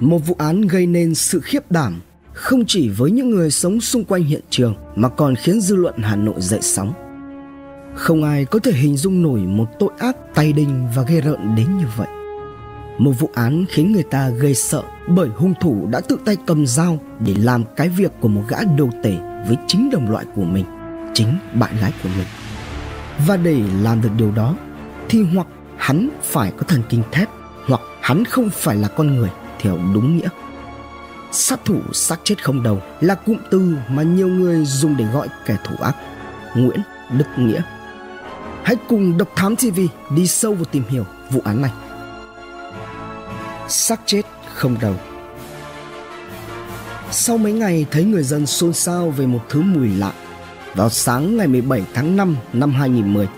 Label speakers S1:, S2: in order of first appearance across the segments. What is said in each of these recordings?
S1: Một vụ án gây nên sự khiếp đảm không chỉ với những người sống xung quanh hiện trường mà còn khiến dư luận Hà Nội dậy sóng. Không ai có thể hình dung nổi một tội ác tay đình và ghê rợn đến như vậy. Một vụ án khiến người ta gây sợ bởi hung thủ đã tự tay cầm dao để làm cái việc của một gã đồ tể với chính đồng loại của mình, chính bạn gái của mình. Và để làm được điều đó thì hoặc hắn phải có thần kinh thép hoặc hắn không phải là con người theo đúng nghĩa. Sát thủ xác chết không đầu là cụm từ mà nhiều người dùng để gọi kẻ thủ ác. Nguyễn Đức Nghĩa. Hãy cùng Độc Thám TV đi sâu vào tìm hiểu vụ án này. Xác chết không đầu Sau mấy ngày thấy người dân xôn xao về một thứ mùi lạ, vào sáng ngày 17 tháng 5 năm 2010,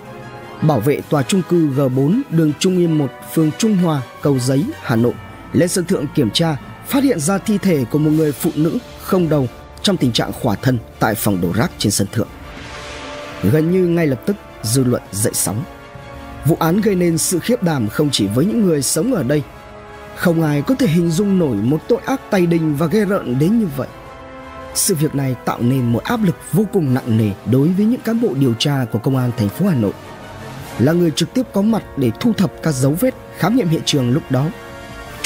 S1: bảo vệ tòa trung cư G4 đường Trung Yên 1, phường Trung Hòa, Cầu Giấy, Hà Nội lên sân thượng kiểm tra, phát hiện ra thi thể của một người phụ nữ không đầu trong tình trạng khỏa thân tại phòng đổ rác trên sân thượng. Gần như ngay lập tức, dư luận dậy sóng. Vụ án gây nên sự khiếp đảm không chỉ với những người sống ở đây. Không ai có thể hình dung nổi một tội ác tay đình và ghê rợn đến như vậy. Sự việc này tạo nên một áp lực vô cùng nặng nề đối với những cán bộ điều tra của công an thành phố Hà Nội. Là người trực tiếp có mặt để thu thập các dấu vết, khám nghiệm hiện trường lúc đó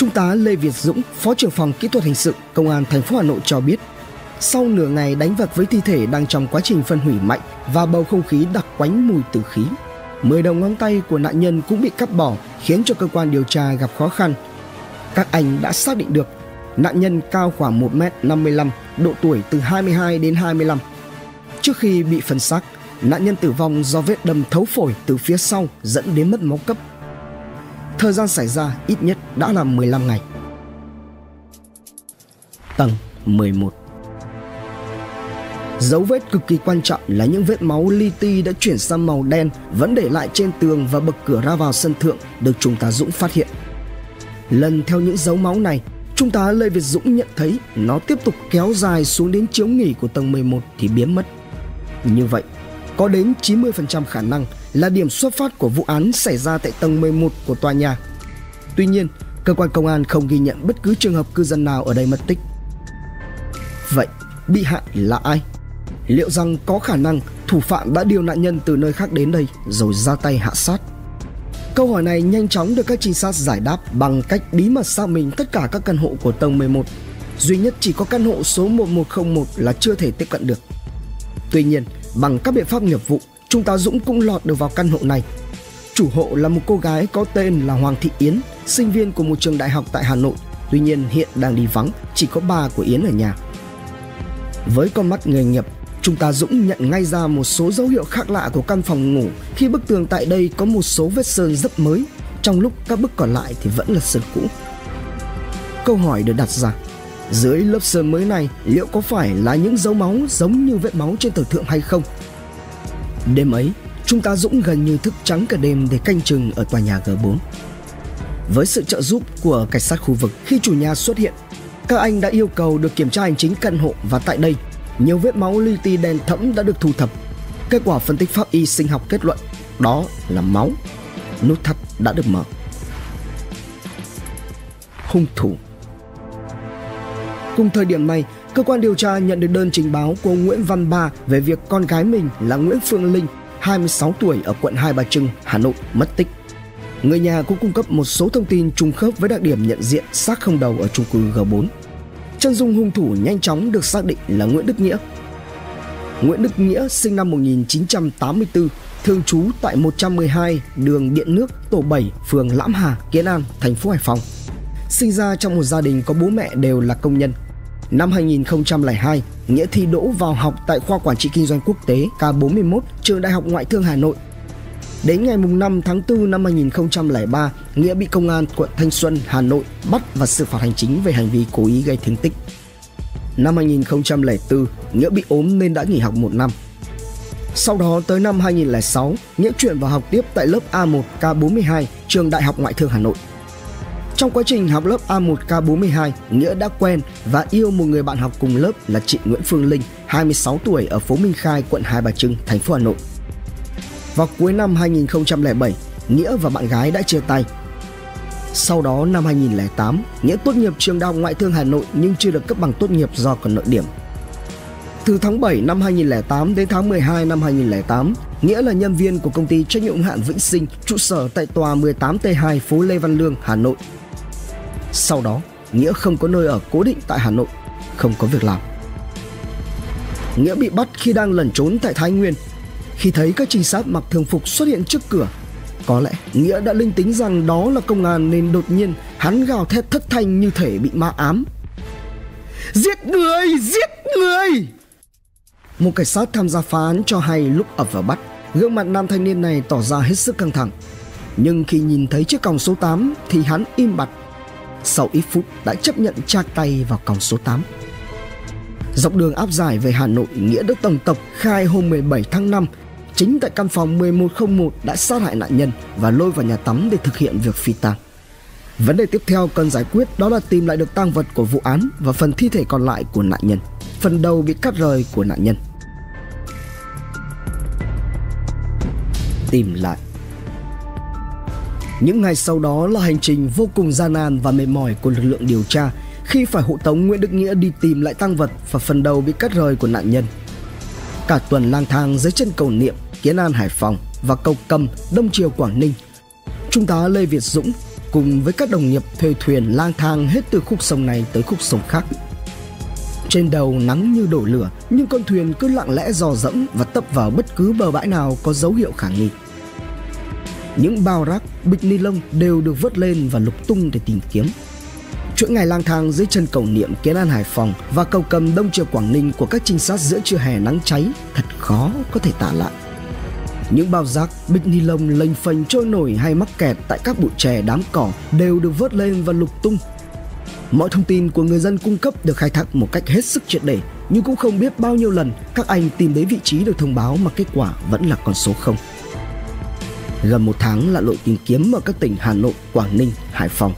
S1: Trung tá Lê Việt Dũng, Phó trưởng phòng kỹ thuật hình sự Công an thành phố Hà Nội cho biết, sau nửa ngày đánh vật với thi thể đang trong quá trình phân hủy mạnh và bầu không khí đặc quánh mùi tử khí, mười đầu ngón tay của nạn nhân cũng bị cắt bỏ khiến cho cơ quan điều tra gặp khó khăn. Các anh đã xác định được nạn nhân cao khoảng 1m55, độ tuổi từ 22 đến 25. Trước khi bị phân xác, nạn nhân tử vong do vết đâm thấu phổi từ phía sau dẫn đến mất máu cấp Thời gian xảy ra ít nhất đã là 15 ngày. Tầng 11 Dấu vết cực kỳ quan trọng là những vết máu li ti đã chuyển sang màu đen vẫn để lại trên tường và bậc cửa ra vào sân thượng được Trung tá Dũng phát hiện. Lần theo những dấu máu này, Trung tá Lê Việt Dũng nhận thấy nó tiếp tục kéo dài xuống đến chiếu nghỉ của tầng 11 thì biến mất. Như vậy, có đến 90% khả năng là điểm xuất phát của vụ án xảy ra tại tầng 11 của tòa nhà. Tuy nhiên, cơ quan công an không ghi nhận bất cứ trường hợp cư dân nào ở đây mất tích. Vậy, bị hại là ai? Liệu rằng có khả năng thủ phạm đã điều nạn nhân từ nơi khác đến đây rồi ra tay hạ sát? Câu hỏi này nhanh chóng được các trinh sát giải đáp bằng cách bí mật xác minh tất cả các căn hộ của tầng 11. Duy nhất chỉ có căn hộ số 1101 là chưa thể tiếp cận được. Tuy nhiên, bằng các biện pháp nghiệp vụ, Trung tá Dũng cũng lọt được vào căn hộ này. Chủ hộ là một cô gái có tên là Hoàng Thị Yến, sinh viên của một trường đại học tại Hà Nội. Tuy nhiên hiện đang đi vắng, chỉ có ba của Yến ở nhà. Với con mắt nghề nghiệp, Trung tá Dũng nhận ngay ra một số dấu hiệu khác lạ của căn phòng ngủ khi bức tường tại đây có một số vết sơn rất mới, trong lúc các bức còn lại thì vẫn là sơn cũ. Câu hỏi được đặt ra, dưới lớp sơn mới này liệu có phải là những dấu máu giống như vết máu trên tường thượng hay không? Đêm ấy, chúng ta Dũng gần như thức trắng cả đêm để canh chừng ở tòa nhà G4. Với sự trợ giúp của cảnh sát khu vực khi chủ nhà xuất hiện, các anh đã yêu cầu được kiểm tra hành chính căn hộ và tại đây, nhiều vết máu li ti đen thẫm đã được thu thập. Kết quả phân tích pháp y sinh học kết luận đó là máu. Nút thắt đã được mở. Hung thủ Cùng thời điểm này, cơ quan điều tra nhận được đơn trình báo của Nguyễn Văn Ba về việc con gái mình là Nguyễn Phương Linh, 26 tuổi ở quận Hai Bà Trưng, Hà Nội mất tích. Người nhà cũng cung cấp một số thông tin trùng khớp với đặc điểm nhận diện xác không đầu ở chung cư G4. Chân dung hung thủ nhanh chóng được xác định là Nguyễn Đức Nghĩa. Nguyễn Đức Nghĩa sinh năm 1984, thường trú tại 112 đường Điện Nước, tổ 7, phường Lãm Hà, Kiến An, thành phố Hải Phòng. Sinh ra trong một gia đình có bố mẹ đều là công nhân. Năm 2002, Nghĩa thi đỗ vào học tại khoa quản trị kinh doanh quốc tế K41 trường Đại học Ngoại thương Hà Nội. Đến ngày 5 tháng 4 năm 2003, Nghĩa bị công an quận Thanh Xuân, Hà Nội bắt và xử phạt hành chính về hành vi cố ý gây thương tích. Năm 2004, Nghĩa bị ốm nên đã nghỉ học một năm. Sau đó tới năm 2006, Nghĩa chuyển vào học tiếp tại lớp A1 K42 trường Đại học Ngoại thương Hà Nội. Trong quá trình học lớp A1K42, Nghĩa đã quen và yêu một người bạn học cùng lớp là chị Nguyễn Phương Linh, 26 tuổi ở phố Minh Khai, quận Hai Bà Trưng, thành phố Hà Nội. Vào cuối năm 2007, Nghĩa và bạn gái đã chia tay. Sau đó năm 2008, Nghĩa tốt nghiệp trường Đại học Ngoại thương Hà Nội nhưng chưa được cấp bằng tốt nghiệp do còn nợ điểm. Từ tháng 7 năm 2008 đến tháng 12 năm 2008, Nghĩa là nhân viên của công ty trách nhiệm hữu hạn Vĩnh Sinh, trụ sở tại tòa 18T2 phố Lê Văn Lương, Hà Nội. Sau đó, Nghĩa không có nơi ở cố định tại Hà Nội, không có việc làm. Nghĩa bị bắt khi đang lẩn trốn tại Thái Nguyên. Khi thấy các trinh sát mặc thường phục xuất hiện trước cửa, có lẽ Nghĩa đã linh tính rằng đó là công an nên đột nhiên hắn gào thét thất thanh như thể bị ma ám. Giết người! Giết người! Một cảnh sát tham gia phá án cho hay lúc ập vào bắt, gương mặt nam thanh niên này tỏ ra hết sức căng thẳng. Nhưng khi nhìn thấy chiếc còng số 8 thì hắn im bặt. Sau ít phút đã chấp nhận tra tay vào còng số 8. Dọc đường áp giải về Hà Nội, Nghĩa được tổng tập khai hôm 17 tháng 5 chính tại căn phòng 1101 đã sát hại nạn nhân và lôi vào nhà tắm để thực hiện việc phi tang. Vấn đề tiếp theo cần giải quyết đó là tìm lại được tang vật của vụ án và phần thi thể còn lại của nạn nhân. Phần đầu bị cắt rời của nạn nhân. Tìm lại những ngày sau đó là hành trình vô cùng gian nan và mệt mỏi của lực lượng điều tra khi phải hộ tống Nguyễn Đức Nghĩa đi tìm lại tăng vật và phần đầu bị cắt rời của nạn nhân. Cả tuần lang thang dưới chân cầu Niệm, Kiến An Hải Phòng và cầu Cầm, Đông Triều Quảng Ninh. Trung tá Lê Việt Dũng cùng với các đồng nghiệp thuê thuyền lang thang hết từ khúc sông này tới khúc sông khác. Trên đầu nắng như đổ lửa, nhưng con thuyền cứ lặng lẽ dò dẫm và tấp vào bất cứ bờ bãi nào có dấu hiệu khả nghi. Những bao rác, bịch ni lông đều được vớt lên và lục tung để tìm kiếm. Chuỗi ngày lang thang dưới chân cầu niệm Kiến An Hải Phòng và cầu cầm Đông Triều Quảng Ninh của các trinh sát giữa trưa hè nắng cháy thật khó có thể tả lại. Những bao rác, bịch ni lông lênh phênh trôi nổi hay mắc kẹt tại các bụi chè đám cỏ đều được vớt lên và lục tung. Mọi thông tin của người dân cung cấp được khai thác một cách hết sức triệt để, nhưng cũng không biết bao nhiêu lần các anh tìm đến vị trí được thông báo mà kết quả vẫn là con số không. Gần một tháng lặn lội tìm kiếm ở các tỉnh Hà Nội, Quảng Ninh, Hải Phòng.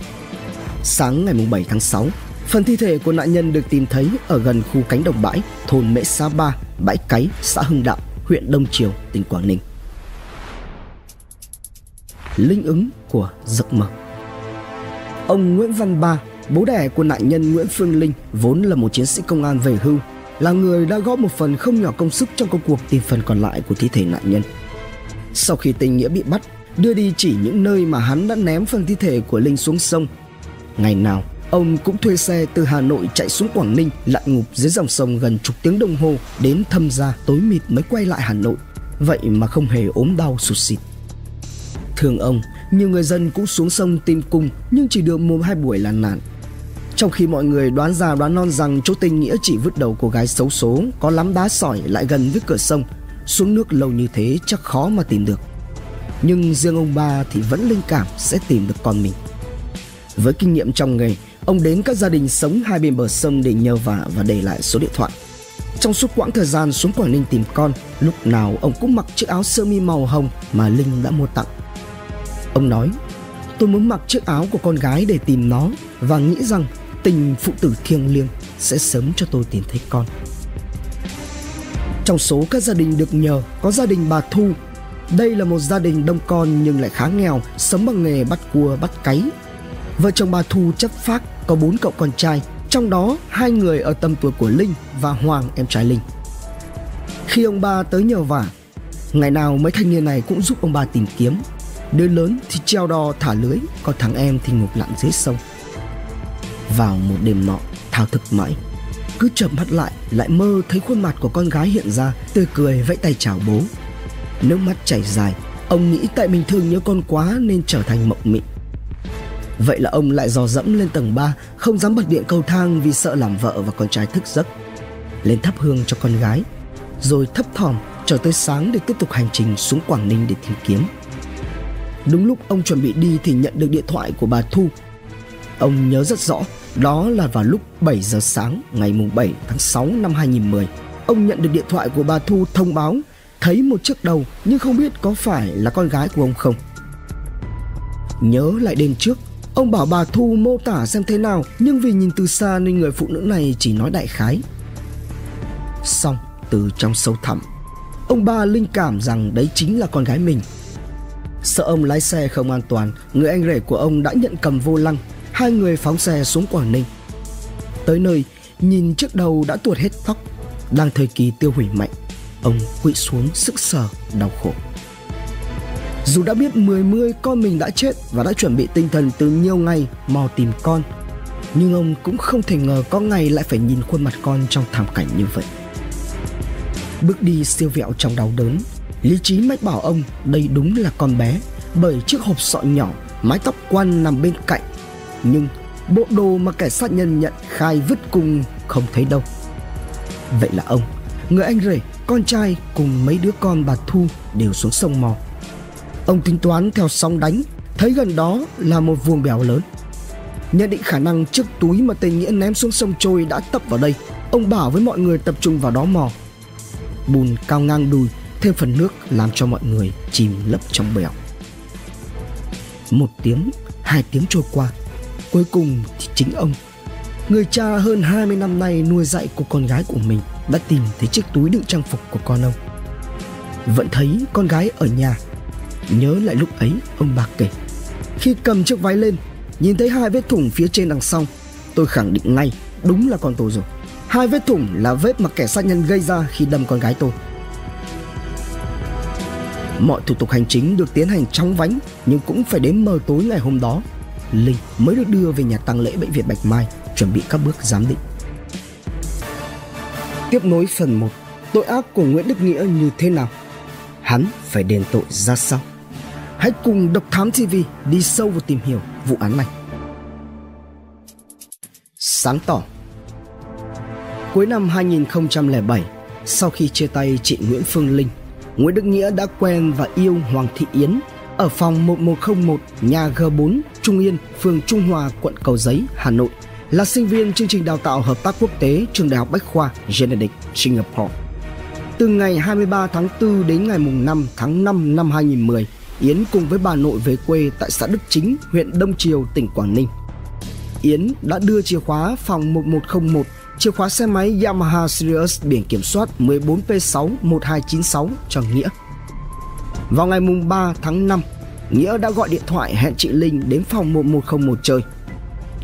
S1: Sáng ngày 7 tháng 6, phần thi thể của nạn nhân được tìm thấy ở gần khu cánh đồng bãi, thôn Mễ Xá Ba, Bãi Cáy, xã Hưng Đạo, huyện Đông Triều, tỉnh Quảng Ninh. Linh ứng của giấc mơ Ông Nguyễn Văn Ba, bố đẻ của nạn nhân Nguyễn Phương Linh, vốn là một chiến sĩ công an về hưu, là người đã góp một phần không nhỏ công sức trong công cuộc tìm phần còn lại của thi thể nạn nhân. Sau khi tình nghĩa bị bắt, đưa đi chỉ những nơi mà hắn đã ném phần thi thể của Linh xuống sông. Ngày nào, ông cũng thuê xe từ Hà Nội chạy xuống Quảng Ninh lặn ngụp dưới dòng sông gần chục tiếng đồng hồ đến thâm gia tối mịt mới quay lại Hà Nội. Vậy mà không hề ốm đau sụt xịt. thường ông, nhiều người dân cũng xuống sông tìm cung nhưng chỉ được một hai buổi là nạn. Trong khi mọi người đoán già đoán non rằng chỗ tình nghĩa chỉ vứt đầu cô gái xấu số có lắm đá sỏi lại gần với cửa sông xuống nước lâu như thế chắc khó mà tìm được. Nhưng riêng ông ba thì vẫn linh cảm sẽ tìm được con mình. Với kinh nghiệm trong nghề, ông đến các gia đình sống hai bên bờ sông để nhờ vả và để lại số điện thoại. Trong suốt quãng thời gian xuống quảng ninh tìm con, lúc nào ông cũng mặc chiếc áo sơ mi màu hồng mà linh đã mua tặng. Ông nói, tôi muốn mặc chiếc áo của con gái để tìm nó và nghĩ rằng tình phụ tử thiêng liêng sẽ sớm cho tôi tìm thấy con trong số các gia đình được nhờ có gia đình bà Thu. Đây là một gia đình đông con nhưng lại khá nghèo, sống bằng nghề bắt cua bắt cáy. Vợ chồng bà Thu chấp phác có bốn cậu con trai, trong đó hai người ở tầm tuổi của Linh và Hoàng em trai Linh. Khi ông ba tới nhờ vả, ngày nào mấy thanh niên này cũng giúp ông ba tìm kiếm. Đứa lớn thì treo đò thả lưới, còn thằng em thì ngục lặn dưới sông. Vào một đêm nọ, thao thực mãi, cứ chợp mắt lại lại mơ thấy khuôn mặt của con gái hiện ra, tươi cười vẫy tay chào bố nước mắt chảy dài, ông nghĩ tại mình thương nhớ con quá nên trở thành mộng mị vậy là ông lại dò dẫm lên tầng 3 không dám bật điện cầu thang vì sợ làm vợ và con trai thức giấc lên thắp hương cho con gái, rồi thấp thỏm chờ tới sáng để tiếp tục hành trình xuống Quảng Ninh để tìm kiếm. Đúng lúc ông chuẩn bị đi thì nhận được điện thoại của bà Thu. Ông nhớ rất rõ đó là vào lúc 7 giờ sáng ngày 7 tháng 6 năm 2010. Ông nhận được điện thoại của bà Thu thông báo thấy một chiếc đầu nhưng không biết có phải là con gái của ông không. Nhớ lại đêm trước, ông bảo bà Thu mô tả xem thế nào nhưng vì nhìn từ xa nên người phụ nữ này chỉ nói đại khái. Xong, từ trong sâu thẳm, ông ba linh cảm rằng đấy chính là con gái mình. Sợ ông lái xe không an toàn, người anh rể của ông đã nhận cầm vô lăng. Hai người phóng xe xuống Quảng Ninh. Tới nơi, nhìn trước đầu đã tuột hết tóc, đang thời kỳ tiêu hủy mạnh. Ông quỵ xuống sức sờ, đau khổ. Dù đã biết mười mươi con mình đã chết và đã chuẩn bị tinh thần từ nhiều ngày mò tìm con, nhưng ông cũng không thể ngờ có ngày lại phải nhìn khuôn mặt con trong thảm cảnh như vậy. Bước đi siêu vẹo trong đau đớn, lý trí mách bảo ông đây đúng là con bé bởi chiếc hộp sọ nhỏ, mái tóc quan nằm bên cạnh. Nhưng bộ đồ mà kẻ sát nhân nhận khai vứt cùng không thấy đâu. Vậy là ông, người anh rể, con trai cùng mấy đứa con bà Thu đều xuống sông mò. Ông tính toán theo sóng đánh, thấy gần đó là một vuông bèo lớn. Nhận định khả năng chiếc túi mà tên Nghĩa ném xuống sông trôi đã tập vào đây, ông bảo với mọi người tập trung vào đó mò. Bùn cao ngang đùi, thêm phần nước làm cho mọi người chìm lấp trong bèo. Một tiếng, hai tiếng trôi qua, cuối cùng thì chính ông, người cha hơn 20 năm nay nuôi dạy của con gái của mình đã tìm thấy chiếc túi đựng trang phục của con ông. Vẫn thấy con gái ở nhà. Nhớ lại lúc ấy ông bà kể Khi cầm chiếc váy lên Nhìn thấy hai vết thủng phía trên đằng sau Tôi khẳng định ngay đúng là con tôi rồi. Hai vết thủng là vết mà kẻ sát nhân gây ra khi đâm con gái tôi. Mọi thủ tục hành chính được tiến hành trong vánh Nhưng cũng phải đến mờ tối ngày hôm đó. Linh mới được đưa về nhà tang lễ bệnh viện Bạch Mai Chuẩn bị các bước giám định. Tiếp nối phần 1 Tội ác của Nguyễn Đức Nghĩa như thế nào? Hắn phải đền tội ra sao? Hãy cùng Độc Thám TV đi sâu vào tìm hiểu vụ án này. Sáng tỏ. Cuối năm 2007, sau khi chia tay chị Nguyễn Phương Linh, Nguyễn Đức Nghĩa đã quen và yêu Hoàng Thị Yến ở phòng 1101 nhà G4 Trung Yên, phường Trung Hòa, quận Cầu Giấy, Hà Nội, là sinh viên chương trình đào tạo hợp tác quốc tế trường Đại học Bách khoa Genedic, Singapore. Từ ngày 23 tháng 4 đến ngày 5 tháng 5 năm 2010, Yến cùng với bà nội về quê tại xã Đức Chính, huyện Đông Triều, tỉnh Quảng Ninh. Yến đã đưa chìa khóa phòng 1101, chìa khóa xe máy Yamaha Sirius biển kiểm soát 14P61296 cho Nghĩa. Vào ngày mùng 3 tháng 5, Nghĩa đã gọi điện thoại hẹn chị Linh đến phòng 1101 chơi.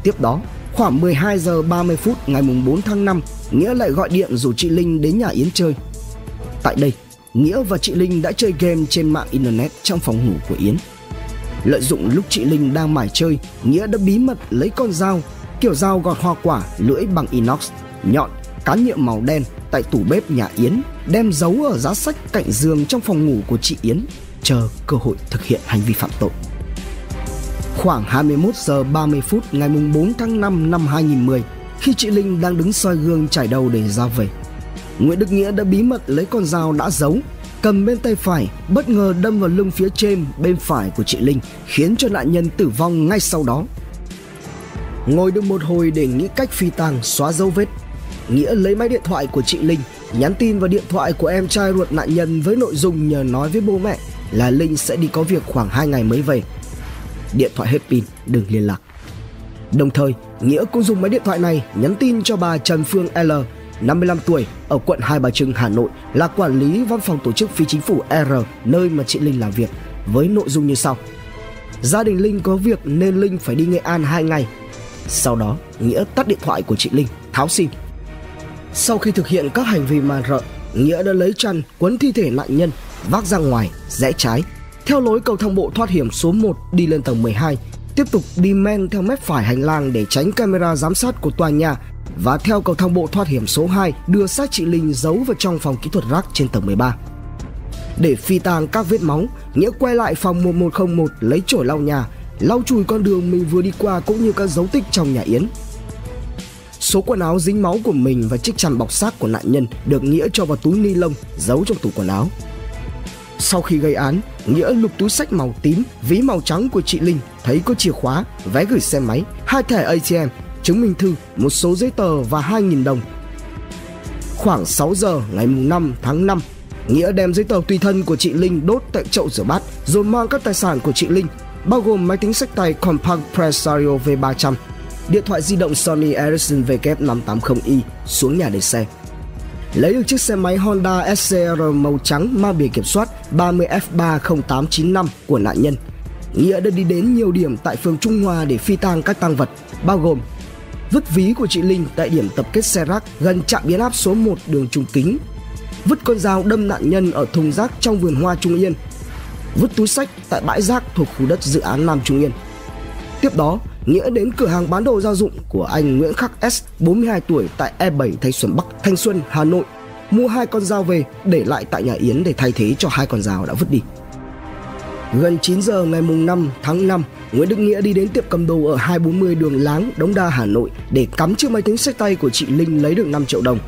S1: Tiếp đó, khoảng 12 giờ 30 phút ngày mùng 4 tháng 5, Nghĩa lại gọi điện rủ chị Linh đến nhà Yến chơi. Tại đây, Nghĩa và chị Linh đã chơi game trên mạng Internet trong phòng ngủ của Yến. Lợi dụng lúc chị Linh đang mải chơi, Nghĩa đã bí mật lấy con dao, kiểu dao gọt hoa quả lưỡi bằng inox, nhọn, cá nhựa màu đen tại tủ bếp nhà Yến, đem giấu ở giá sách cạnh giường trong phòng ngủ của chị Yến, chờ cơ hội thực hiện hành vi phạm tội. Khoảng 21 giờ 30 phút ngày 4 tháng 5 năm 2010, khi chị Linh đang đứng soi gương trải đầu để ra về, Nguyễn Đức Nghĩa đã bí mật lấy con dao đã giấu cầm bên tay phải bất ngờ đâm vào lưng phía trên bên phải của chị Linh khiến cho nạn nhân tử vong ngay sau đó. Ngồi được một hồi để nghĩ cách phi tang xóa dấu vết, Nghĩa lấy máy điện thoại của chị Linh nhắn tin vào điện thoại của em trai ruột nạn nhân với nội dung nhờ nói với bố mẹ là Linh sẽ đi có việc khoảng 2 ngày mới về. Điện thoại hết pin, đừng liên lạc. Đồng thời, Nghĩa cũng dùng máy điện thoại này nhắn tin cho bà Trần Phương L 55 tuổi, ở quận Hai Bà Trưng, Hà Nội là quản lý văn phòng tổ chức phi chính phủ R nơi mà chị Linh làm việc với nội dung như sau. Gia đình Linh có việc nên Linh phải đi Nghệ An 2 ngày. Sau đó, Nghĩa tắt điện thoại của chị Linh, tháo sim. Sau khi thực hiện các hành vi man rợ, Nghĩa đã lấy chăn quấn thi thể nạn nhân vác ra ngoài, rẽ trái, theo lối cầu thang bộ thoát hiểm số 1 đi lên tầng 12, tiếp tục đi men theo mép phải hành lang để tránh camera giám sát của tòa nhà và theo cầu thang bộ thoát hiểm số 2 đưa xác chị Linh giấu vào trong phòng kỹ thuật rác trên tầng 13. Để phi tang các vết máu, Nghĩa quay lại phòng 1101 lấy chổi lau nhà, lau chùi con đường mình vừa đi qua cũng như các dấu tích trong nhà Yến. Số quần áo dính máu của mình và chiếc chăn bọc xác của nạn nhân được Nghĩa cho vào túi ni lông giấu trong tủ quần áo. Sau khi gây án, Nghĩa lục túi sách màu tím, ví màu trắng của chị Linh, thấy có chìa khóa, vé gửi xe máy, hai thẻ ATM chứng minh thư, một số giấy tờ và 2.000 đồng. Khoảng 6 giờ ngày 5 tháng 5, Nghĩa đem giấy tờ tùy thân của chị Linh đốt tại chậu rửa bát rồi mang các tài sản của chị Linh bao gồm máy tính sách tay Compact Presario V300, điện thoại di động Sony Ericsson W580i xuống nhà để xe. Lấy được chiếc xe máy Honda SCR màu trắng mang biển kiểm soát 30F30895 của nạn nhân. Nghĩa đã đi đến nhiều điểm tại phường Trung Hòa để phi tang các tăng vật, bao gồm vứt ví của chị Linh tại điểm tập kết xe rác gần trạm biến áp số 1 đường Trung Kính, vứt con dao đâm nạn nhân ở thùng rác trong vườn hoa Trung Yên, vứt túi sách tại bãi rác thuộc khu đất dự án Nam Trung Yên. Tiếp đó, Nghĩa đến cửa hàng bán đồ gia dụng của anh Nguyễn Khắc S, 42 tuổi tại E7 Thanh Xuân Bắc, Thanh Xuân, Hà Nội, mua hai con dao về để lại tại nhà Yến để thay thế cho hai con dao đã vứt đi. Gần 9 giờ ngày mùng 5 tháng 5, Nguyễn Đức Nghĩa đi đến tiệm cầm đồ ở 240 đường Láng, Đống Đa, Hà Nội để cắm chiếc máy tính sách tay của chị Linh lấy được 5 triệu đồng.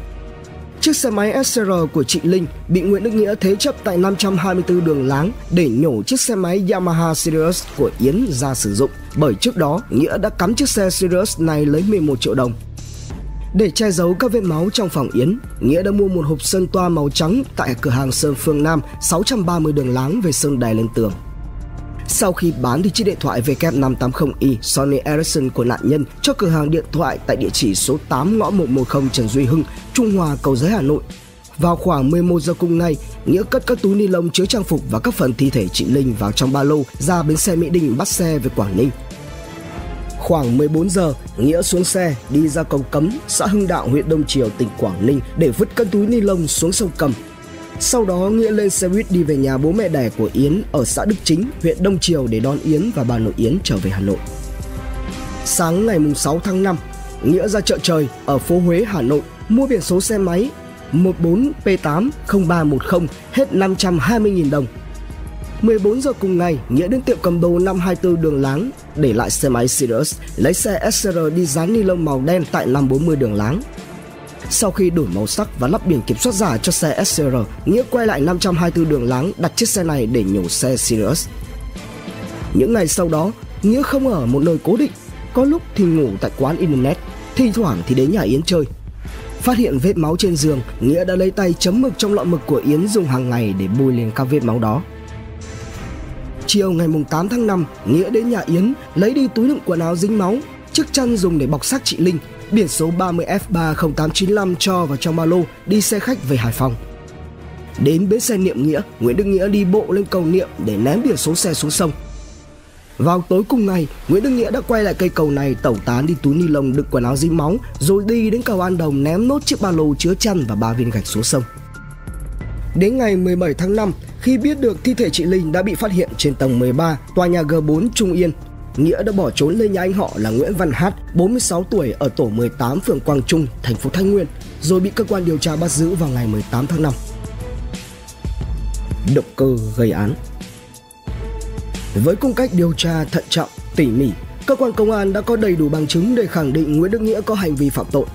S1: Chiếc xe máy SR của chị Linh bị Nguyễn Đức Nghĩa thế chấp tại 524 đường Láng để nhổ chiếc xe máy Yamaha Sirius của Yến ra sử dụng. Bởi trước đó, Nghĩa đã cắm chiếc xe Sirius này lấy 11 triệu đồng. Để che giấu các vết máu trong phòng Yến, Nghĩa đã mua một hộp sơn toa màu trắng tại cửa hàng Sơn Phương Nam 630 đường Láng về sơn đè lên tường. Sau khi bán đi chiếc điện thoại W580i Sony Ericsson của nạn nhân cho cửa hàng điện thoại tại địa chỉ số 8 ngõ 110 Trần Duy Hưng, Trung Hòa, Cầu Giấy, Hà Nội. Vào khoảng 11 giờ cùng ngày, Nghĩa cất các túi ni lông chứa trang phục và các phần thi thể chị Linh vào trong ba lô ra bến xe Mỹ Đình bắt xe về Quảng Ninh. Khoảng 14 giờ, Nghĩa xuống xe đi ra cầu Cấm, xã Hưng Đạo, huyện Đông Triều, tỉnh Quảng Ninh để vứt các túi ni lông xuống sông Cầm sau đó Nghĩa lên xe buýt đi về nhà bố mẹ đẻ của Yến ở xã Đức Chính, huyện Đông Triều để đón Yến và bà nội Yến trở về Hà Nội. Sáng ngày 6 tháng 5, Nghĩa ra chợ trời ở phố Huế, Hà Nội mua biển số xe máy 14P80310 hết 520.000 đồng. 14 giờ cùng ngày, Nghĩa đến tiệm cầm đồ 524 đường Láng để lại xe máy Sirius, lấy xe SR đi dán ni lông màu đen tại 540 đường Láng. Sau khi đổi màu sắc và lắp biển kiểm soát giả cho xe SCR, Nghĩa quay lại 524 đường láng đặt chiếc xe này để nhổ xe Sirius. Những ngày sau đó, Nghĩa không ở một nơi cố định, có lúc thì ngủ tại quán internet, thi thoảng thì đến nhà Yến chơi. Phát hiện vết máu trên giường, Nghĩa đã lấy tay chấm mực trong lọ mực của Yến dùng hàng ngày để bôi lên các vết máu đó. Chiều ngày 8 tháng 5, Nghĩa đến nhà Yến lấy đi túi đựng quần áo dính máu, chiếc chăn dùng để bọc xác chị Linh biển số 30F30895 cho vào trong ba lô đi xe khách về Hải Phòng. Đến bến xe Niệm Nghĩa, Nguyễn Đức Nghĩa đi bộ lên cầu Niệm để ném biển số xe xuống sông. Vào tối cùng ngày, Nguyễn Đức Nghĩa đã quay lại cây cầu này tẩu tán đi túi ni lông đựng quần áo dính máu rồi đi đến cầu An Đồng ném nốt chiếc ba lô chứa chăn và ba viên gạch xuống sông. Đến ngày 17 tháng 5, khi biết được thi thể chị Linh đã bị phát hiện trên tầng 13 tòa nhà G4 Trung Yên, Nghĩa đã bỏ trốn lên nhà anh họ là Nguyễn Văn Hát, 46 tuổi ở tổ 18 phường Quang Trung, thành phố Thái Nguyên, rồi bị cơ quan điều tra bắt giữ vào ngày 18 tháng 5. Động cơ gây án Với cung cách điều tra thận trọng, tỉ mỉ, cơ quan công an đã có đầy đủ bằng chứng để khẳng định Nguyễn Đức Nghĩa có hành vi phạm tội.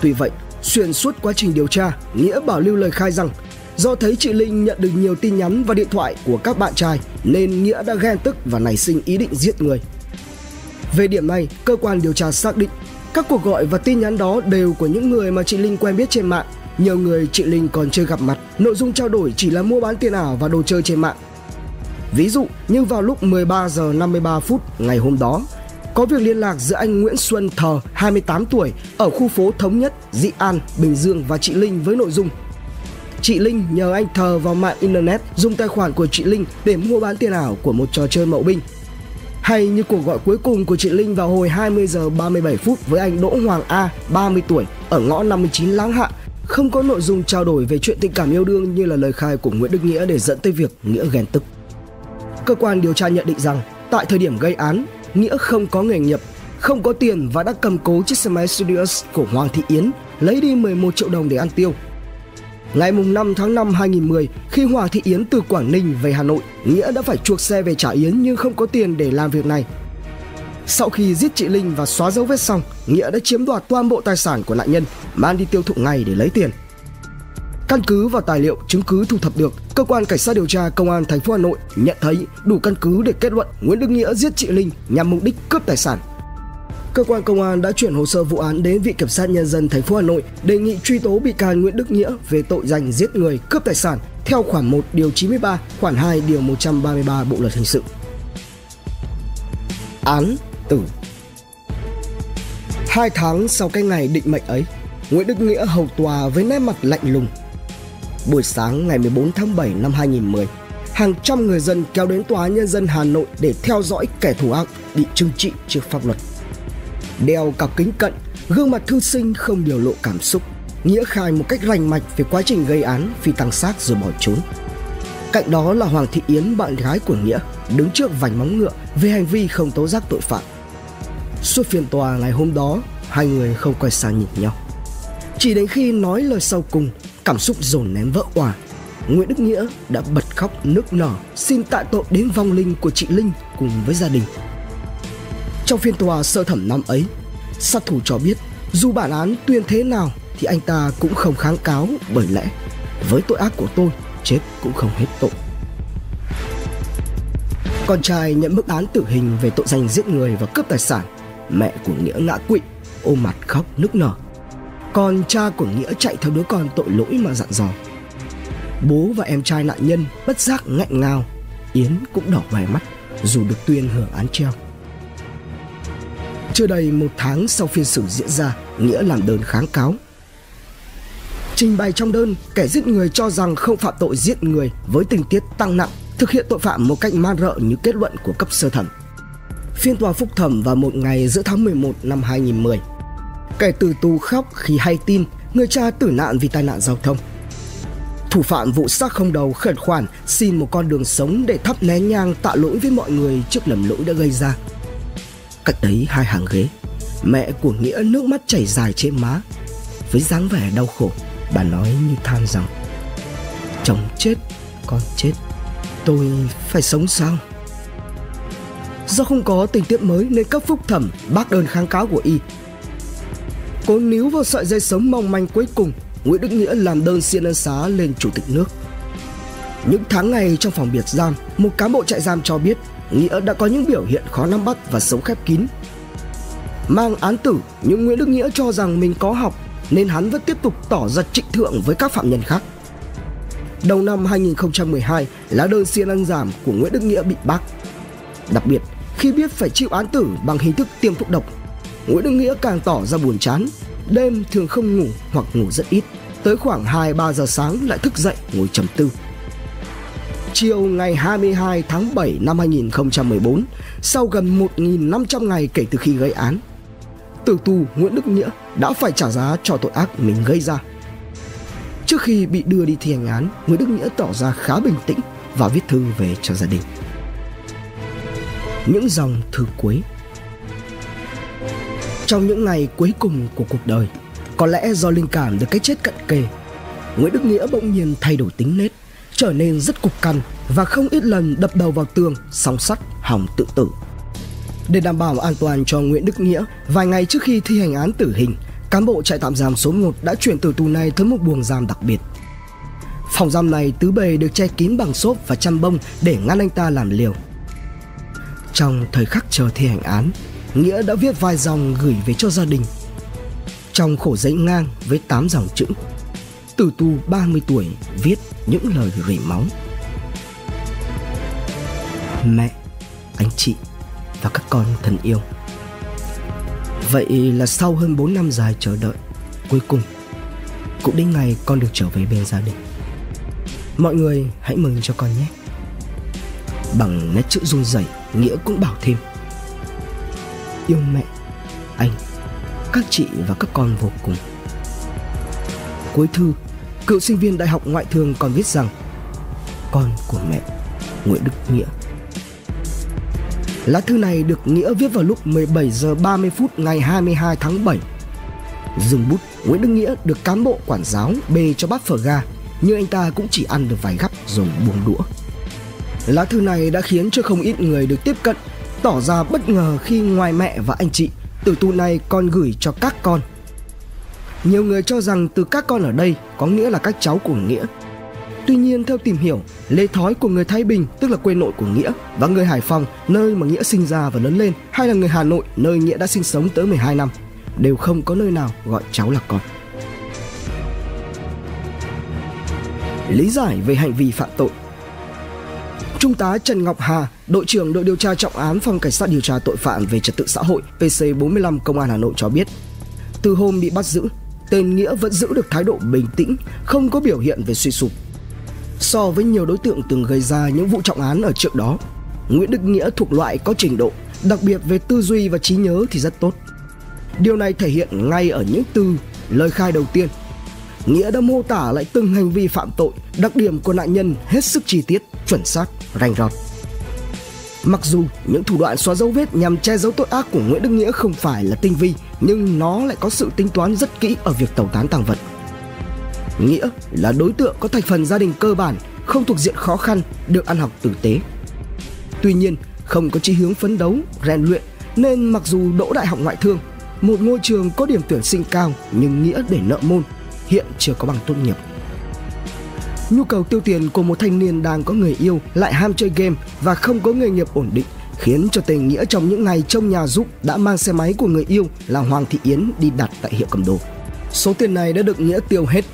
S1: Tuy vậy, xuyên suốt quá trình điều tra, Nghĩa bảo lưu lời khai rằng Do thấy chị Linh nhận được nhiều tin nhắn và điện thoại của các bạn trai nên Nghĩa đã ghen tức và nảy sinh ý định giết người. Về điểm này, cơ quan điều tra xác định các cuộc gọi và tin nhắn đó đều của những người mà chị Linh quen biết trên mạng. Nhiều người chị Linh còn chưa gặp mặt, nội dung trao đổi chỉ là mua bán tiền ảo và đồ chơi trên mạng. Ví dụ như vào lúc 13 giờ 53 phút ngày hôm đó, có việc liên lạc giữa anh Nguyễn Xuân Thờ, 28 tuổi, ở khu phố Thống Nhất, Dị An, Bình Dương và chị Linh với nội dung chị Linh nhờ anh Thờ vào mạng Internet dùng tài khoản của chị Linh để mua bán tiền ảo của một trò chơi mậu binh. Hay như cuộc gọi cuối cùng của chị Linh vào hồi 20 giờ 37 phút với anh Đỗ Hoàng A, 30 tuổi, ở ngõ 59 Láng Hạ, không có nội dung trao đổi về chuyện tình cảm yêu đương như là lời khai của Nguyễn Đức Nghĩa để dẫn tới việc Nghĩa ghen tức. Cơ quan điều tra nhận định rằng tại thời điểm gây án, Nghĩa không có nghề nghiệp, không có tiền và đã cầm cố chiếc xe máy Studios của Hoàng Thị Yến lấy đi 11 triệu đồng để ăn tiêu Ngày 5 tháng 5 2010, khi Hoàng Thị Yến từ Quảng Ninh về Hà Nội, Nghĩa đã phải chuộc xe về trả Yến nhưng không có tiền để làm việc này. Sau khi giết chị Linh và xóa dấu vết xong, Nghĩa đã chiếm đoạt toàn bộ tài sản của nạn nhân, mang đi tiêu thụ ngay để lấy tiền. Căn cứ vào tài liệu chứng cứ thu thập được, cơ quan cảnh sát điều tra công an thành phố Hà Nội nhận thấy đủ căn cứ để kết luận Nguyễn Đức Nghĩa giết chị Linh nhằm mục đích cướp tài sản cơ quan công an đã chuyển hồ sơ vụ án đến Viện Kiểm sát Nhân dân thành phố Hà Nội đề nghị truy tố bị can Nguyễn Đức Nghĩa về tội danh giết người, cướp tài sản theo khoản 1 điều 93, khoản 2 điều 133 Bộ luật hình sự. Án tử Hai tháng sau cái ngày định mệnh ấy, Nguyễn Đức Nghĩa hầu tòa với nét mặt lạnh lùng. Buổi sáng ngày 14 tháng 7 năm 2010, hàng trăm người dân kéo đến Tòa Nhân dân Hà Nội để theo dõi kẻ thù ác bị trừng trị trước pháp luật. Đeo cặp kính cận, gương mặt thư sinh không biểu lộ cảm xúc, Nghĩa khai một cách rành mạch về quá trình gây án phi tăng sát rồi bỏ trốn. Cạnh đó là Hoàng Thị Yến, bạn gái của Nghĩa, đứng trước vành móng ngựa về hành vi không tố giác tội phạm. Suốt phiên tòa ngày hôm đó, hai người không quay sang nhìn nhau. Chỉ đến khi nói lời sau cùng, cảm xúc dồn nén vỡ òa. Nguyễn Đức Nghĩa đã bật khóc nức nở xin tạ tội đến vong linh của chị Linh cùng với gia đình. Trong phiên tòa sơ thẩm năm ấy, sát thủ cho biết dù bản án tuyên thế nào thì anh ta cũng không kháng cáo bởi lẽ với tội ác của tôi chết cũng không hết tội. Con trai nhận mức án tử hình về tội danh giết người và cướp tài sản. Mẹ của Nghĩa ngã quỵ, ôm mặt khóc nức nở. Còn cha của Nghĩa chạy theo đứa con tội lỗi mà dặn dò. Bố và em trai nạn nhân bất giác ngạnh ngào. Yến cũng đỏ hoe mắt dù được tuyên hưởng án treo. Chưa đầy một tháng sau phiên xử diễn ra, Nghĩa làm đơn kháng cáo. Trình bày trong đơn, kẻ giết người cho rằng không phạm tội giết người với tình tiết tăng nặng, thực hiện tội phạm một cách man rợ như kết luận của cấp sơ thẩm. Phiên tòa phúc thẩm vào một ngày giữa tháng 11 năm 2010. Kẻ tử tù khóc khi hay tin người cha tử nạn vì tai nạn giao thông. Thủ phạm vụ xác không đầu khẩn khoản xin một con đường sống để thắp nén nhang tạ lỗi với mọi người trước lầm lỗi đã gây ra. Cách đấy hai hàng ghế, mẹ của Nghĩa nước mắt chảy dài trên má. Với dáng vẻ đau khổ, bà nói như than rằng Chồng chết, con chết, tôi phải sống sao? Do không có tình tiết mới nên cấp phúc thẩm bác đơn kháng cáo của y. Cố níu vào sợi dây sống mong manh cuối cùng, Nguyễn Đức Nghĩa làm đơn xin ân xá lên chủ tịch nước. Những tháng ngày trong phòng biệt giam, một cán bộ trại giam cho biết Nghĩa đã có những biểu hiện khó nắm bắt và sống khép kín. Mang án tử, nhưng Nguyễn Đức Nghĩa cho rằng mình có học nên hắn vẫn tiếp tục tỏ ra trịnh thượng với các phạm nhân khác. Đầu năm 2012, lá đơn xin ăn giảm của Nguyễn Đức Nghĩa bị bác. Đặc biệt, khi biết phải chịu án tử bằng hình thức tiêm thuốc độc, Nguyễn Đức Nghĩa càng tỏ ra buồn chán, đêm thường không ngủ hoặc ngủ rất ít, tới khoảng 2-3 giờ sáng lại thức dậy ngồi trầm tư. Chiều ngày 22 tháng 7 năm 2014, sau gần 1.500 ngày kể từ khi gây án, tử tù Nguyễn Đức Nghĩa đã phải trả giá cho tội ác mình gây ra. Trước khi bị đưa đi thi hành án, Nguyễn Đức Nghĩa tỏ ra khá bình tĩnh và viết thư về cho gia đình. Những dòng thư cuối Trong những ngày cuối cùng của cuộc đời, có lẽ do linh cảm được cái chết cận kề, Nguyễn Đức Nghĩa bỗng nhiên thay đổi tính nết, trở nên rất cục cằn và không ít lần đập đầu vào tường, song sắt, hỏng tự tử. Để đảm bảo an toàn cho Nguyễn Đức Nghĩa, vài ngày trước khi thi hành án tử hình, cán bộ trại tạm giam số 1 đã chuyển từ tù này tới một buồng giam đặc biệt. Phòng giam này tứ bề được che kín bằng xốp và chăn bông để ngăn anh ta làm liều. Trong thời khắc chờ thi hành án, Nghĩa đã viết vài dòng gửi về cho gia đình. Trong khổ giấy ngang với 8 dòng chữ, tử tù 30 tuổi viết những lời rỉ máu. Mẹ, anh chị và các con thân yêu. Vậy là sau hơn 4 năm dài chờ đợi, cuối cùng cũng đến ngày con được trở về bên gia đình. Mọi người hãy mừng cho con nhé. Bằng nét chữ run rẩy, Nghĩa cũng bảo thêm. Yêu mẹ, anh, các chị và các con vô cùng. Cuối thư, cựu sinh viên Đại học Ngoại thương còn viết rằng Con của mẹ, Nguyễn Đức Nghĩa Lá thư này được Nghĩa viết vào lúc 17 giờ 30 phút ngày 22 tháng 7. Dừng bút, Nguyễn Đức Nghĩa được cán bộ quản giáo bê cho bát phở ga, nhưng anh ta cũng chỉ ăn được vài gắp rồi buông đũa. Lá thư này đã khiến cho không ít người được tiếp cận, tỏ ra bất ngờ khi ngoài mẹ và anh chị, tử tù này còn gửi cho các con. Nhiều người cho rằng từ các con ở đây có nghĩa là các cháu của Nghĩa Tuy nhiên theo tìm hiểu, lễ thói của người Thái Bình tức là quê nội của Nghĩa và người Hải Phòng nơi mà Nghĩa sinh ra và lớn lên hay là người Hà Nội nơi Nghĩa đã sinh sống tới 12 năm đều không có nơi nào gọi cháu là con. Lý giải về hành vi phạm tội Trung tá Trần Ngọc Hà, đội trưởng đội điều tra trọng án phòng cảnh sát điều tra tội phạm về trật tự xã hội PC45 Công an Hà Nội cho biết, từ hôm bị bắt giữ, tên Nghĩa vẫn giữ được thái độ bình tĩnh, không có biểu hiện về suy sụp So với nhiều đối tượng từng gây ra những vụ trọng án ở trước đó, Nguyễn Đức Nghĩa thuộc loại có trình độ, đặc biệt về tư duy và trí nhớ thì rất tốt. Điều này thể hiện ngay ở những từ, lời khai đầu tiên. Nghĩa đã mô tả lại từng hành vi phạm tội, đặc điểm của nạn nhân hết sức chi tiết, chuẩn xác, rành rọt. Mặc dù những thủ đoạn xóa dấu vết nhằm che giấu tội ác của Nguyễn Đức Nghĩa không phải là tinh vi, nhưng nó lại có sự tính toán rất kỹ ở việc tẩu tán tàng vật. Nghĩa là đối tượng có thành phần gia đình cơ bản, không thuộc diện khó khăn, được ăn học tử tế. Tuy nhiên, không có chí hướng phấn đấu, rèn luyện nên mặc dù đỗ đại học ngoại thương, một ngôi trường có điểm tuyển sinh cao nhưng Nghĩa để nợ môn, hiện chưa có bằng tốt nghiệp. Nhu cầu tiêu tiền của một thanh niên đang có người yêu lại ham chơi game và không có nghề nghiệp ổn định khiến cho Tề Nghĩa trong những ngày trong nhà giúp đã mang xe máy của người yêu là Hoàng Thị Yến đi đặt tại hiệu cầm đồ. Số tiền này đã được Nghĩa tiêu hết.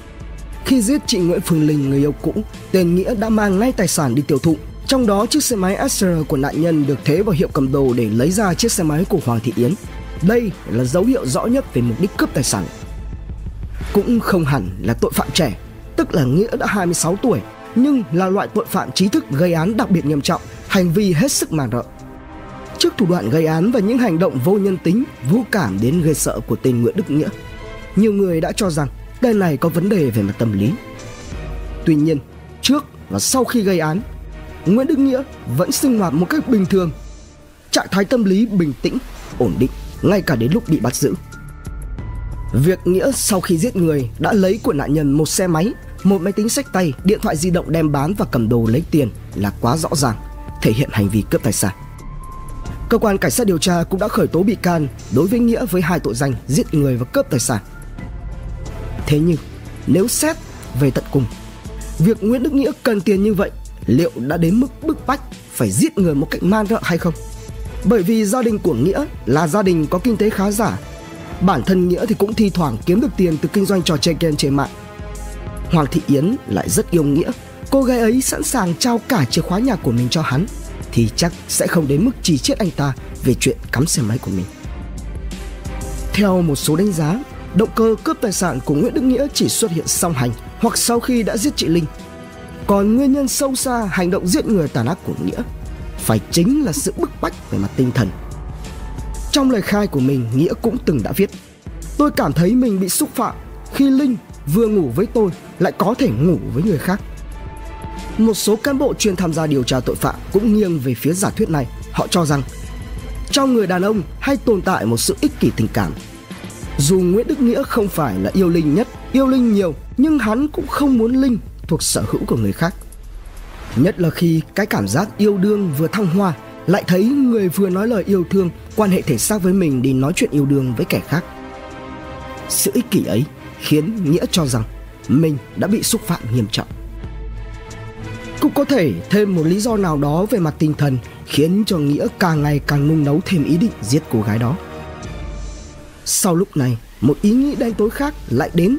S1: Khi giết chị Nguyễn Phương Linh người yêu cũ, Tên Nghĩa đã mang ngay tài sản đi tiêu thụ. Trong đó chiếc xe máy Acer của nạn nhân được thế vào hiệu cầm đồ để lấy ra chiếc xe máy của Hoàng Thị Yến. Đây là dấu hiệu rõ nhất về mục đích cướp tài sản. Cũng không hẳn là tội phạm trẻ tức là Nghĩa đã 26 tuổi, nhưng là loại tội phạm trí thức gây án đặc biệt nghiêm trọng, hành vi hết sức màn rợ. Trước thủ đoạn gây án và những hành động vô nhân tính, vô cảm đến gây sợ của tên Nguyễn Đức Nghĩa, nhiều người đã cho rằng tên này có vấn đề về mặt tâm lý. Tuy nhiên, trước và sau khi gây án, Nguyễn Đức Nghĩa vẫn sinh hoạt một cách bình thường, trạng thái tâm lý bình tĩnh, ổn định ngay cả đến lúc bị bắt giữ. Việc Nghĩa sau khi giết người đã lấy của nạn nhân một xe máy một máy tính sách tay, điện thoại di động đem bán và cầm đồ lấy tiền là quá rõ ràng, thể hiện hành vi cướp tài sản. Cơ quan cảnh sát điều tra cũng đã khởi tố bị can đối với Nghĩa với hai tội danh giết người và cướp tài sản. Thế nhưng, nếu xét về tận cùng, việc Nguyễn Đức Nghĩa cần tiền như vậy liệu đã đến mức bức bách phải giết người một cách man rợ hay không? Bởi vì gia đình của Nghĩa là gia đình có kinh tế khá giả. Bản thân Nghĩa thì cũng thi thoảng kiếm được tiền từ kinh doanh trò chơi game trên mạng Hoàng Thị Yến lại rất yêu nghĩa Cô gái ấy sẵn sàng trao cả chìa khóa nhà của mình cho hắn thì chắc sẽ không đến mức chỉ chết anh ta Về chuyện cắm xe máy của mình. Theo một số đánh giá, Động cơ cướp tài sản của Nguyễn Đức Nghĩa chỉ xuất hiện song hành Hoặc sau khi đã giết chị Linh. Còn nguyên nhân sâu xa hành động giết người tàn ác của Nghĩa Phải chính là sự bức bách về mặt tinh thần. Trong lời khai của mình, Nghĩa cũng từng đã viết, Tôi cảm thấy mình bị xúc phạm khi Linh vừa ngủ với tôi lại có thể ngủ với người khác. Một số cán bộ chuyên tham gia điều tra tội phạm cũng nghiêng về phía giả thuyết này. Họ cho rằng trong người đàn ông hay tồn tại một sự ích kỷ tình cảm. Dù Nguyễn Đức Nghĩa không phải là yêu Linh nhất, yêu Linh nhiều, nhưng hắn cũng không muốn Linh thuộc sở hữu của người khác. Nhất là khi cái cảm giác yêu đương vừa thăng hoa lại thấy người vừa nói lời yêu thương quan hệ thể xác với mình đi nói chuyện yêu đương với kẻ khác. Sự ích kỷ ấy khiến Nghĩa cho rằng mình đã bị xúc phạm nghiêm trọng. Cũng có thể thêm một lý do nào đó về mặt tinh thần khiến cho Nghĩa càng ngày càng nung nấu thêm ý định giết cô gái đó. Sau lúc này, một ý nghĩ đen tối khác lại đến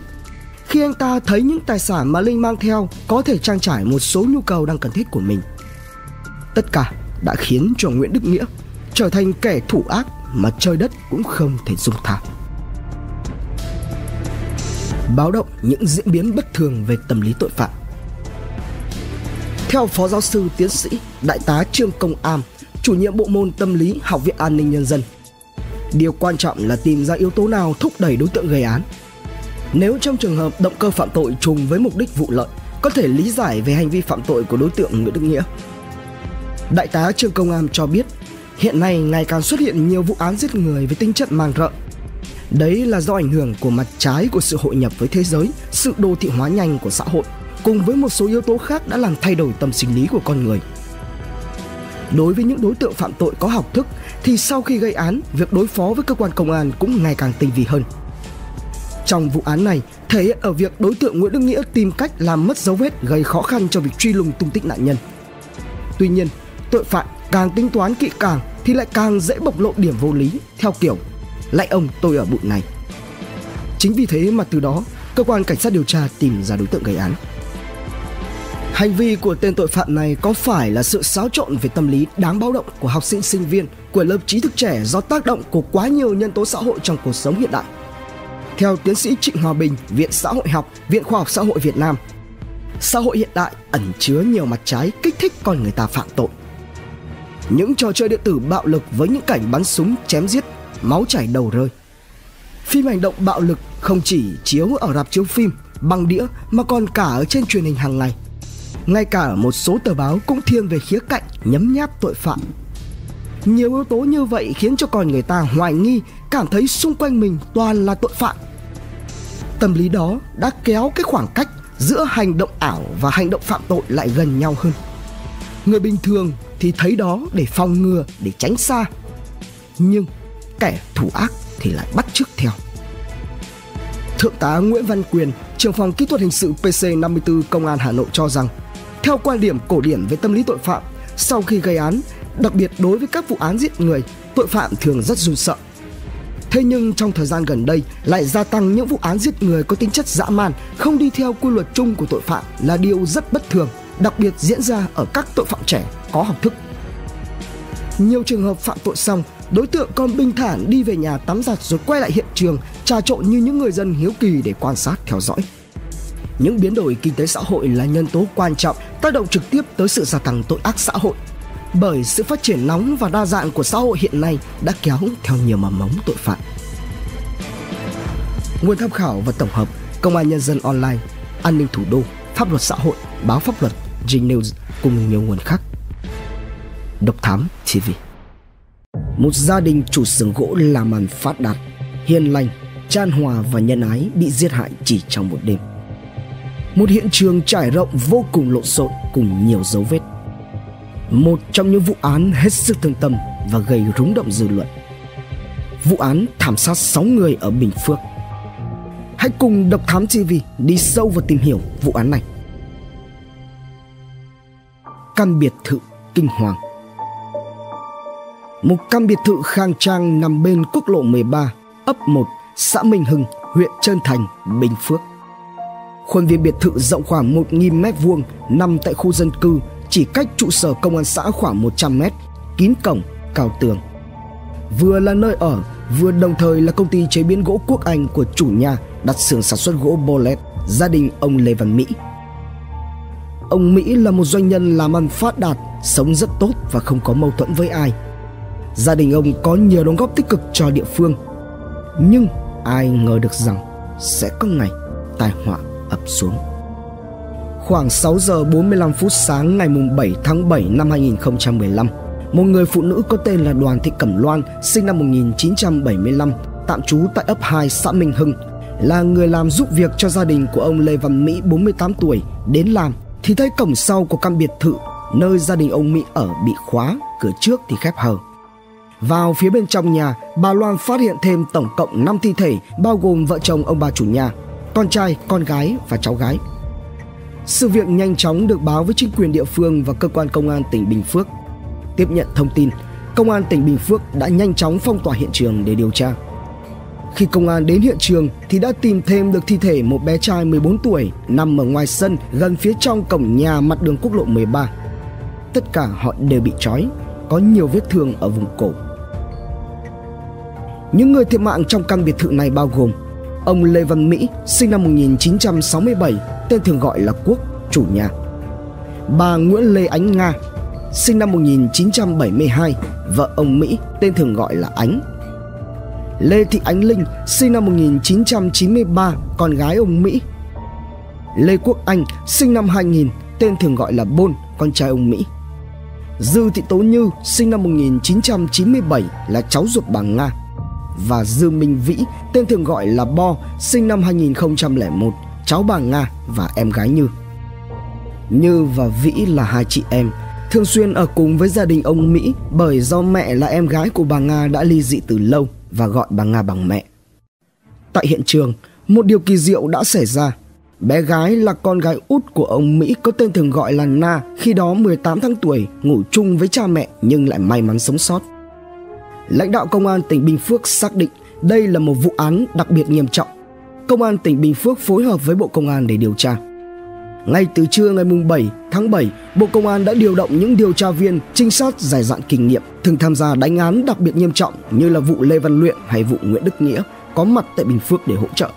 S1: khi anh ta thấy những tài sản mà Linh mang theo có thể trang trải một số nhu cầu đang cần thiết của mình. Tất cả đã khiến cho Nguyễn Đức Nghĩa trở thành kẻ thủ ác mà trời đất cũng không thể dung tha báo động những diễn biến bất thường về tâm lý tội phạm. Theo Phó Giáo sư Tiến sĩ Đại tá Trương Công Am, chủ nhiệm bộ môn tâm lý Học viện An ninh Nhân dân, điều quan trọng là tìm ra yếu tố nào thúc đẩy đối tượng gây án. Nếu trong trường hợp động cơ phạm tội trùng với mục đích vụ lợi, có thể lý giải về hành vi phạm tội của đối tượng Nguyễn Đức Nghĩa. Đại tá Trương Công Am cho biết, hiện nay ngày càng xuất hiện nhiều vụ án giết người với tính chất mang rợ, Đấy là do ảnh hưởng của mặt trái của sự hội nhập với thế giới, sự đô thị hóa nhanh của xã hội, cùng với một số yếu tố khác đã làm thay đổi tâm sinh lý của con người. Đối với những đối tượng phạm tội có học thức thì sau khi gây án, việc đối phó với cơ quan công an cũng ngày càng tinh vi hơn. Trong vụ án này, thể hiện ở việc đối tượng Nguyễn Đức Nghĩa tìm cách làm mất dấu vết gây khó khăn cho việc truy lùng tung tích nạn nhân. Tuy nhiên, tội phạm càng tính toán kỹ càng thì lại càng dễ bộc lộ điểm vô lý theo kiểu lại ông tôi ở bụi này chính vì thế mà từ đó cơ quan cảnh sát điều tra tìm ra đối tượng gây án hành vi của tên tội phạm này có phải là sự xáo trộn về tâm lý đáng báo động của học sinh sinh viên của lớp trí thức trẻ do tác động của quá nhiều nhân tố xã hội trong cuộc sống hiện đại theo tiến sĩ Trịnh Hòa Bình, Viện Xã hội học, Viện Khoa học Xã hội Việt Nam. xã hội hiện đại ẩn chứa nhiều mặt trái kích thích con người ta phạm tội. Những trò chơi điện tử bạo lực với những cảnh bắn súng chém giết, máu chảy đầu rơi. Phim hành động bạo lực không chỉ chiếu ở rạp chiếu phim, băng đĩa mà còn cả ở trên truyền hình hàng ngày. Ngay cả một số tờ báo cũng thiên về khía cạnh nhấm nháp tội phạm. Nhiều yếu tố như vậy khiến cho con người ta hoài nghi, cảm thấy xung quanh mình toàn là tội phạm. Tâm lý đó đã kéo cái khoảng cách giữa hành động ảo và hành động phạm tội lại gần nhau hơn. Người bình thường thì thấy đó để phòng ngừa, để tránh xa. Nhưng kẻ thủ ác thì lại bắt chước theo. Thượng tá Nguyễn Văn Quyền, trưởng phòng kỹ thuật hình sự PC54 Công an Hà Nội cho rằng, theo quan điểm cổ điển về tâm lý tội phạm, sau khi gây án, đặc biệt đối với các vụ án giết người, tội phạm thường rất run sợ. Thế nhưng trong thời gian gần đây lại gia tăng những vụ án giết người có tính chất dã man, không đi theo quy luật chung của tội phạm là điều rất bất thường, đặc biệt diễn ra ở các tội phạm trẻ có học thức. Nhiều trường hợp phạm tội xong, đối tượng còn bình thản đi về nhà tắm giặt rồi quay lại hiện trường, trà trộn như những người dân hiếu kỳ để quan sát theo dõi. Những biến đổi kinh tế xã hội là nhân tố quan trọng tác động trực tiếp tới sự gia tăng tội ác xã hội. Bởi sự phát triển nóng và đa dạng của xã hội hiện nay đã kéo theo nhiều mầm mống tội phạm. Nguồn tham khảo và tổng hợp Công an Nhân dân Online, An ninh Thủ đô, Pháp luật xã hội, Báo Pháp luật, G News cùng nhiều nguồn khác. Độc Thám TV Một gia đình chủ xưởng gỗ làm ăn phát đạt, hiền lành, chan hòa và nhân ái bị giết hại chỉ trong một đêm. Một hiện trường trải rộng vô cùng lộn xộn cùng nhiều dấu vết. Một trong những vụ án hết sức thương tâm và gây rúng động dư luận. Vụ án thảm sát 6 người ở Bình Phước. Hãy cùng Độc Thám TV đi sâu vào tìm hiểu vụ án này. Căn biệt thự kinh hoàng một căn biệt thự khang trang nằm bên quốc lộ 13, ấp 1, xã Minh Hưng, huyện Trơn Thành, Bình Phước. Khuôn viên biệt thự rộng khoảng 1.000 mét vuông nằm tại khu dân cư, chỉ cách trụ sở công an xã khoảng 100 mét, kín cổng, cao tường. Vừa là nơi ở, vừa đồng thời là công ty chế biến gỗ quốc Anh của chủ nhà đặt xưởng sản xuất gỗ Bolet, gia đình ông Lê Văn Mỹ. Ông Mỹ là một doanh nhân làm ăn phát đạt, sống rất tốt và không có mâu thuẫn với ai – gia đình ông có nhiều đóng góp tích cực cho địa phương. Nhưng ai ngờ được rằng sẽ có ngày tai họa ập xuống. Khoảng 6 giờ 45 phút sáng ngày 7 tháng 7 năm 2015, một người phụ nữ có tên là Đoàn Thị Cẩm Loan, sinh năm 1975, tạm trú tại ấp 2 xã Minh Hưng, là người làm giúp việc cho gia đình của ông Lê Văn Mỹ 48 tuổi đến làm thì thấy cổng sau của căn biệt thự nơi gia đình ông Mỹ ở bị khóa, cửa trước thì khép hờ. Vào phía bên trong nhà, bà Loan phát hiện thêm tổng cộng 5 thi thể bao gồm vợ chồng ông bà chủ nhà, con trai, con gái và cháu gái. Sự việc nhanh chóng được báo với chính quyền địa phương và cơ quan công an tỉnh Bình Phước. Tiếp nhận thông tin, công an tỉnh Bình Phước đã nhanh chóng phong tỏa hiện trường để điều tra. Khi công an đến hiện trường thì đã tìm thêm được thi thể một bé trai 14 tuổi nằm ở ngoài sân gần phía trong cổng nhà mặt đường quốc lộ 13. Tất cả họ đều bị trói, có nhiều vết thương ở vùng cổ. Những người thiệt mạng trong căn biệt thự này bao gồm ông Lê Văn Mỹ, sinh năm 1967, tên thường gọi là Quốc, chủ nhà. Bà Nguyễn Lê Ánh Nga, sinh năm 1972, vợ ông Mỹ, tên thường gọi là Ánh. Lê Thị Ánh Linh, sinh năm 1993, con gái ông Mỹ. Lê Quốc Anh, sinh năm 2000, tên thường gọi là Bôn, con trai ông Mỹ. Dư Thị Tố Như, sinh năm 1997, là cháu ruột bà Nga và Dương Minh Vĩ, tên thường gọi là Bo, sinh năm 2001, cháu bà Nga và em gái Như. Như và Vĩ là hai chị em, thường xuyên ở cùng với gia đình ông Mỹ bởi do mẹ là em gái của bà Nga đã ly dị từ lâu và gọi bà Nga bằng mẹ. Tại hiện trường, một điều kỳ diệu đã xảy ra. Bé gái là con gái út của ông Mỹ có tên thường gọi là Na, khi đó 18 tháng tuổi, ngủ chung với cha mẹ nhưng lại may mắn sống sót lãnh đạo công an tỉnh Bình Phước xác định đây là một vụ án đặc biệt nghiêm trọng. Công an tỉnh Bình Phước phối hợp với Bộ Công an để điều tra. Ngay từ trưa ngày 7 tháng 7, Bộ Công an đã điều động những điều tra viên, trinh sát giải dạn kinh nghiệm thường tham gia đánh án đặc biệt nghiêm trọng như là vụ Lê Văn Luyện hay vụ Nguyễn Đức Nghĩa có mặt tại Bình Phước để hỗ trợ.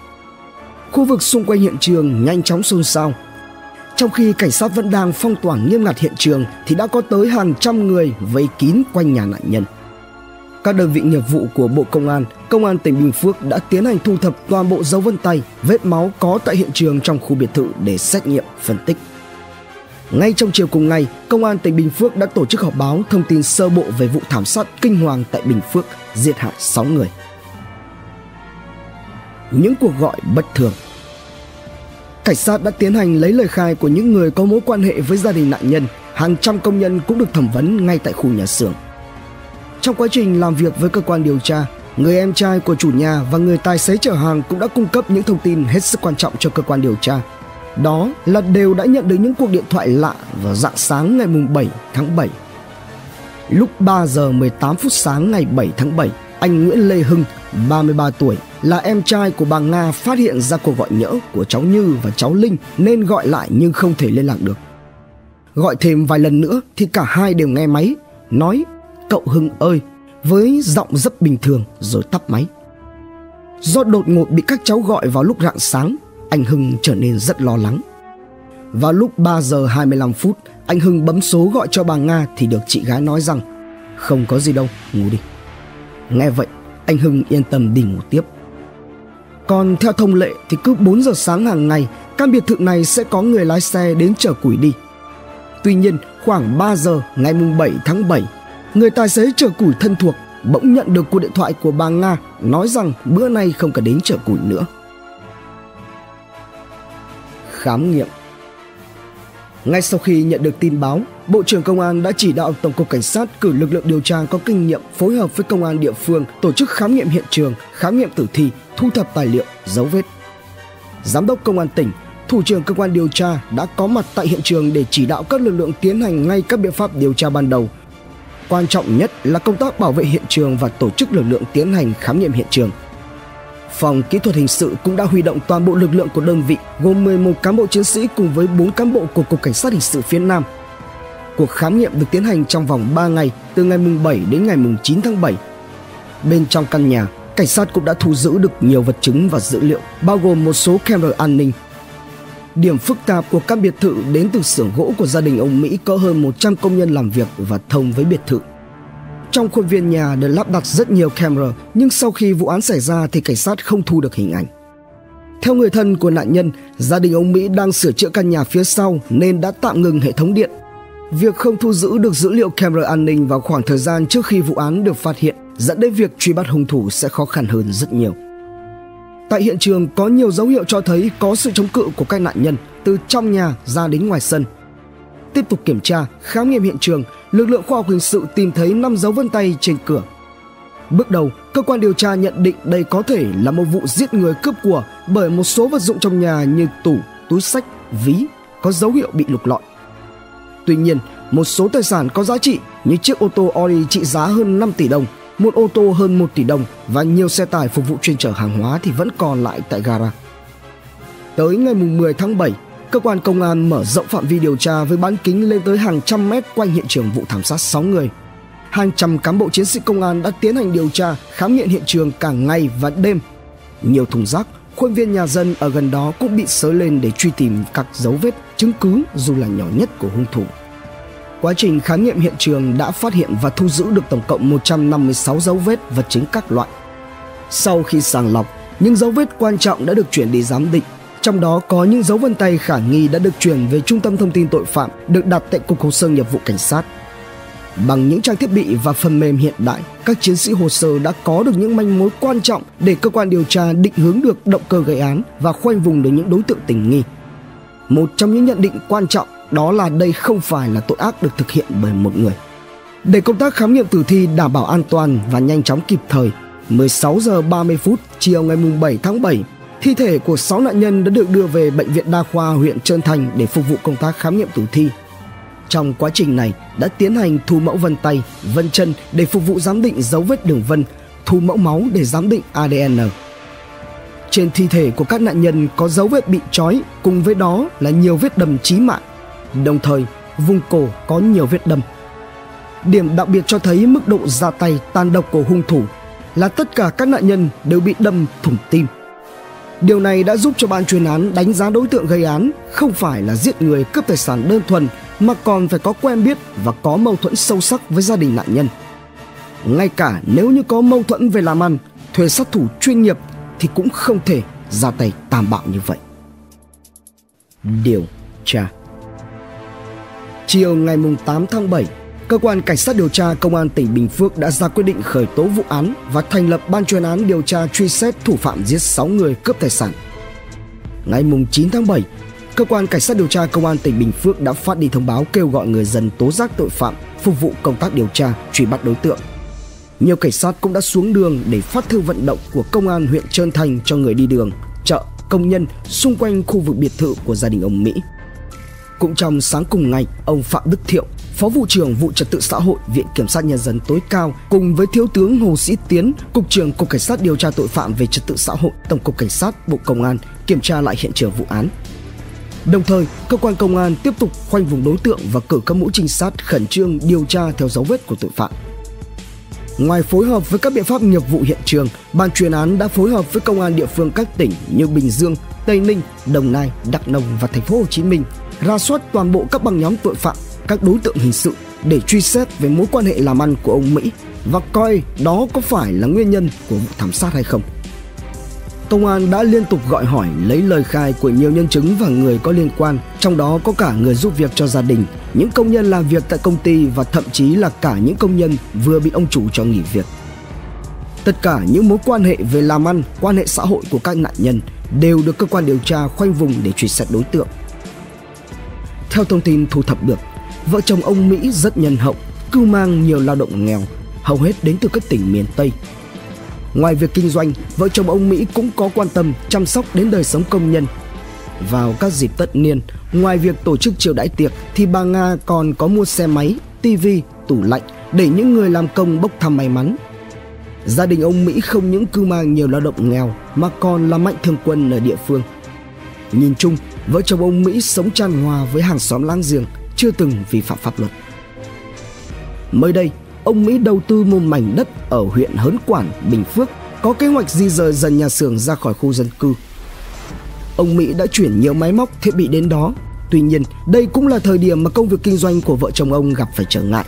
S1: Khu vực xung quanh hiện trường nhanh chóng xôn xao. Trong khi cảnh sát vẫn đang phong tỏa nghiêm ngặt hiện trường thì đã có tới hàng trăm người vây kín quanh nhà nạn nhân. Các đơn vị nghiệp vụ của Bộ Công an, Công an tỉnh Bình Phước đã tiến hành thu thập toàn bộ dấu vân tay, vết máu có tại hiện trường trong khu biệt thự để xét nghiệm, phân tích. Ngay trong chiều cùng ngày, Công an tỉnh Bình Phước đã tổ chức họp báo thông tin sơ bộ về vụ thảm sát kinh hoàng tại Bình Phước, giết hại 6 người. Những cuộc gọi bất thường Cảnh sát đã tiến hành lấy lời khai của những người có mối quan hệ với gia đình nạn nhân. Hàng trăm công nhân cũng được thẩm vấn ngay tại khu nhà xưởng. Trong quá trình làm việc với cơ quan điều tra, người em trai của chủ nhà và người tài xế chở hàng cũng đã cung cấp những thông tin hết sức quan trọng cho cơ quan điều tra. Đó là đều đã nhận được những cuộc điện thoại lạ vào dạng sáng ngày 7 tháng 7. Lúc 3 giờ 18 phút sáng ngày 7 tháng 7, anh Nguyễn Lê Hưng, 33 tuổi, là em trai của bà Nga phát hiện ra cuộc gọi nhỡ của cháu Như và cháu Linh nên gọi lại nhưng không thể liên lạc được. Gọi thêm vài lần nữa thì cả hai đều nghe máy, nói cậu Hưng ơi với giọng rất bình thường rồi tắt máy. Do đột ngột bị các cháu gọi vào lúc rạng sáng, anh Hưng trở nên rất lo lắng. Vào lúc 3 giờ 25 phút, anh Hưng bấm số gọi cho bà Nga thì được chị gái nói rằng không có gì đâu, ngủ đi. Nghe vậy, anh Hưng yên tâm đi ngủ tiếp. Còn theo thông lệ thì cứ 4 giờ sáng hàng ngày, căn biệt thự này sẽ có người lái xe đến chở củi đi. Tuy nhiên, khoảng 3 giờ ngày 7 tháng 7, người tài xế chở củi thân thuộc bỗng nhận được cuộc điện thoại của bà Nga nói rằng bữa nay không cần đến chở củi nữa. Khám nghiệm ngay sau khi nhận được tin báo, Bộ trưởng Công an đã chỉ đạo Tổng cục Cảnh sát cử lực lượng điều tra có kinh nghiệm phối hợp với công an địa phương tổ chức khám nghiệm hiện trường, khám nghiệm tử thi, thu thập tài liệu, dấu vết. Giám đốc Công an tỉnh, thủ trưởng cơ quan điều tra đã có mặt tại hiện trường để chỉ đạo các lực lượng tiến hành ngay các biện pháp điều tra ban đầu. Quan trọng nhất là công tác bảo vệ hiện trường và tổ chức lực lượng tiến hành khám nghiệm hiện trường – Phòng kỹ thuật hình sự cũng đã huy động toàn bộ lực lượng của đơn vị gồm 11 cán bộ chiến sĩ cùng với 4 cán bộ của Cục Cảnh sát Hình sự phía Nam. Cuộc khám nghiệm được tiến hành trong vòng 3 ngày từ ngày mùng 7 đến ngày mùng 9 tháng 7. Bên trong căn nhà, cảnh sát cũng đã thu giữ được nhiều vật chứng và dữ liệu bao gồm một số camera an ninh. Điểm phức tạp của căn biệt thự đến từ xưởng gỗ của gia đình ông Mỹ có hơn 100 công nhân làm việc và thông với biệt thự. Trong khuôn viên nhà được lắp đặt rất nhiều camera, nhưng sau khi vụ án xảy ra thì cảnh sát không thu được hình ảnh. Theo người thân của nạn nhân, gia đình ông Mỹ đang sửa chữa căn nhà phía sau nên đã tạm ngừng hệ thống điện. Việc không thu giữ được dữ liệu camera an ninh vào khoảng thời gian trước khi vụ án được phát hiện dẫn đến việc truy bắt hung thủ sẽ khó khăn hơn rất nhiều. Tại hiện trường có nhiều dấu hiệu cho thấy có sự chống cự của các nạn nhân từ trong nhà ra đến ngoài sân. Tiếp tục kiểm tra, khám nghiệm hiện trường, lực lượng khoa học hình sự tìm thấy 5 dấu vân tay trên cửa. Bước đầu, cơ quan điều tra nhận định đây có thể là một vụ giết người cướp của bởi một số vật dụng trong nhà như tủ, túi sách, ví có dấu hiệu bị lục lọi. Tuy nhiên, một số tài sản có giá trị như chiếc ô tô Audi trị giá hơn 5 tỷ đồng, một ô tô hơn 1 tỷ đồng và nhiều xe tải phục vụ chuyên chở hàng hóa thì vẫn còn lại tại gara. Tới ngày 10 tháng 7, cơ quan công an mở rộng phạm vi điều tra với bán kính lên tới hàng trăm mét quanh hiện trường vụ thảm sát 6 người. Hàng trăm cán bộ chiến sĩ công an đã tiến hành điều tra, khám nghiệm hiện trường cả ngày và đêm. Nhiều thùng rác, khuôn viên nhà dân ở gần đó cũng bị sới lên để truy tìm các dấu vết, chứng cứ dù là nhỏ nhất của hung thủ. Quá trình khám nghiệm hiện trường đã phát hiện và thu giữ được tổng cộng 156 dấu vết vật chứng các loại. Sau khi sàng lọc, những dấu vết quan trọng đã được chuyển đi giám định trong đó có những dấu vân tay khả nghi đã được chuyển về Trung tâm Thông tin Tội phạm được đặt tại Cục Hồ sơ Nghiệp vụ Cảnh sát. Bằng những trang thiết bị và phần mềm hiện đại, các chiến sĩ hồ sơ đã có được những manh mối quan trọng để cơ quan điều tra định hướng được động cơ gây án và khoanh vùng được những đối tượng tình nghi. Một trong những nhận định quan trọng đó là đây không phải là tội ác được thực hiện bởi một người. Để công tác khám nghiệm tử thi đảm bảo an toàn và nhanh chóng kịp thời, 16 giờ 30 phút chiều ngày 7 tháng 7, Thi thể của 6 nạn nhân đã được đưa về Bệnh viện Đa khoa huyện Trơn Thành để phục vụ công tác khám nghiệm tử thi. Trong quá trình này đã tiến hành thu mẫu vân tay, vân chân để phục vụ giám định dấu vết đường vân, thu mẫu máu để giám định ADN. Trên thi thể của các nạn nhân có dấu vết bị trói, cùng với đó là nhiều vết đâm chí mạng. Đồng thời, vùng cổ có nhiều vết đâm. Điểm đặc biệt cho thấy mức độ ra tay tàn độc của hung thủ là tất cả các nạn nhân đều bị đâm thủng tim. Điều này đã giúp cho ban chuyên án đánh giá đối tượng gây án không phải là giết người cướp tài sản đơn thuần mà còn phải có quen biết và có mâu thuẫn sâu sắc với gia đình nạn nhân. Ngay cả nếu như có mâu thuẫn về làm ăn, thuê sát thủ chuyên nghiệp thì cũng không thể ra tay tàn bạo như vậy. Điều tra Chiều ngày 8 tháng 7, Cơ quan Cảnh sát điều tra Công an tỉnh Bình Phước đã ra quyết định khởi tố vụ án và thành lập ban chuyên án điều tra truy xét thủ phạm giết 6 người cướp tài sản. Ngày 9 tháng 7, Cơ quan Cảnh sát điều tra Công an tỉnh Bình Phước đã phát đi thông báo kêu gọi người dân tố giác tội phạm, phục vụ công tác điều tra, truy bắt đối tượng. Nhiều cảnh sát cũng đã xuống đường để phát thư vận động của công an huyện Trơn Thành cho người đi đường, chợ, công nhân xung quanh khu vực biệt thự của gia đình ông Mỹ. Cũng trong sáng cùng ngày, ông Phạm Đức Thiệu, Phó vụ trưởng vụ trật tự xã hội Viện Kiểm sát Nhân dân tối cao cùng với Thiếu tướng Hồ Sĩ Tiến, Cục trưởng Cục Cảnh sát điều tra tội phạm về trật tự xã hội Tổng cục Cảnh sát Bộ Công an kiểm tra lại hiện trường vụ án. Đồng thời, cơ quan công an tiếp tục khoanh vùng đối tượng và cử các mũi trinh sát khẩn trương điều tra theo dấu vết của tội phạm. Ngoài phối hợp với các biện pháp nghiệp vụ hiện trường, ban chuyên án đã phối hợp với công an địa phương các tỉnh như Bình Dương, Tây Ninh, Đồng Nai, Đắk Nông và thành phố Hồ Chí Minh ra soát toàn bộ các băng nhóm tội phạm, các đối tượng hình sự để truy xét về mối quan hệ làm ăn của ông Mỹ và coi đó có phải là nguyên nhân của vụ thảm sát hay không. Công an đã liên tục gọi hỏi lấy lời khai của nhiều nhân chứng và người có liên quan, trong đó có cả người giúp việc cho gia đình, những công nhân làm việc tại công ty và thậm chí là cả những công nhân vừa bị ông chủ cho nghỉ việc. Tất cả những mối quan hệ về làm ăn, quan hệ xã hội của các nạn nhân đều được cơ quan điều tra khoanh vùng để truy xét đối tượng. Theo thông tin thu thập được, vợ chồng ông Mỹ rất nhân hậu, cưu mang nhiều lao động nghèo, hầu hết đến từ các tỉnh miền Tây. Ngoài việc kinh doanh, vợ chồng ông Mỹ cũng có quan tâm chăm sóc đến đời sống công nhân. Vào các dịp tất niên, ngoài việc tổ chức chiêu đãi tiệc thì bà Nga còn có mua xe máy, tivi, tủ lạnh để những người làm công bốc thăm may mắn. Gia đình ông Mỹ không những cưu mang nhiều lao động nghèo mà còn là mạnh thường quân ở địa phương. Nhìn chung, vợ chồng ông Mỹ sống tràn hòa với hàng xóm láng giềng, chưa từng vi phạm pháp luật. Mới đây, ông Mỹ đầu tư một mảnh đất ở huyện Hớn Quản, Bình Phước có kế hoạch di rời dần nhà xưởng ra khỏi khu dân cư. Ông Mỹ đã chuyển nhiều máy móc thiết bị đến đó. Tuy nhiên, đây cũng là thời điểm mà công việc kinh doanh của vợ chồng ông gặp phải trở ngại.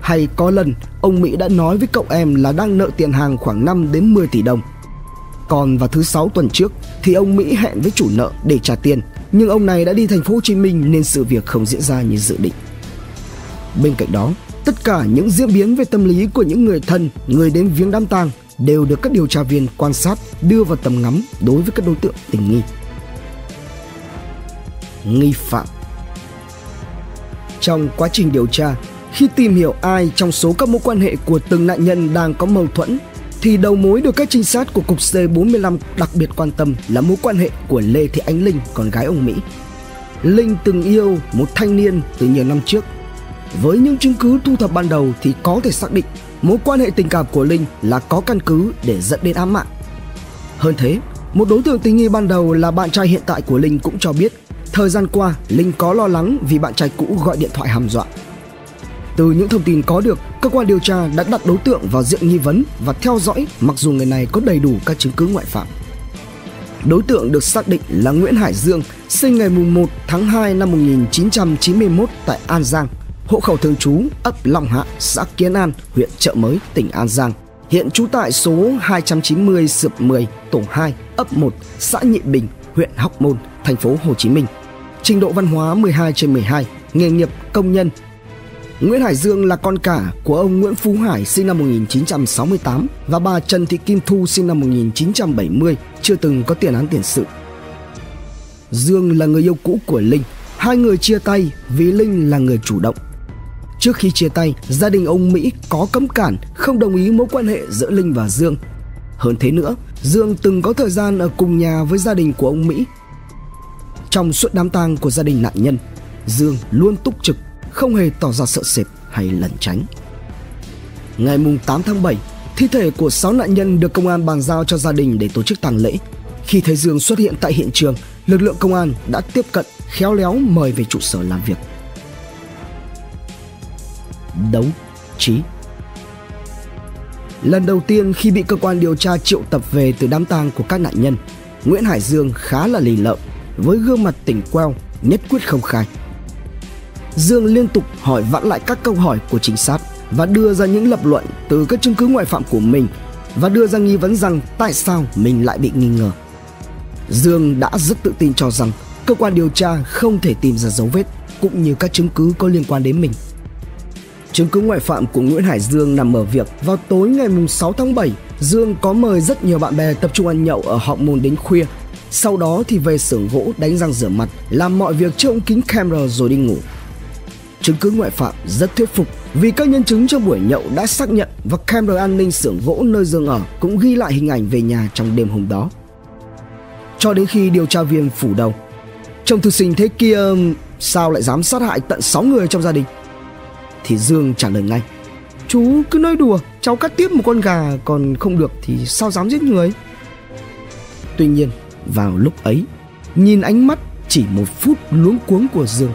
S1: Hay có lần, ông Mỹ đã nói với cậu em là đang nợ tiền hàng khoảng 5 đến 10 tỷ đồng. Còn vào thứ sáu tuần trước thì ông Mỹ hẹn với chủ nợ để trả tiền, nhưng ông này đã đi thành phố Hồ Chí Minh nên sự việc không diễn ra như dự định. Bên cạnh đó, tất cả những diễn biến về tâm lý của những người thân, người đến viếng đám tang đều được các điều tra viên quan sát đưa vào tầm ngắm đối với các đối tượng tình nghi. Nghi phạm Trong quá trình điều tra, khi tìm hiểu ai trong số các mối quan hệ của từng nạn nhân đang có mâu thuẫn thì đầu mối được các trinh sát của cục C45 đặc biệt quan tâm là mối quan hệ của Lê Thị Ánh Linh, con gái ông Mỹ. Linh từng yêu một thanh niên từ nhiều năm trước. Với những chứng cứ thu thập ban đầu thì có thể xác định mối quan hệ tình cảm của Linh là có căn cứ để dẫn đến ám mạng. Hơn thế, một đối tượng tình nghi ban đầu là bạn trai hiện tại của Linh cũng cho biết thời gian qua Linh có lo lắng vì bạn trai cũ gọi điện thoại hàm dọa từ những thông tin có được, cơ quan điều tra đã đặt đối tượng vào diện nghi vấn và theo dõi mặc dù người này có đầy đủ các chứng cứ ngoại phạm. Đối tượng được xác định là Nguyễn Hải Dương, sinh ngày 1 tháng 2 năm 1991 tại An Giang, hộ khẩu thường trú ấp Long Hạ, xã Kiến An, huyện Chợ Mới, tỉnh An Giang. Hiện trú tại số 290 Sượp 10, tổ 2, ấp 1, xã Nhị Bình, huyện Hóc Môn, thành phố Hồ Chí Minh. Trình độ văn hóa 12 trên 12, nghề nghiệp công nhân, Nguyễn Hải Dương là con cả của ông Nguyễn Phú Hải sinh năm 1968 và bà Trần Thị Kim Thu sinh năm 1970, chưa từng có tiền án tiền sự. Dương là người yêu cũ của Linh, hai người chia tay vì Linh là người chủ động. Trước khi chia tay, gia đình ông Mỹ có cấm cản không đồng ý mối quan hệ giữa Linh và Dương. Hơn thế nữa, Dương từng có thời gian ở cùng nhà với gia đình của ông Mỹ. Trong suốt đám tang của gia đình nạn nhân, Dương luôn túc trực không hề tỏ ra sợ sệt hay lẩn tránh. Ngày 8 tháng 7, thi thể của 6 nạn nhân được công an bàn giao cho gia đình để tổ chức tang lễ. Khi thấy Dương xuất hiện tại hiện trường, lực lượng công an đã tiếp cận khéo léo mời về trụ sở làm việc. Đấu trí Lần đầu tiên khi bị cơ quan điều tra triệu tập về từ đám tang của các nạn nhân, Nguyễn Hải Dương khá là lì lợm với gương mặt tỉnh queo, nhất quyết không khai. Dương liên tục hỏi vặn lại các câu hỏi của trinh sát và đưa ra những lập luận từ các chứng cứ ngoại phạm của mình và đưa ra nghi vấn rằng tại sao mình lại bị nghi ngờ. Dương đã rất tự tin cho rằng cơ quan điều tra không thể tìm ra dấu vết cũng như các chứng cứ có liên quan đến mình. Chứng cứ ngoại phạm của Nguyễn Hải Dương nằm ở việc vào tối ngày 6 tháng 7, Dương có mời rất nhiều bạn bè tập trung ăn nhậu ở Họng Môn đến khuya. Sau đó thì về xưởng gỗ đánh răng rửa mặt, làm mọi việc trước ống kính camera rồi đi ngủ. Chứng cứ ngoại phạm rất thuyết phục vì các nhân chứng trong buổi nhậu đã xác nhận và camera an ninh xưởng gỗ nơi Dương ở cũng ghi lại hình ảnh về nhà trong đêm hôm đó. Cho đến khi điều tra viên phủ đầu, chồng thư sinh thế kia sao lại dám sát hại tận 6 người trong gia đình? Thì Dương trả lời ngay Chú cứ nói đùa Cháu cắt tiếp một con gà còn không được Thì sao dám giết người Tuy nhiên vào lúc ấy Nhìn ánh mắt chỉ một phút luống cuống của Dương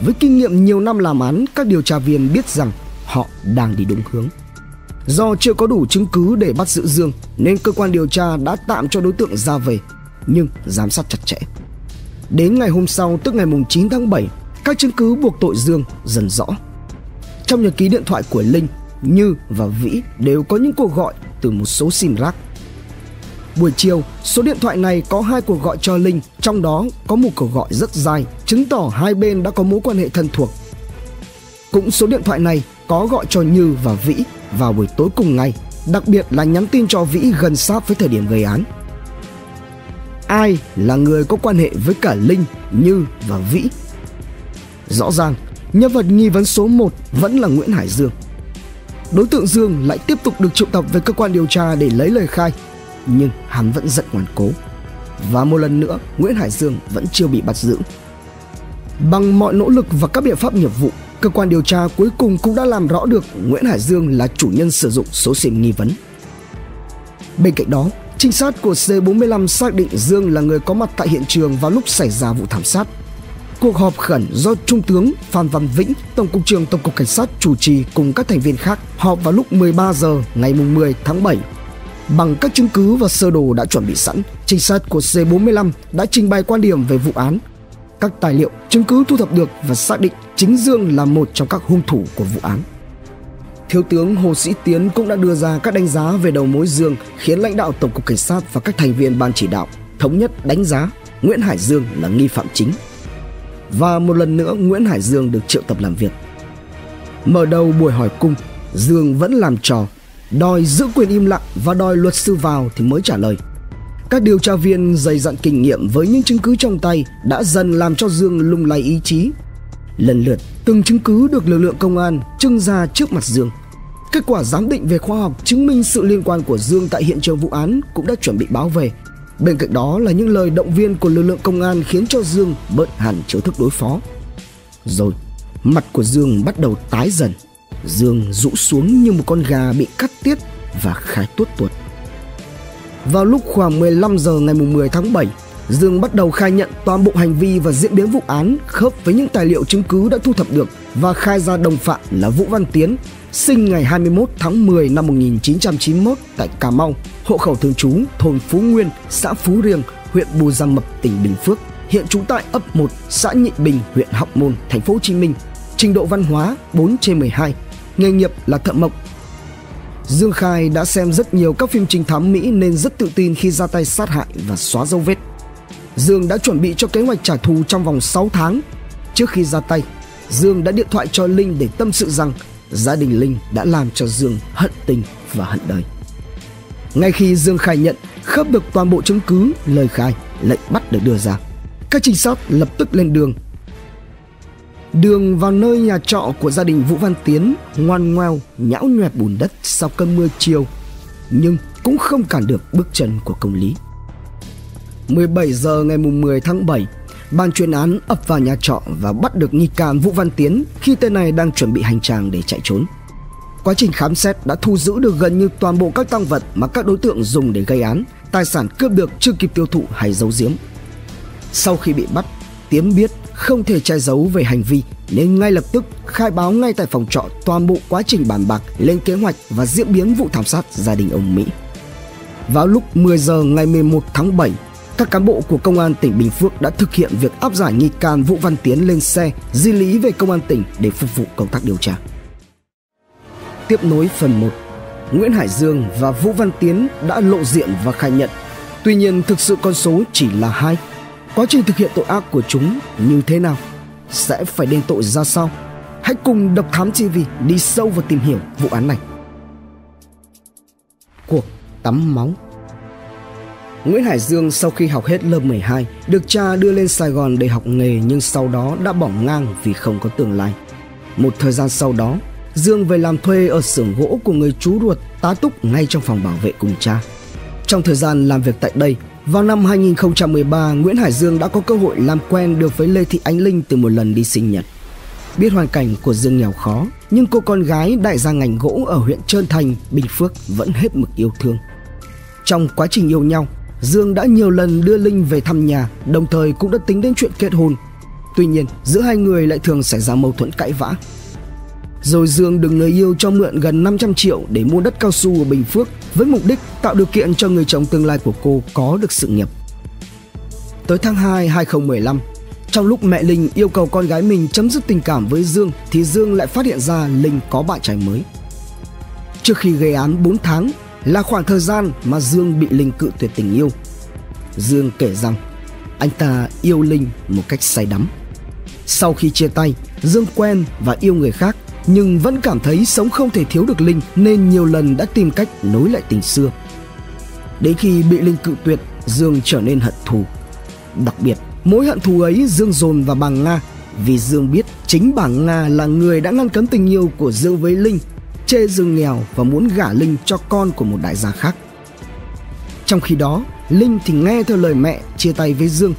S1: với kinh nghiệm nhiều năm làm án Các điều tra viên biết rằng Họ đang đi đúng hướng. Do chưa có đủ chứng cứ để bắt giữ Dương Nên cơ quan điều tra đã tạm cho đối tượng ra về Nhưng giám sát chặt chẽ. Đến ngày hôm sau tức ngày 9 tháng 7 Các chứng cứ buộc tội Dương dần rõ. Trong nhật ký điện thoại của Linh, Như và Vĩ đều có những cuộc gọi từ một số sim rác. Buổi chiều, số điện thoại này có hai cuộc gọi cho Linh, trong đó có một cuộc gọi rất dài, chứng tỏ hai bên đã có mối quan hệ thân thuộc. Cũng số điện thoại này có gọi cho Như và Vĩ vào buổi tối cùng ngày, đặc biệt là nhắn tin cho Vĩ gần sát với thời điểm gây án. Ai là người có quan hệ với cả Linh, Như và Vĩ? Rõ ràng, nhân vật nghi vấn số 1 vẫn là Nguyễn Hải Dương. Đối tượng Dương lại tiếp tục được triệu tập về cơ quan điều tra để lấy lời khai, nhưng hắn vẫn rất ngoan cố. Và một lần nữa, Nguyễn Hải Dương vẫn chưa bị bắt giữ. Bằng mọi nỗ lực và các biện pháp nghiệp vụ, cơ quan điều tra cuối cùng cũng đã làm rõ được Nguyễn Hải Dương là chủ nhân sử dụng số sim nghi vấn. Bên cạnh đó, trinh sát của C45 xác định Dương là người có mặt tại hiện trường vào lúc xảy ra vụ thảm sát Cuộc họp khẩn do Trung tướng Phan Văn Vĩnh, Tổng cục trưởng Tổng cục Cảnh sát chủ trì cùng các thành viên khác họp vào lúc 13 giờ ngày 10 tháng 7. Bằng các chứng cứ và sơ đồ đã chuẩn bị sẵn, trinh sát của C45 đã trình bày quan điểm về vụ án. Các tài liệu, chứng cứ thu thập được và xác định chính Dương là một trong các hung thủ của vụ án. Thiếu tướng Hồ Sĩ Tiến cũng đã đưa ra các đánh giá về đầu mối Dương khiến lãnh đạo Tổng cục Cảnh sát và các thành viên ban chỉ đạo thống nhất đánh giá Nguyễn Hải Dương là nghi phạm chính và một lần nữa Nguyễn Hải Dương được triệu tập làm việc. Mở đầu buổi hỏi cung, Dương vẫn làm trò, đòi giữ quyền im lặng và đòi luật sư vào thì mới trả lời. Các điều tra viên dày dặn kinh nghiệm với những chứng cứ trong tay đã dần làm cho Dương lung lay ý chí. Lần lượt, từng chứng cứ được lực lượng công an trưng ra trước mặt Dương. Kết quả giám định về khoa học chứng minh sự liên quan của Dương tại hiện trường vụ án cũng đã chuẩn bị báo về Bên cạnh đó là những lời động viên của lực lượng công an khiến cho Dương bớt hẳn chiếu thức đối phó. Rồi, mặt của Dương bắt đầu tái dần. Dương rũ xuống như một con gà bị cắt tiết và khai tuốt tuột. Vào lúc khoảng 15 giờ ngày 10 tháng 7, Dương bắt đầu khai nhận toàn bộ hành vi và diễn biến vụ án khớp với những tài liệu chứng cứ đã thu thập được và khai ra đồng phạm là Vũ Văn Tiến, sinh ngày 21 tháng 10 năm 1991 tại Cà Mau, hộ khẩu thường trú thôn Phú Nguyên, xã Phú Riềng, huyện Bù Gia Mập, tỉnh Bình Phước, hiện trú tại ấp 1, xã Nhị Bình, huyện Hóc Môn, thành phố Hồ Chí Minh, trình độ văn hóa 4 trên 12, nghề nghiệp là thợ mộc. Dương Khai đã xem rất nhiều các phim trinh thám Mỹ nên rất tự tin khi ra tay sát hại và xóa dấu vết. Dương đã chuẩn bị cho kế hoạch trả thù trong vòng 6 tháng. Trước khi ra tay, Dương đã điện thoại cho Linh để tâm sự rằng gia đình Linh đã làm cho Dương hận tình và hận đời. Ngay khi Dương khai nhận khớp được toàn bộ chứng cứ, lời khai, lệnh bắt được đưa ra, các trinh sát lập tức lên đường. Đường vào nơi nhà trọ của gia đình Vũ Văn Tiến ngoan ngoeo nhão nhoẹt bùn đất sau cơn mưa chiều, nhưng cũng không cản được bước chân của công lý. 17 giờ ngày 10 tháng 7, ban chuyên án ập vào nhà trọ và bắt được nghi can Vũ Văn Tiến khi tên này đang chuẩn bị hành trang để chạy trốn. Quá trình khám xét đã thu giữ được gần như toàn bộ các tăng vật mà các đối tượng dùng để gây án, tài sản cướp được chưa kịp tiêu thụ hay giấu giếm. Sau khi bị bắt, Tiến biết không thể che giấu về hành vi nên ngay lập tức khai báo ngay tại phòng trọ toàn bộ quá trình bàn bạc lên kế hoạch và diễn biến vụ thảm sát gia đình ông Mỹ. Vào lúc 10 giờ ngày 11 tháng 7, các cán bộ của công an tỉnh Bình Phước đã thực hiện việc áp giải nghi can Vũ Văn Tiến lên xe di lý về công an tỉnh để phục vụ công tác điều tra. Tiếp nối phần 1, Nguyễn Hải Dương và Vũ Văn Tiến đã lộ diện và khai nhận. Tuy nhiên thực sự con số chỉ là hai. Quá trình thực hiện tội ác của chúng như thế nào? Sẽ phải đền tội ra sao? Hãy cùng Độc Thám TV đi sâu vào tìm hiểu vụ án này. Cuộc tắm máu Nguyễn Hải Dương sau khi học hết lớp 12 được cha đưa lên Sài Gòn để học nghề nhưng sau đó đã bỏ ngang vì không có tương lai. Một thời gian sau đó, Dương về làm thuê ở xưởng gỗ của người chú ruột tá túc ngay trong phòng bảo vệ cùng cha. Trong thời gian làm việc tại đây, vào năm 2013, Nguyễn Hải Dương đã có cơ hội làm quen được với Lê Thị Ánh Linh từ một lần đi sinh nhật. Biết hoàn cảnh của Dương nghèo khó, nhưng cô con gái đại gia ngành gỗ ở huyện Trơn Thành, Bình Phước vẫn hết mực yêu thương. Trong quá trình yêu nhau, Dương đã nhiều lần đưa Linh về thăm nhà, đồng thời cũng đã tính đến chuyện kết hôn. Tuy nhiên, giữa hai người lại thường xảy ra mâu thuẫn cãi vã. Rồi Dương được người yêu cho mượn gần 500 triệu để mua đất cao su ở Bình Phước với mục đích tạo điều kiện cho người chồng tương lai của cô có được sự nghiệp. Tới tháng 2 2015, trong lúc mẹ Linh yêu cầu con gái mình chấm dứt tình cảm với Dương thì Dương lại phát hiện ra Linh có bạn trai mới. Trước khi gây án 4 tháng là khoảng thời gian mà Dương bị Linh cự tuyệt tình yêu. Dương kể rằng anh ta yêu Linh một cách say đắm. Sau khi chia tay, Dương quen và yêu người khác nhưng vẫn cảm thấy sống không thể thiếu được Linh nên nhiều lần đã tìm cách nối lại tình xưa. Đến khi bị Linh cự tuyệt, Dương trở nên hận thù. Đặc biệt, mối hận thù ấy Dương dồn vào bà Nga vì Dương biết chính bà Nga là người đã ngăn cấm tình yêu của Dương với Linh, chê Dương nghèo và muốn gả Linh cho con của một đại gia khác. Trong khi đó, Linh thì nghe theo lời mẹ chia tay với Dương.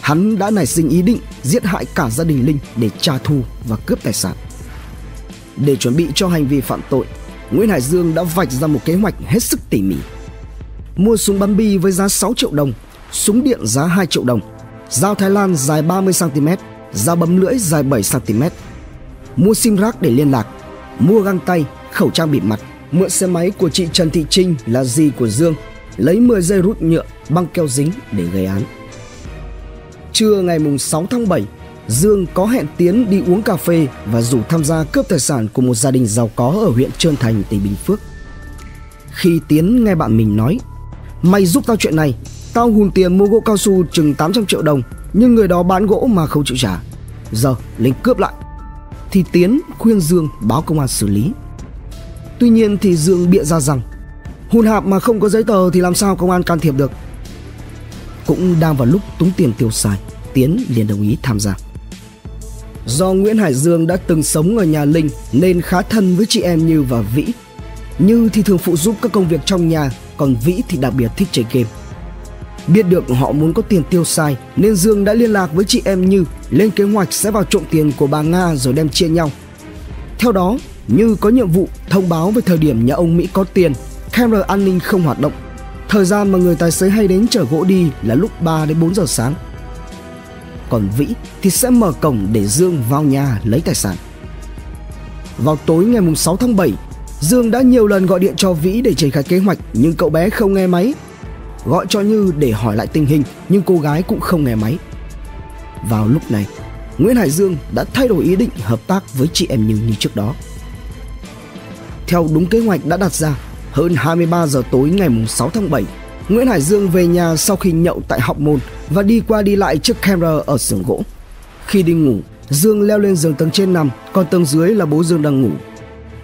S1: Hắn đã nảy sinh ý định giết hại cả gia đình Linh để trả thù và cướp tài sản. Để chuẩn bị cho hành vi phạm tội, Nguyễn Hải Dương đã vạch ra một kế hoạch hết sức tỉ mỉ. Mua súng bắn bi với giá 6 triệu đồng, súng điện giá 2 triệu đồng, dao Thái Lan dài 30 cm, dao bấm lưỡi dài 7 cm. Mua sim rác để liên lạc, mua găng tay, khẩu trang bịt mặt, mượn xe máy của chị Trần Thị Trinh là dì của Dương, lấy 10 dây rút nhựa, băng keo dính để gây án. Trưa ngày 6 tháng 7, Dương có hẹn Tiến đi uống cà phê và rủ tham gia cướp tài sản của một gia đình giàu có ở huyện Trơn Thành, tỉnh Bình Phước. Khi Tiến nghe bạn mình nói Mày giúp tao chuyện này Tao hùn tiền mua gỗ cao su chừng 800 triệu đồng Nhưng người đó bán gỗ mà không chịu trả. Giờ Linh cướp lại. Thì Tiến khuyên Dương báo công an xử lý. Tuy nhiên thì Dương bịa ra rằng Hùn hạp mà không có giấy tờ thì làm sao công an can thiệp được? Cũng đang vào lúc túng tiền tiêu xài Tiến liền đồng ý tham gia. Do Nguyễn Hải Dương đã từng sống ở nhà Linh nên khá thân với chị em Như và Vĩ. Như thì thường phụ giúp các công việc trong nhà, còn Vĩ thì đặc biệt thích chơi game. Biết được họ muốn có tiền tiêu xài nên Dương đã liên lạc với chị em Như lên kế hoạch sẽ vào trộm tiền của bà Nga rồi đem chia nhau. Theo đó, Như có nhiệm vụ thông báo về thời điểm nhà ông Mỹ có tiền, camera an ninh không hoạt động. Thời gian mà người tài xế hay đến chở gỗ đi là lúc 3 đến 4 giờ sáng còn Vĩ thì sẽ mở cổng để Dương vào nhà lấy tài sản. Vào tối ngày 6 tháng 7, Dương đã nhiều lần gọi điện cho Vĩ để triển khai kế hoạch nhưng cậu bé không nghe máy. Gọi cho Như để hỏi lại tình hình nhưng cô gái cũng không nghe máy. Vào lúc này, Nguyễn Hải Dương đã thay đổi ý định hợp tác với chị em Như như trước đó. Theo đúng kế hoạch đã đặt ra, hơn 23 giờ tối ngày 6 tháng 7, Nguyễn Hải Dương về nhà sau khi nhậu tại Học Môn và đi qua đi lại trước camera ở xưởng gỗ. Khi đi ngủ, Dương leo lên giường tầng trên nằm, còn tầng dưới là bố Dương đang ngủ.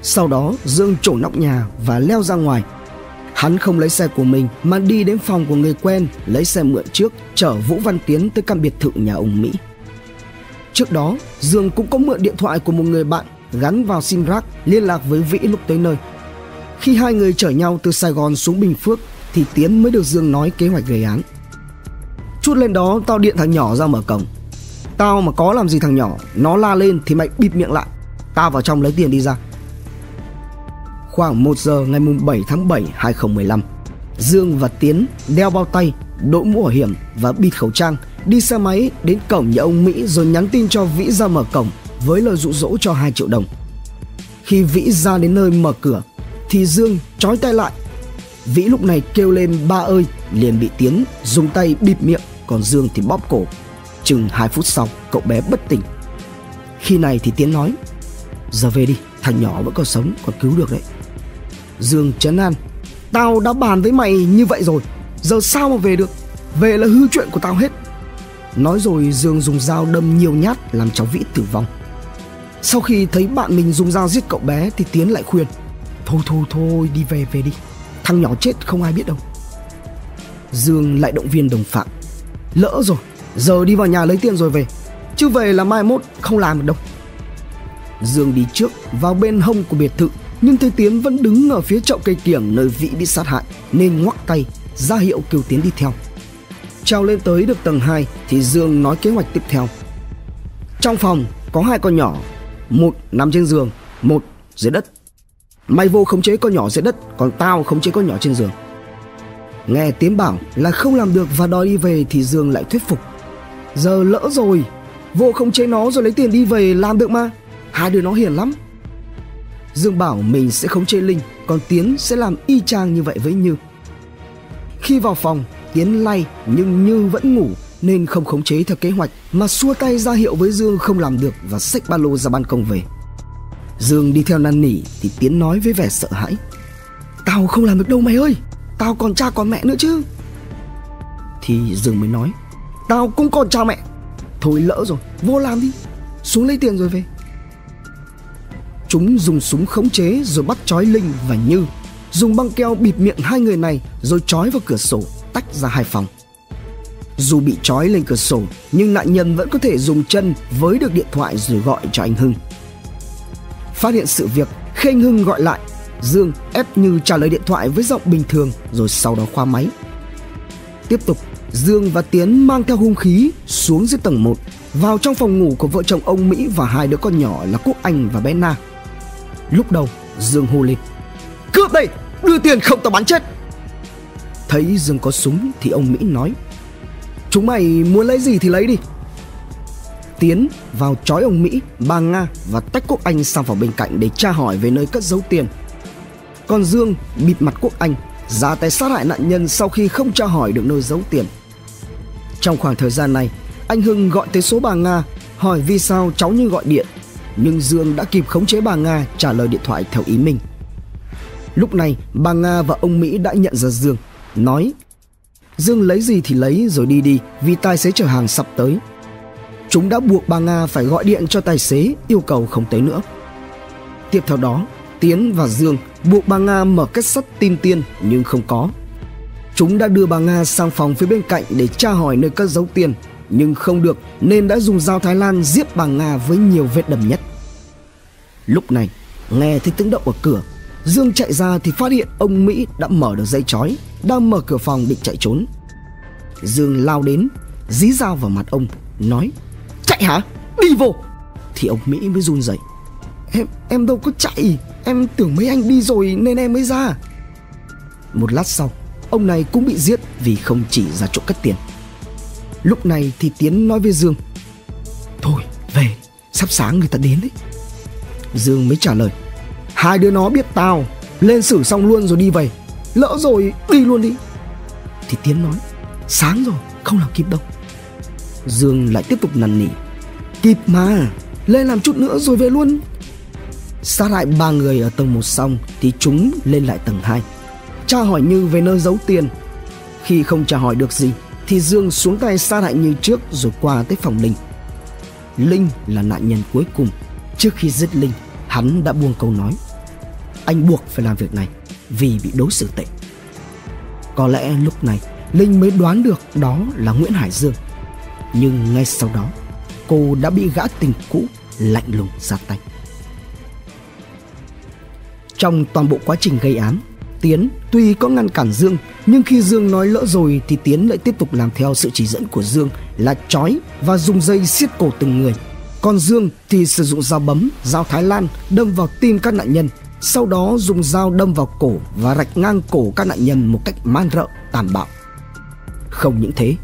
S1: Sau đó, Dương trổ nóc nhà và leo ra ngoài. Hắn không lấy xe của mình mà đi đến phòng của người quen lấy xe mượn trước chở Vũ Văn Tiến tới căn biệt thự nhà ông Mỹ. Trước đó, Dương cũng có mượn điện thoại của một người bạn gắn vào sim rác liên lạc với Vĩ lúc tới nơi. Khi hai người chở nhau từ Sài Gòn xuống Bình Phước thì Tiến mới được Dương nói kế hoạch gây án. Chút lên đó tao điện thằng nhỏ ra mở cổng. Tao mà có làm gì thằng nhỏ, nó la lên thì mày bịt miệng lại. Tao vào trong lấy tiền đi ra. Khoảng 1 giờ ngày 7 tháng 7 2015, Dương và Tiến đeo bao tay, đội mũ bảo hiểm và bịt khẩu trang đi xe máy đến cổng nhà ông Mỹ rồi nhắn tin cho Vĩ ra mở cổng với lời dụ dỗ cho 2 triệu đồng. Khi Vĩ ra đến nơi mở cửa thì Dương trói tay lại Vĩ lúc này kêu lên ba ơi liền bị Tiến dùng tay bịt miệng còn Dương thì bóp cổ. Chừng 2 phút sau cậu bé bất tỉnh. Khi này thì Tiến nói Giờ về đi, thằng nhỏ vẫn còn sống còn cứu được đấy. Dương chấn an Tao đã bàn với mày như vậy rồi Giờ sao mà về được Về là hư chuyện của tao hết Nói rồi Dương dùng dao đâm nhiều nhát Làm cháu Vĩ tử vong Sau khi thấy bạn mình dùng dao giết cậu bé Thì Tiến lại khuyên Thôi thôi thôi đi về về đi Thằng nhỏ chết không ai biết đâu Dương lại động viên đồng phạm Lỡ rồi Giờ đi vào nhà lấy tiền rồi về Chứ về là mai mốt không làm được đâu Dương đi trước vào bên hông của biệt thự nhưng thấy Tiến vẫn đứng ở phía chậu cây kiểng nơi Vĩ bị sát hại nên ngoắc tay ra hiệu kêu Tiến đi theo. Trao lên tới được tầng 2 thì Dương nói kế hoạch tiếp theo. Trong phòng có hai con nhỏ, một nằm trên giường, một dưới đất. Mày vô khống chế con nhỏ dưới đất, còn tao khống chế con nhỏ trên giường. Nghe Tiến bảo là không làm được và đòi đi về thì Dương lại thuyết phục. Giờ lỡ rồi, vô khống chế nó rồi lấy tiền đi về làm được mà. Hai đứa nó hiền lắm. Dương bảo mình sẽ khống chế Linh, còn Tiến sẽ làm y chang như vậy với Như. Khi vào phòng, Tiến lay nhưng Như vẫn ngủ nên không khống chế theo kế hoạch mà xua tay ra hiệu với Dương không làm được và xách ba lô ra ban công về. Dương đi theo năn nỉ thì Tiến nói với vẻ sợ hãi. Tao không làm được đâu mày ơi, tao còn cha còn mẹ nữa chứ. Thì Dương mới nói, tao cũng còn cha mẹ. Thôi lỡ rồi, vô làm đi, xuống lấy tiền rồi về. Chúng dùng súng khống chế rồi bắt trói Linh và Như Dùng băng keo bịt miệng hai người này rồi trói vào cửa sổ tách ra hai phòng Dù bị trói lên cửa sổ nhưng nạn nhân vẫn có thể dùng chân với được điện thoại rồi gọi cho anh Hưng Phát hiện sự việc khi anh Hưng gọi lại. Dương ép Như trả lời điện thoại với giọng bình thường, rồi sau đó khoa máy. Tiếp tục, Dương và Tiến mang theo hung khí xuống dưới tầng 1 vào trong phòng ngủ của vợ chồng ông Mỹ và hai đứa con nhỏ là Quốc Anh và bé Na. Lúc đầu, Dương hô lên, Cướp đây, Đưa tiền không tao bắn chết. Thấy Dương có súng thì ông Mỹ nói, Chúng mày muốn lấy gì thì lấy đi. Tiến vào chói ông Mỹ, bà Nga và tách Quốc Anh sang vào bên cạnh để tra hỏi về nơi cất giấu tiền. Còn Dương bịt mặt Quốc Anh, ra tay sát hại nạn nhân sau khi không tra hỏi được nơi giấu tiền. Trong khoảng thời gian này, anh Hưng gọi tới số bà Nga hỏi vì sao cháu như gọi điện nhưng Dương đã kịp khống chế bà Nga trả lời điện thoại theo ý mình. Lúc này, bà Nga và ông Mỹ đã nhận ra Dương, nói Dương lấy gì thì lấy rồi đi đi vì tài xế chở hàng sắp tới. Chúng đã buộc bà Nga phải gọi điện cho tài xế yêu cầu không tới nữa. Tiếp theo đó, Tiến và Dương buộc bà Nga mở kết sắt tin tiên nhưng không có. Chúng đã đưa bà Nga sang phòng phía bên cạnh để tra hỏi nơi cất giấu tiền nhưng không được nên đã dùng dao Thái Lan giết bà Nga với nhiều vết đầm nhất. Lúc này, nghe thấy tiếng động ở cửa, Dương chạy ra thì phát hiện ông Mỹ đã mở được dây chói, đang mở cửa phòng định chạy trốn. Dương lao đến, dí dao vào mặt ông, nói Chạy hả? Đi vô! Thì ông Mỹ mới run rẩy. Em, em đâu có chạy, em tưởng mấy anh đi rồi nên em mới ra. Một lát sau, ông này cũng bị giết vì không chỉ ra chỗ cất tiền. Lúc này thì Tiến nói với Dương Thôi về Sắp sáng người ta đến đấy Dương mới trả lời Hai đứa nó biết tao Lên xử xong luôn rồi đi về Lỡ rồi đi luôn đi Thì Tiến nói Sáng rồi không làm kịp đâu Dương lại tiếp tục năn nỉ Kịp mà Lên làm chút nữa rồi về luôn Sát hại ba người ở tầng 1 xong Thì chúng lên lại tầng 2 Tra hỏi Như về nơi giấu tiền Khi không tra hỏi được gì thì Dương xuống tay sát hại như trước rồi qua tới phòng Linh. Linh là nạn nhân cuối cùng. Trước khi giết Linh, hắn đã buông câu nói. Anh buộc phải làm việc này vì bị đối xử tệ. Có lẽ lúc này Linh mới đoán được đó là Nguyễn Hải Dương. Nhưng ngay sau đó, cô đã bị gã tình cũ lạnh lùng ra tay. Trong toàn bộ quá trình gây án, Tiến tuy có ngăn cản Dương nhưng khi Dương nói lỡ rồi thì Tiến lại tiếp tục làm theo sự chỉ dẫn của Dương là trói và dùng dây siết cổ từng người. Còn Dương thì sử dụng dao bấm, dao Thái Lan đâm vào tim các nạn nhân, sau đó dùng dao đâm vào cổ và rạch ngang cổ các nạn nhân một cách man rợ, tàn bạo. Không những thế,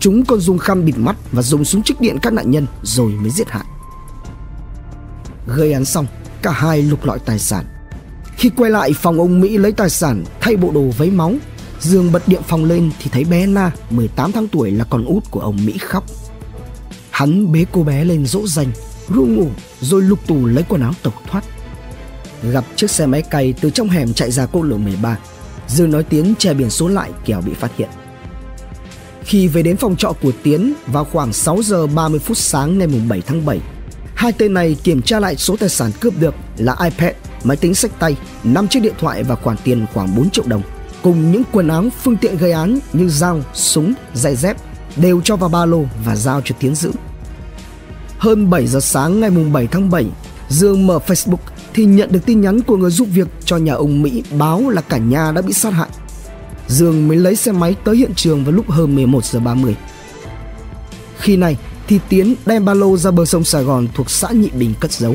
S1: chúng còn dùng khăn bịt mắt và dùng súng trích điện các nạn nhân rồi mới giết hại. Gây án xong, cả hai lục lọi tài sản Khi quay lại phòng ông Mỹ lấy tài sản thay bộ đồ váy máu, Dương bật điện phòng lên thì thấy bé Na 18 tháng tuổi là con út của ông Mỹ khóc. Hắn bế cô bé lên dỗ dành, ru ngủ rồi lục tù lấy quần áo tẩu thoát. Gặp chiếc xe máy cày từ trong hẻm chạy ra quốc lộ 13, Dương nói tiếng che biển số lại kẻo bị phát hiện. Khi về đến phòng trọ của Tiến vào khoảng 6 giờ 30 phút sáng ngày 7 tháng 7, hai tên này kiểm tra lại số tài sản cướp được là iPad, máy tính sách tay, 5 chiếc điện thoại và khoản tiền khoảng 4 triệu đồng, cùng những quần áo phương tiện gây án như dao, súng, giày dép đều cho vào ba lô và giao cho Tiến giữ. Hơn 7 giờ sáng ngày 7 tháng 7, Dương mở Facebook thì nhận được tin nhắn của người giúp việc cho nhà ông Mỹ báo là cả nhà đã bị sát hại. Dương mới lấy xe máy tới hiện trường vào lúc hơn 11 giờ 30. Khi này thì Tiến đem ba lô ra bờ sông Sài Gòn thuộc xã Nhị Bình cất giấu.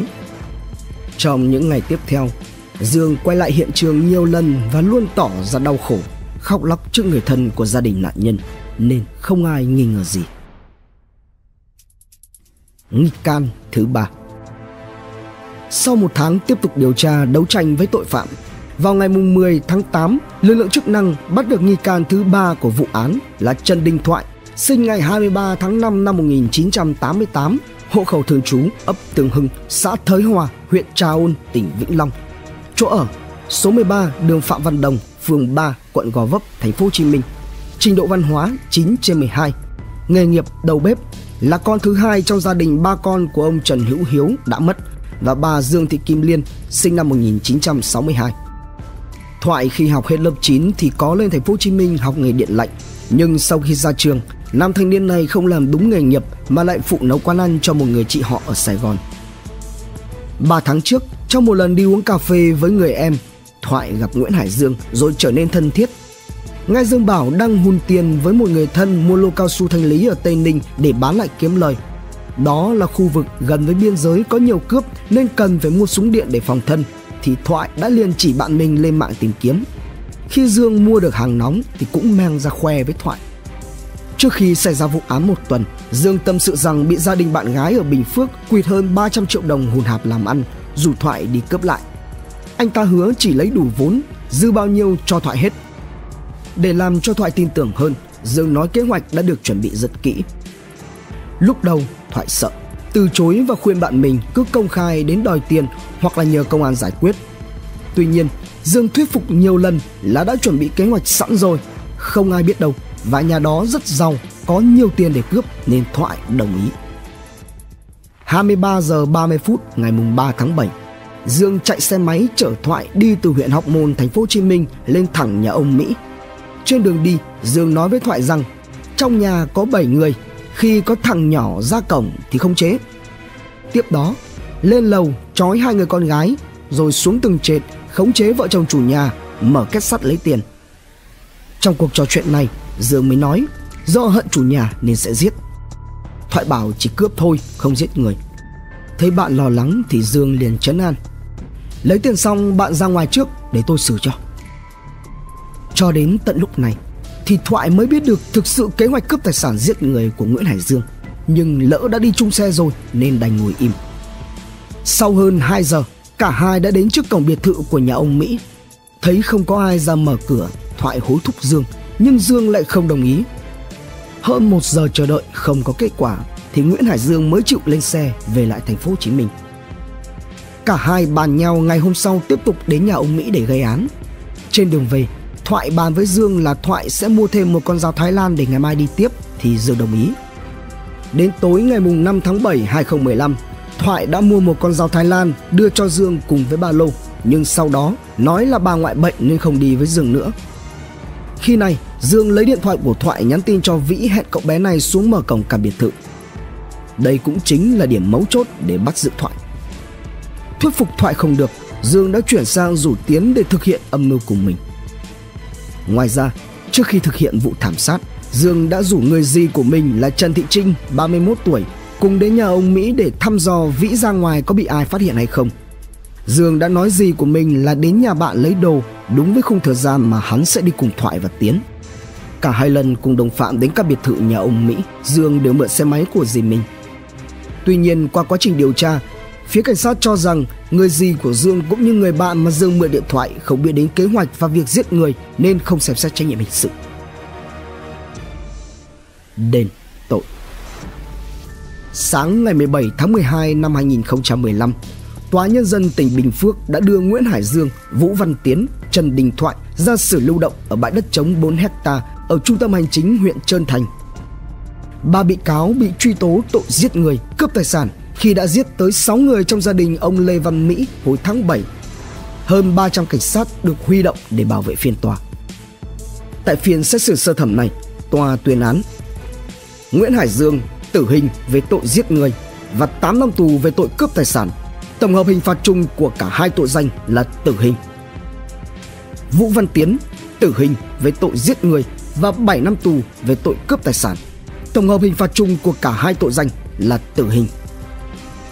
S1: Trong những ngày tiếp theo, Dương quay lại hiện trường nhiều lần và luôn tỏ ra đau khổ, khóc lóc trước người thân của gia đình nạn nhân nên không ai nghi ngờ gì. Nghi can thứ ba Sau một tháng tiếp tục điều tra đấu tranh với tội phạm, vào ngày 10 tháng 8, lực lượng chức năng bắt được nghi can thứ ba của vụ án là Trần Đình Thoại, sinh ngày 23 tháng 5 năm 1988, hộ khẩu thường trú ấp Tường Hưng, xã Thới Hòa, huyện Trà Ôn, tỉnh Vĩnh Long. Chỗ ở số 13 đường Phạm Văn Đồng, phường 3, quận Gò Vấp, thành phố Hồ Chí Minh. Trình độ văn hóa 9 trên 12. Nghề nghiệp đầu bếp là con thứ hai trong gia đình ba con của ông Trần Hữu Hiếu đã mất và bà Dương Thị Kim Liên sinh năm 1962. Thoại khi học hết lớp 9 thì có lên thành phố Hồ Chí Minh học nghề điện lạnh, nhưng sau khi ra trường, nam thanh niên này không làm đúng nghề nghiệp mà lại phụ nấu quán ăn cho một người chị họ ở Sài Gòn. 3 tháng trước, trong một lần đi uống cà phê với người em, Thoại gặp Nguyễn Hải Dương rồi trở nên thân thiết. Ngay Dương bảo đang hùn tiền với một người thân mua lô cao su thanh lý ở Tây Ninh để bán lại kiếm lời. Đó là khu vực gần với biên giới có nhiều cướp nên cần phải mua súng điện để phòng thân thì Thoại đã liền chỉ bạn mình lên mạng tìm kiếm. Khi Dương mua được hàng nóng thì cũng mang ra khoe với Thoại. Trước khi xảy ra vụ án một tuần, Dương tâm sự rằng bị gia đình bạn gái ở Bình Phước quỵt hơn 300 triệu đồng hùn hạp làm ăn, rủ Thoại đi cướp lại. Anh ta hứa chỉ lấy đủ vốn, dư bao nhiêu cho Thoại hết. Để làm cho Thoại tin tưởng hơn, Dương nói kế hoạch đã được chuẩn bị rất kỹ. Lúc đầu, Thoại sợ, từ chối và khuyên bạn mình cứ công khai đến đòi tiền hoặc là nhờ công an giải quyết. Tuy nhiên, Dương thuyết phục nhiều lần là đã chuẩn bị kế hoạch sẵn rồi, không ai biết đâu và nhà đó rất giàu, có nhiều tiền để cướp nên Thoại đồng ý. 23 giờ 30 phút ngày mùng 3 tháng 7, Dương chạy xe máy chở Thoại đi từ huyện Hóc Môn, thành phố Hồ Chí Minh lên thẳng nhà ông Mỹ. Trên đường đi, Dương nói với Thoại rằng trong nhà có 7 người, khi có thằng nhỏ ra cổng thì không chế. Tiếp đó, lên lầu trói hai người con gái rồi xuống từng trệt khống chế vợ chồng chủ nhà mở kết sắt lấy tiền. Trong cuộc trò chuyện này, Dương mới nói do hận chủ nhà nên sẽ giết. Thoại bảo chỉ cướp thôi, không giết người. Thấy bạn lo lắng thì Dương liền chấn an. Lấy tiền xong bạn ra ngoài trước để tôi xử cho. Cho đến tận lúc này thì Thoại mới biết được thực sự kế hoạch cướp tài sản giết người của Nguyễn Hải Dương. Nhưng lỡ đã đi chung xe rồi nên đành ngồi im. Sau hơn 2 giờ, cả hai đã đến trước cổng biệt thự của nhà ông Mỹ. Thấy không có ai ra mở cửa, Thoại hối thúc Dương, nhưng Dương lại không đồng ý. Hơn một giờ chờ đợi không có kết quả thì Nguyễn Hải Dương mới chịu lên xe về lại thành phố Hồ Chí Minh. Cả hai bàn nhau ngày hôm sau tiếp tục đến nhà ông Mỹ để gây án. Trên đường về, Thoại bàn với Dương là Thoại sẽ mua thêm một con dao Thái Lan để ngày mai đi tiếp thì Dương đồng ý. Đến tối ngày mùng 5 tháng 7 2015, Thoại đã mua một con dao Thái Lan đưa cho Dương cùng với ba lô, nhưng sau đó nói là bà ngoại bệnh nên không đi với Dương nữa. Khi này, Dương lấy điện thoại của Thoại nhắn tin cho Vĩ hẹn cậu bé này xuống mở cổng cả biệt thự. Đây cũng chính là điểm mấu chốt để bắt giữ Thoại. Thuyết phục Thoại không được, Dương đã chuyển sang rủ Tiến để thực hiện âm mưu của mình. Ngoài ra, trước khi thực hiện vụ thảm sát, Dương đã rủ người gì của mình là Trần Thị Trinh, 31 tuổi, cùng đến nhà ông Mỹ để thăm dò Vĩ ra ngoài có bị ai phát hiện hay không. Dương đã nói gì của mình là đến nhà bạn lấy đồ đúng với khung thời gian mà hắn sẽ đi cùng Thoại và Tiến. Cả hai lần cùng đồng phạm đến các biệt thự nhà ông Mỹ, Dương đều mượn xe máy của dì mình. Tuy nhiên qua quá trình điều tra, Phía cảnh sát cho rằng người gì của Dương cũng như người bạn mà Dương mượn điện thoại không biết đến kế hoạch và việc giết người nên không xem xét trách nhiệm hình sự. Đền tội Sáng ngày 17 tháng 12 năm 2015, Tòa Nhân dân tỉnh Bình Phước đã đưa Nguyễn Hải Dương, Vũ Văn Tiến, Trần Đình Thoại ra xử lưu động ở bãi đất trống 4 hecta ở trung tâm hành chính huyện Trơn Thành. Ba bị cáo bị truy tố tội giết người, cướp tài sản khi đã giết tới 6 người trong gia đình ông Lê Văn Mỹ hồi tháng 7. Hơn 300 cảnh sát được huy động để bảo vệ phiên tòa. Tại phiên xét xử sơ thẩm này, tòa tuyên án Nguyễn Hải Dương tử hình về tội giết người và 8 năm tù về tội cướp tài sản. Tổng hợp hình phạt chung của cả hai tội danh là tử hình. Vũ Văn Tiến tử hình về tội giết người và 7 năm tù về tội cướp tài sản. Tổng hợp hình phạt chung của cả hai tội danh là tử hình.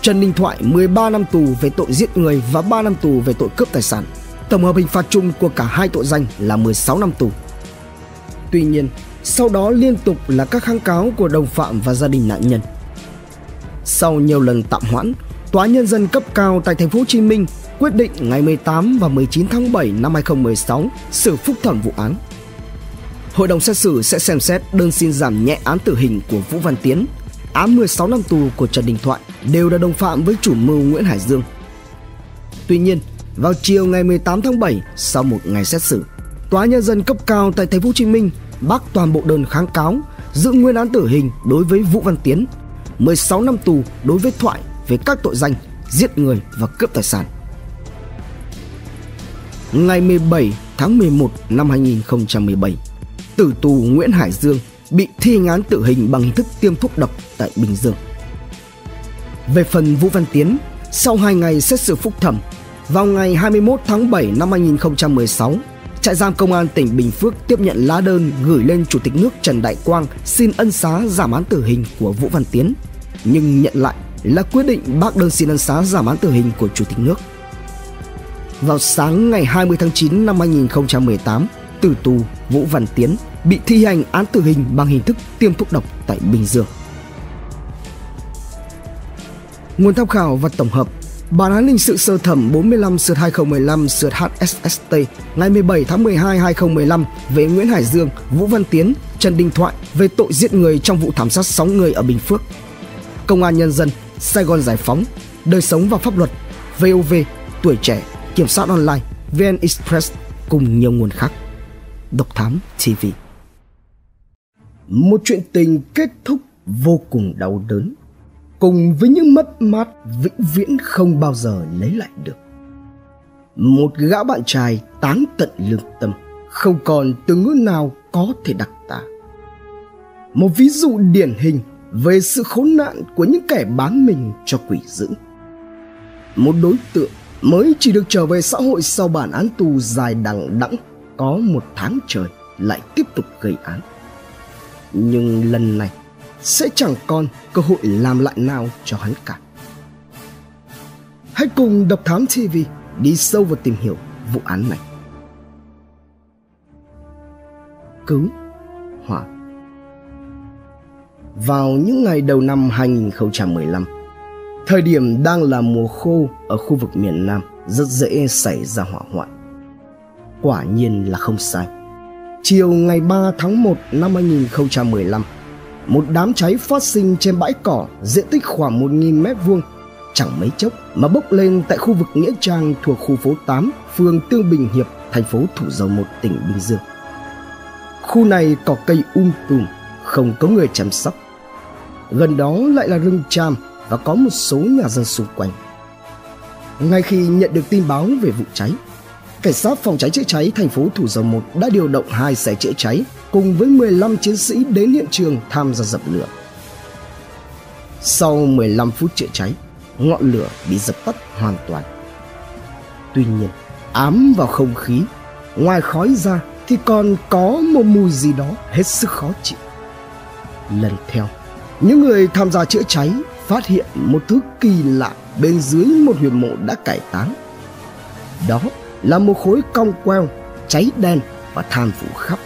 S1: Trần Đình Thoại 13 năm tù về tội giết người và 3 năm tù về tội cướp tài sản. Tổng hợp hình phạt chung của cả hai tội danh là 16 năm tù. Tuy nhiên, sau đó liên tục là các kháng cáo của đồng phạm và gia đình nạn nhân. Sau nhiều lần tạm hoãn, Tòa nhân dân cấp cao tại thành phố Hồ Chí Minh quyết định ngày 18 và 19 tháng 7 năm 2016 xử phúc thẩm vụ án. Hội đồng xét xử sẽ xem xét đơn xin giảm nhẹ án tử hình của Vũ Văn Tiến, án 16 năm tù của Trần Đình Thoại đều là đồng phạm với chủ mưu Nguyễn Hải Dương. Tuy nhiên, vào chiều ngày 18 tháng 7, sau một ngày xét xử, Tòa nhân dân cấp cao tại thành phố Hồ Chí Minh bác toàn bộ đơn kháng cáo giữ nguyên án tử hình đối với Vũ Văn Tiến, 16 năm tù đối với Thoại về các tội danh giết người và cướp tài sản. Ngày 17 tháng 11 năm 2017, tử tù Nguyễn Hải Dương bị thi hành án tử hình bằng hình thức tiêm thuốc độc tại Bình Dương. Về phần Vũ Văn Tiến, sau 2 ngày xét xử phúc thẩm, vào ngày 21 tháng 7 năm 2016, trại giam công an tỉnh Bình Phước tiếp nhận lá đơn gửi lên Chủ tịch nước Trần Đại Quang xin ân xá giảm án tử hình của Vũ Văn Tiến, nhưng nhận lại là quyết định bác đơn xin ân xá giảm án tử hình của Chủ tịch nước. Vào sáng ngày 20 tháng 9 năm 2018, tử tù Vũ Văn Tiến bị thi hành án tử hình bằng hình thức tiêm thuốc độc tại Bình Dương. Nguồn tham khảo và tổng hợp Bản án hình sự sơ thẩm 45 sượt 2015 sượt HSST ngày 17 tháng 12 2015 về Nguyễn Hải Dương, Vũ Văn Tiến, Trần Đình Thoại về tội giết người trong vụ thảm sát 6 người ở Bình Phước. Công an Nhân dân, Sài Gòn Giải Phóng, Đời sống và pháp luật, VOV, Tuổi trẻ, Kiểm soát online, VN Express cùng nhiều nguồn khác. Độc Thám TV Một chuyện tình kết thúc vô cùng đau đớn, cùng với những mất mát vĩnh viễn không bao giờ lấy lại được. Một gã bạn trai tán tận lương tâm, không còn từ ngữ nào có thể đặc tả. Một ví dụ điển hình về sự khốn nạn của những kẻ bán mình cho quỷ dữ. Một đối tượng mới chỉ được trở về xã hội sau bản án tù dài đằng đẵng có một tháng trời lại tiếp tục gây án nhưng lần này sẽ chẳng còn cơ hội làm lại nào cho hắn cả. Hãy cùng Độc Thám TV đi sâu vào tìm hiểu vụ án này. Cứu hỏa Vào những ngày đầu năm 2015, thời điểm đang là mùa khô ở khu vực miền Nam rất dễ xảy ra hỏa hoạn. Quả nhiên là không sai. Chiều ngày 3 tháng 1 năm 2015, một đám cháy phát sinh trên bãi cỏ diện tích khoảng 1.000 mét vuông chẳng mấy chốc mà bốc lên tại khu vực Nghĩa Trang thuộc khu phố 8, phường Tương Bình Hiệp, thành phố Thủ Dầu Một, tỉnh Bình Dương. Khu này có cây um tùm, không có người chăm sóc. Gần đó lại là rừng tràm và có một số nhà dân xung quanh. Ngay khi nhận được tin báo về vụ cháy, cảnh sát phòng cháy chữa cháy thành phố Thủ Dầu Một đã điều động hai xe chữa cháy cùng với 15 chiến sĩ đến hiện trường tham gia dập lửa. Sau 15 phút chữa cháy, ngọn lửa bị dập tắt hoàn toàn. Tuy nhiên, ám vào không khí, ngoài khói ra thì còn có một mùi gì đó hết sức khó chịu. Lần theo, những người tham gia chữa cháy phát hiện một thứ kỳ lạ bên dưới một huyệt mộ đã cải táng. Đó là một khối cong queo, cháy đen và than phủ khắp.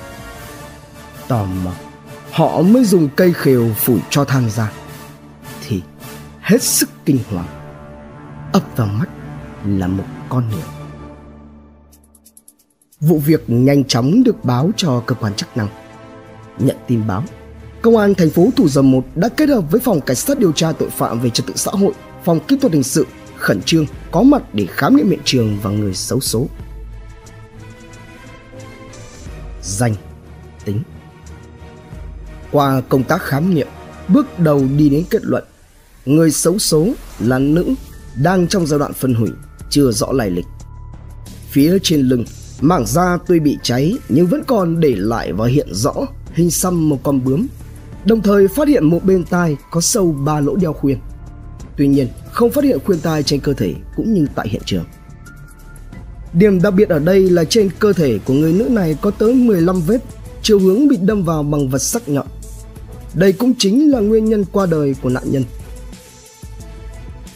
S1: Tò mò họ mới dùng cây khều phủi cho than ra thì hết sức kinh hoàng ập vào mắt là một con người. Vụ việc nhanh chóng được báo cho cơ quan chức năng. Nhận tin báo công an thành phố thủ dầu một đã kết hợp với phòng cảnh sát điều tra tội phạm về trật tự xã hội phòng kỹ thuật hình sự khẩn trương, có mặt để khám nghiệm hiện trường và người xấu số. Danh, tính. Qua công tác khám nghiệm, bước đầu đi đến kết luận, người xấu số là nữ đang trong giai đoạn phân hủy, chưa rõ lai lịch. Phía trên lưng, mảng da tuy bị cháy nhưng vẫn còn để lại và hiện rõ hình xăm một con bướm, đồng thời phát hiện một bên tai có sâu ba lỗ đeo khuyên tuy nhiên, không phát hiện khuyên tai trên cơ thể cũng như tại hiện trường Điểm đặc biệt ở đây là trên cơ thể của người nữ này có tới 15 vết, chiều hướng bị đâm vào bằng vật sắc nhọn. Đây cũng chính là nguyên nhân qua đời của nạn nhân.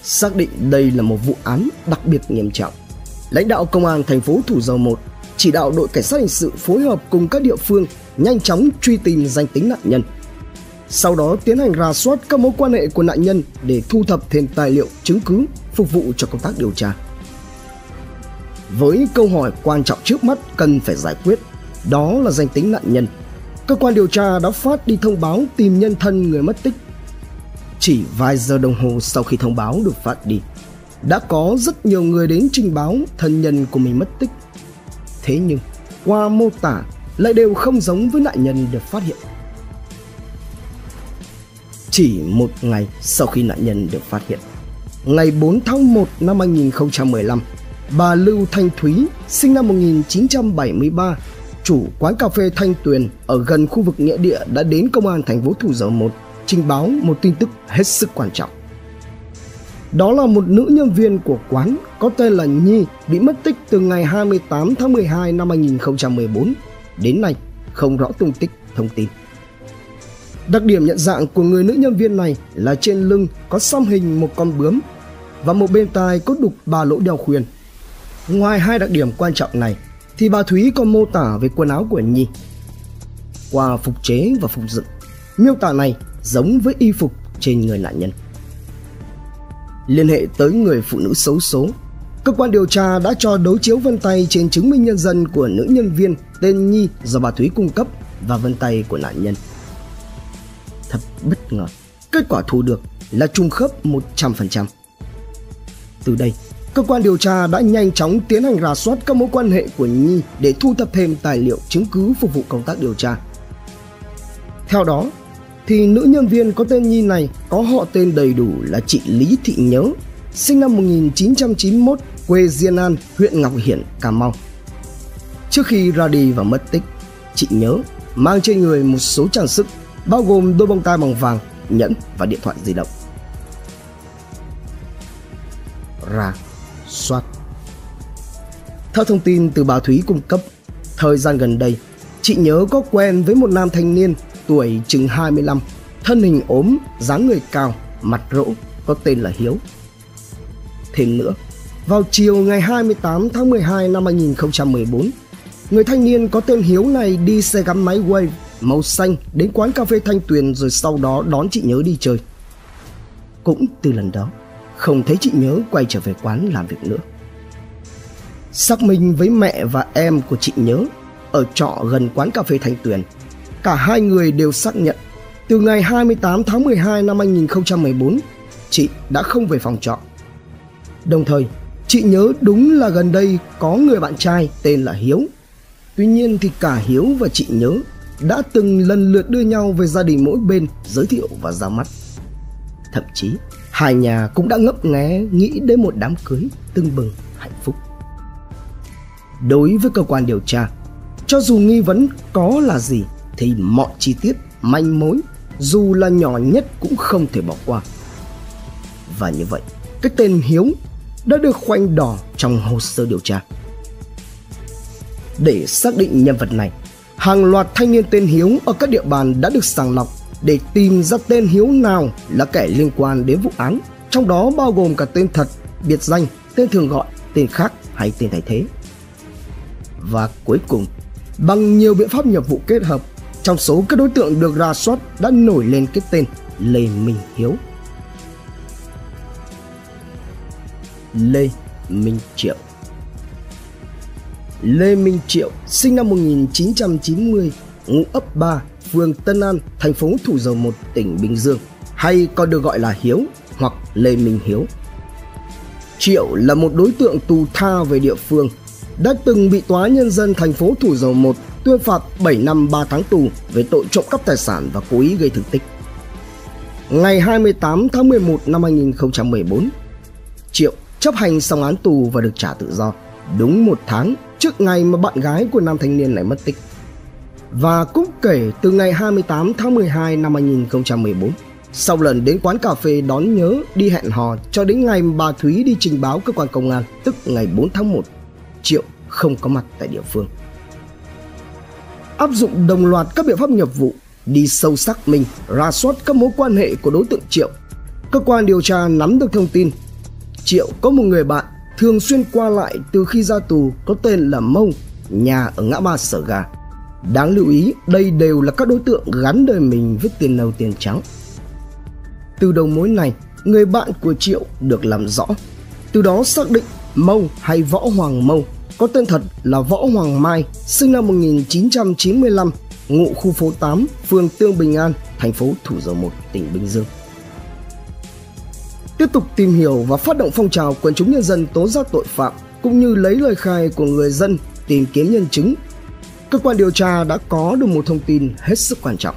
S1: Xác định đây là một vụ án đặc biệt nghiêm trọng. Lãnh đạo công an thành phố Thủ Dầu Một chỉ đạo đội cảnh sát hình sự phối hợp cùng các địa phương nhanh chóng truy tìm danh tính nạn nhân. Sau đó tiến hành rà soát các mối quan hệ của nạn nhân để thu thập thêm tài liệu chứng cứ phục vụ cho công tác điều tra. Với câu hỏi quan trọng trước mắt cần phải giải quyết, đó là danh tính nạn nhân. Cơ quan điều tra đã phát đi thông báo tìm nhân thân người mất tích. Chỉ vài giờ đồng hồ sau khi thông báo được phát đi, đã có rất nhiều người đến trình báo thân nhân của mình mất tích. Thế nhưng, qua mô tả lại đều không giống với nạn nhân được phát hiện. Chỉ một ngày sau khi nạn nhân được phát hiện, ngày 4 tháng 1 năm 2015, bà Lưu Thanh Thúy, sinh năm 1973, chủ quán cà phê Thanh Tuyền ở gần khu vực nghĩa địa đã đến công an thành phố Thủ Dầu Một trình báo một tin tức hết sức quan trọng. Đó là một nữ nhân viên của quán có tên là Nhi bị mất tích từ ngày 28 tháng 12 năm 2014 đến nay không rõ tung tích thông tin. Đặc điểm nhận dạng của người nữ nhân viên này là trên lưng có xăm hình một con bướm và một bên tai có đục ba lỗ đeo khuyên. Ngoài hai đặc điểm quan trọng này thì bà Thúy còn mô tả về quần áo của Nhi. Qua phục chế và phục dựng, miêu tả này giống với y phục trên người nạn nhân. Liên hệ tới người phụ nữ xấu số, cơ quan điều tra đã cho đối chiếu vân tay trên chứng minh nhân dân của nữ nhân viên tên Nhi do bà Thúy cung cấp và vân tay của nạn nhân. Thật bất ngờ, kết quả thu được là trùng khớp 100%. Từ đây, cơ quan điều tra đã nhanh chóng tiến hành rà soát các mối quan hệ của Nhi để thu thập thêm tài liệu chứng cứ phục vụ công tác điều tra. Theo đó, thì nữ nhân viên có tên Nhi này có họ tên đầy đủ là chị Lý Thị Nhớ, sinh năm 1991, quê Diên An, huyện Ngọc Hiển, Cà Mau. Trước khi ra đi và mất tích, chị Nhớ mang trên người một số trang sức bao gồm đôi bông tai bằng vàng, nhẫn và điện thoại di động. Ra soát. Theo thông tin từ bà Thúy cung cấp, thời gian gần đây, chị nhớ có quen với một nam thanh niên tuổi chừng 25, thân hình ốm, dáng người cao, mặt rỗ, có tên là Hiếu. Thêm nữa, vào chiều ngày 28 tháng 12 năm 2014, người thanh niên có tên Hiếu này đi xe gắn máy Wave màu xanh đến quán cà phê Thanh Tuyền rồi sau đó đón chị nhớ đi chơi. Cũng từ lần đó, không thấy chị nhớ quay trở về quán làm việc nữa. Xác minh với mẹ và em của chị nhớ ở trọ gần quán cà phê Thanh Tuyền. Cả hai người đều xác nhận từ ngày 28 tháng 12 năm 2014, chị đã không về phòng trọ. Đồng thời, chị nhớ đúng là gần đây có người bạn trai tên là Hiếu. Tuy nhiên thì cả Hiếu và chị nhớ đã từng lần lượt đưa nhau về gia đình mỗi bên giới thiệu và ra mắt. Thậm chí, hai nhà cũng đã ngấp nghé nghĩ đến một đám cưới tưng bừng hạnh phúc. Đối với cơ quan điều tra, cho dù nghi vấn có là gì thì mọi chi tiết, manh mối dù là nhỏ nhất cũng không thể bỏ qua. Và như vậy, cái tên Hiếu đã được khoanh đỏ trong hồ sơ điều tra. Để xác định nhân vật này, hàng loạt thanh niên tên Hiếu ở các địa bàn đã được sàng lọc để tìm ra tên Hiếu nào là kẻ liên quan đến vụ án, trong đó bao gồm cả tên thật, biệt danh, tên thường gọi, tên khác hay tên thay thế. Và cuối cùng, bằng nhiều biện pháp nghiệp vụ kết hợp, trong số các đối tượng được ra soát đã nổi lên cái tên Lê Minh Hiếu. Lê Minh Triệu Lê Minh Triệu sinh năm 1990, ngụ ấp 3, phường Tân An, thành phố Thủ Dầu Một, tỉnh Bình Dương, hay còn được gọi là Hiếu hoặc Lê Minh Hiếu. Triệu là một đối tượng tù tha về địa phương, đã từng bị Tòa Nhân dân thành phố Thủ Dầu Một tuyên phạt 7 năm 3 tháng tù về tội trộm cắp tài sản và cố ý gây thương tích. Ngày 28 tháng 11 năm 2014, Triệu chấp hành xong án tù và được trả tự do đúng một tháng trước ngày mà bạn gái của nam thanh niên này mất tích. Và cũng kể từ ngày 28 tháng 12 năm 2014, sau lần đến quán cà phê đón nhớ đi hẹn hò cho đến ngày bà Thúy đi trình báo cơ quan công an, tức ngày 4 tháng 1, Triệu không có mặt tại địa phương. Áp dụng đồng loạt các biện pháp nghiệp vụ, đi sâu sắc mình, ra soát các mối quan hệ của đối tượng Triệu. Cơ quan điều tra nắm được thông tin Triệu có một người bạn thường xuyên qua lại từ khi ra tù có tên là Mông, nhà ở ngã ba Sở Gà. Đáng lưu ý, đây đều là các đối tượng gắn đời mình với tiền nâu tiền trắng. Từ đầu mối này, người bạn của Triệu được làm rõ. Từ đó xác định mông hay Võ Hoàng mông có tên thật là Võ Hoàng Mai, sinh năm 1995, ngụ khu phố 8, phường Tương Bình An, thành phố Thủ Dầu Một, tỉnh Bình Dương. Tiếp tục tìm hiểu và phát động phong trào quần chúng nhân dân tố giác tội phạm cũng như lấy lời khai của người dân tìm kiếm nhân chứng. Cơ quan điều tra đã có được một thông tin hết sức quan trọng.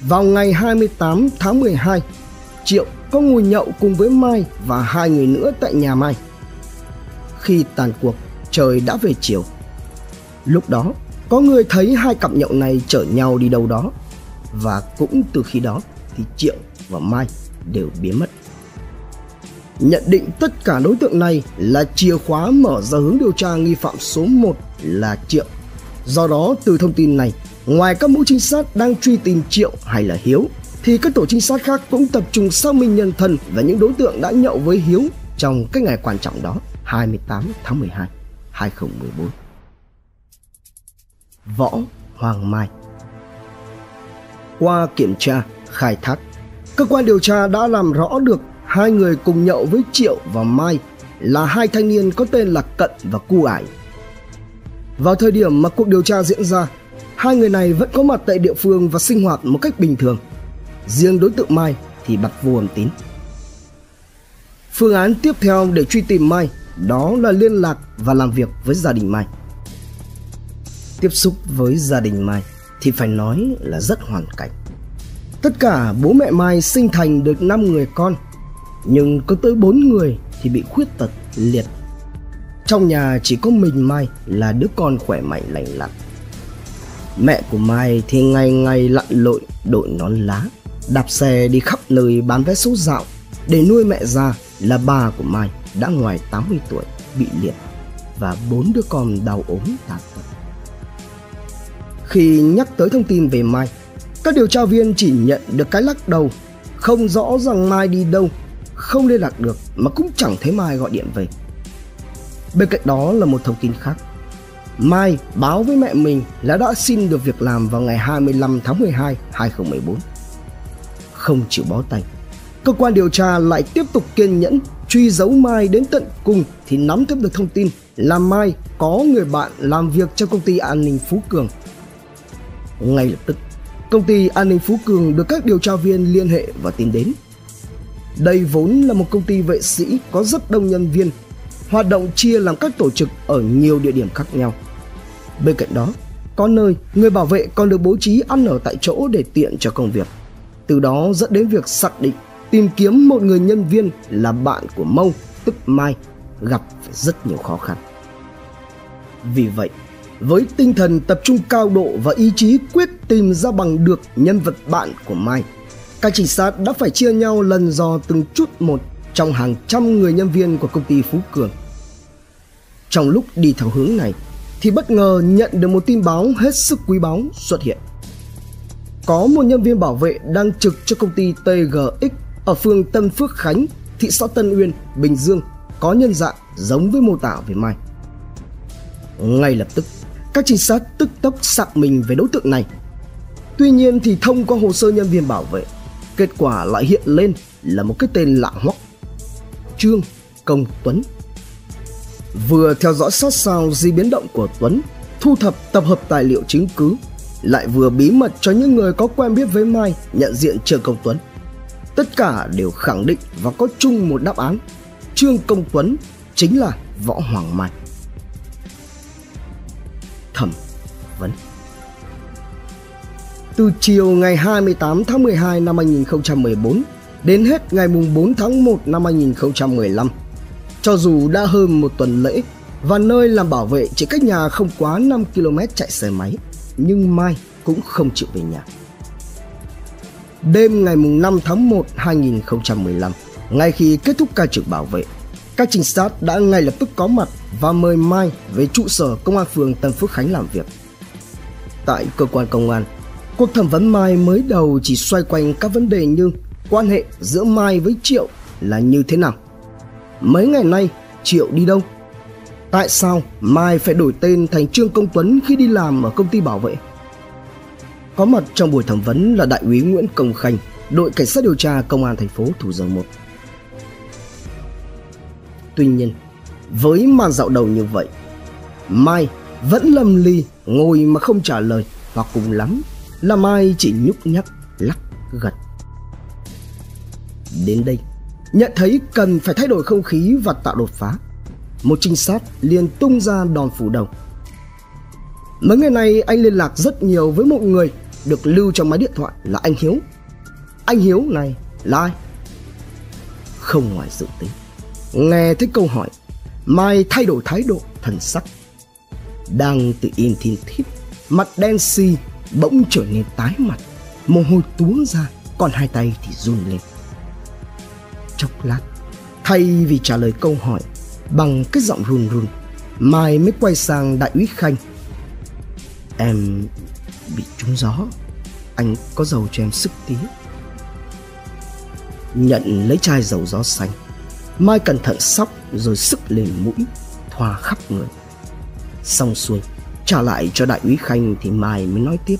S1: Vào ngày 28 tháng 12, Triệu có ngồi nhậu cùng với Mai và hai người nữa tại nhà Mai. Khi tàn cuộc, trời đã về chiều. Lúc đó, có người thấy hai cặp nhậu này chở nhau đi đâu đó. Và cũng từ khi đó thì Triệu và Mai đều biến mất. Nhận định tất cả đối tượng này là chìa khóa mở ra hướng điều tra nghi phạm số 1 là Triệu. Do đó từ thông tin này, ngoài các mũi trinh sát đang truy tìm Triệu hay là Hiếu, thì các tổ trinh sát khác cũng tập trung xác minh nhân thân và những đối tượng đã nhậu với Hiếu trong cái ngày quan trọng đó, 28 tháng 12, 2014. Võ Hoàng Mai Qua kiểm tra, khai thác, cơ quan điều tra đã làm rõ được hai người cùng nhậu với Triệu và Mai là hai thanh niên có tên là Cận và Cu Ải. Vào thời điểm mà cuộc điều tra diễn ra, hai người này vẫn có mặt tại địa phương và sinh hoạt một cách bình thường. Riêng đối tượng Mai thì bật vô âm tín. Phương án tiếp theo để truy tìm Mai đó là liên lạc và làm việc với gia đình Mai. Tiếp xúc với gia đình Mai thì phải nói là rất hoàn cảnh. Tất cả bố mẹ Mai sinh thành được 5 người con, nhưng có tới 4 người thì bị khuyết tật liệt. Trong nhà chỉ có mình Mai là đứa con khỏe mạnh lành lặn. Mẹ của Mai thì ngày ngày lặn lội đội nón lá, đạp xe đi khắp nơi bán vé số dạo để nuôi mẹ già là bà của Mai đã ngoài 80 tuổi bị liệt và bốn đứa con đau ốm tàn tật. Khi nhắc tới thông tin về Mai, các điều tra viên chỉ nhận được cái lắc đầu, không rõ rằng Mai đi đâu, không liên lạc được mà cũng chẳng thấy Mai gọi điện về. Bên cạnh đó là một thông tin khác. Mai báo với mẹ mình là đã xin được việc làm vào ngày 25 tháng 12, 2014. Không chịu bó tay, cơ quan điều tra lại tiếp tục kiên nhẫn truy dấu Mai đến tận cùng thì nắm thêm được thông tin là Mai có người bạn làm việc cho công ty an ninh Phú Cường. Ngay lập tức, công ty an ninh Phú Cường được các điều tra viên liên hệ và tìm đến. Đây vốn là một công ty vệ sĩ có rất đông nhân viên, hoạt động chia làm các tổ trực ở nhiều địa điểm khác nhau. Bên cạnh đó, có nơi người bảo vệ còn được bố trí ăn ở tại chỗ để tiện cho công việc. Từ đó dẫn đến việc xác định tìm kiếm một người nhân viên là bạn của Mông, tức Mai, gặp rất nhiều khó khăn. Vì vậy, với tinh thần tập trung cao độ và ý chí quyết tìm ra bằng được nhân vật bạn của Mai, các trinh sát đã phải chia nhau lần dò từng chút một trong hàng trăm người nhân viên của công ty Phú Cường. Trong lúc đi theo hướng này, thì bất ngờ nhận được một tin báo hết sức quý báu xuất hiện. Có một nhân viên bảo vệ đang trực cho công ty TGX ở phường Tân Phước Khánh, thị xã Tân Uyên, Bình Dương có nhân dạng giống với mô tả về Mai. Ngay lập tức, các trinh sát tức tốc xác mình về đối tượng này. Tuy nhiên thì thông qua hồ sơ nhân viên bảo vệ, kết quả lại hiện lên là một cái tên lạ hoắc. Trương Công Tuấn. Vừa theo dõi sát sao di biến động của Tuấn, thu thập tập hợp tài liệu chứng cứ, lại vừa bí mật cho những người có quen biết với Mai nhận diện Trương Công Tuấn. Tất cả đều khẳng định và có chung một đáp án. Trương Công Tuấn chính là Võ Hoàng Mai. Vấn Từ chiều ngày 28 tháng 12 năm 2014 đến hết ngày 4 tháng 1 năm 2015, cho dù đã hơn một tuần lễ và nơi làm bảo vệ chỉ cách nhà không quá 5 km chạy xe máy, nhưng Mai cũng không chịu về nhà. Đêm ngày 5 tháng 1 2015, ngay khi kết thúc ca trực bảo vệ, các trinh sát đã ngay lập tức có mặt và mời Mai về trụ sở công an phường Tân Phước Khánh làm việc. Tại cơ quan công an, cuộc thẩm vấn Mai mới đầu chỉ xoay quanh các vấn đề như quan hệ giữa Mai với Triệu là như thế nào. Mấy ngày nay, Triệu đi đâu? Tại sao Mai phải đổi tên thành Trương Công Tuấn khi đi làm ở công ty bảo vệ? Có mặt trong buổi thẩm vấn là đại úy Nguyễn Công Khanh, đội cảnh sát điều tra công an thành phố Thủ Dầu Một. Tuy nhiên, với màn dạo đầu như vậy, Mai vẫn lầm ly ngồi mà không trả lời và cùng lắm là Mai chỉ nhúc nhắc lắc gật. Đến đây, nhận thấy cần phải thay đổi không khí và tạo đột phá. Một trinh sát liền tung ra đòn phủ đầu. Mấy ngày nay anh liên lạc rất nhiều với một người được lưu trong máy điện thoại là anh Hiếu. Anh Hiếu này là ai? Không ngoài dự tính. Nghe thấy câu hỏi, Mai thay đổi thái độ, thần sắc. Đang tự yên thiên thít, mặt đen xì bỗng trở nên tái mặt, mồ hôi túa ra, còn hai tay thì run lên. Chốc lát, thay vì trả lời câu hỏi bằng cái giọng run run, Mai mới quay sang đại úy Khanh. Em bị trúng gió, anh có dầu cho em sức tí. Nhận lấy chai dầu gió xanh, Mai cẩn thận sóc rồi sức lên mũi, thoa khắp người. Xong xuôi, trả lại cho đại úy Khanh thì Mai mới nói tiếp.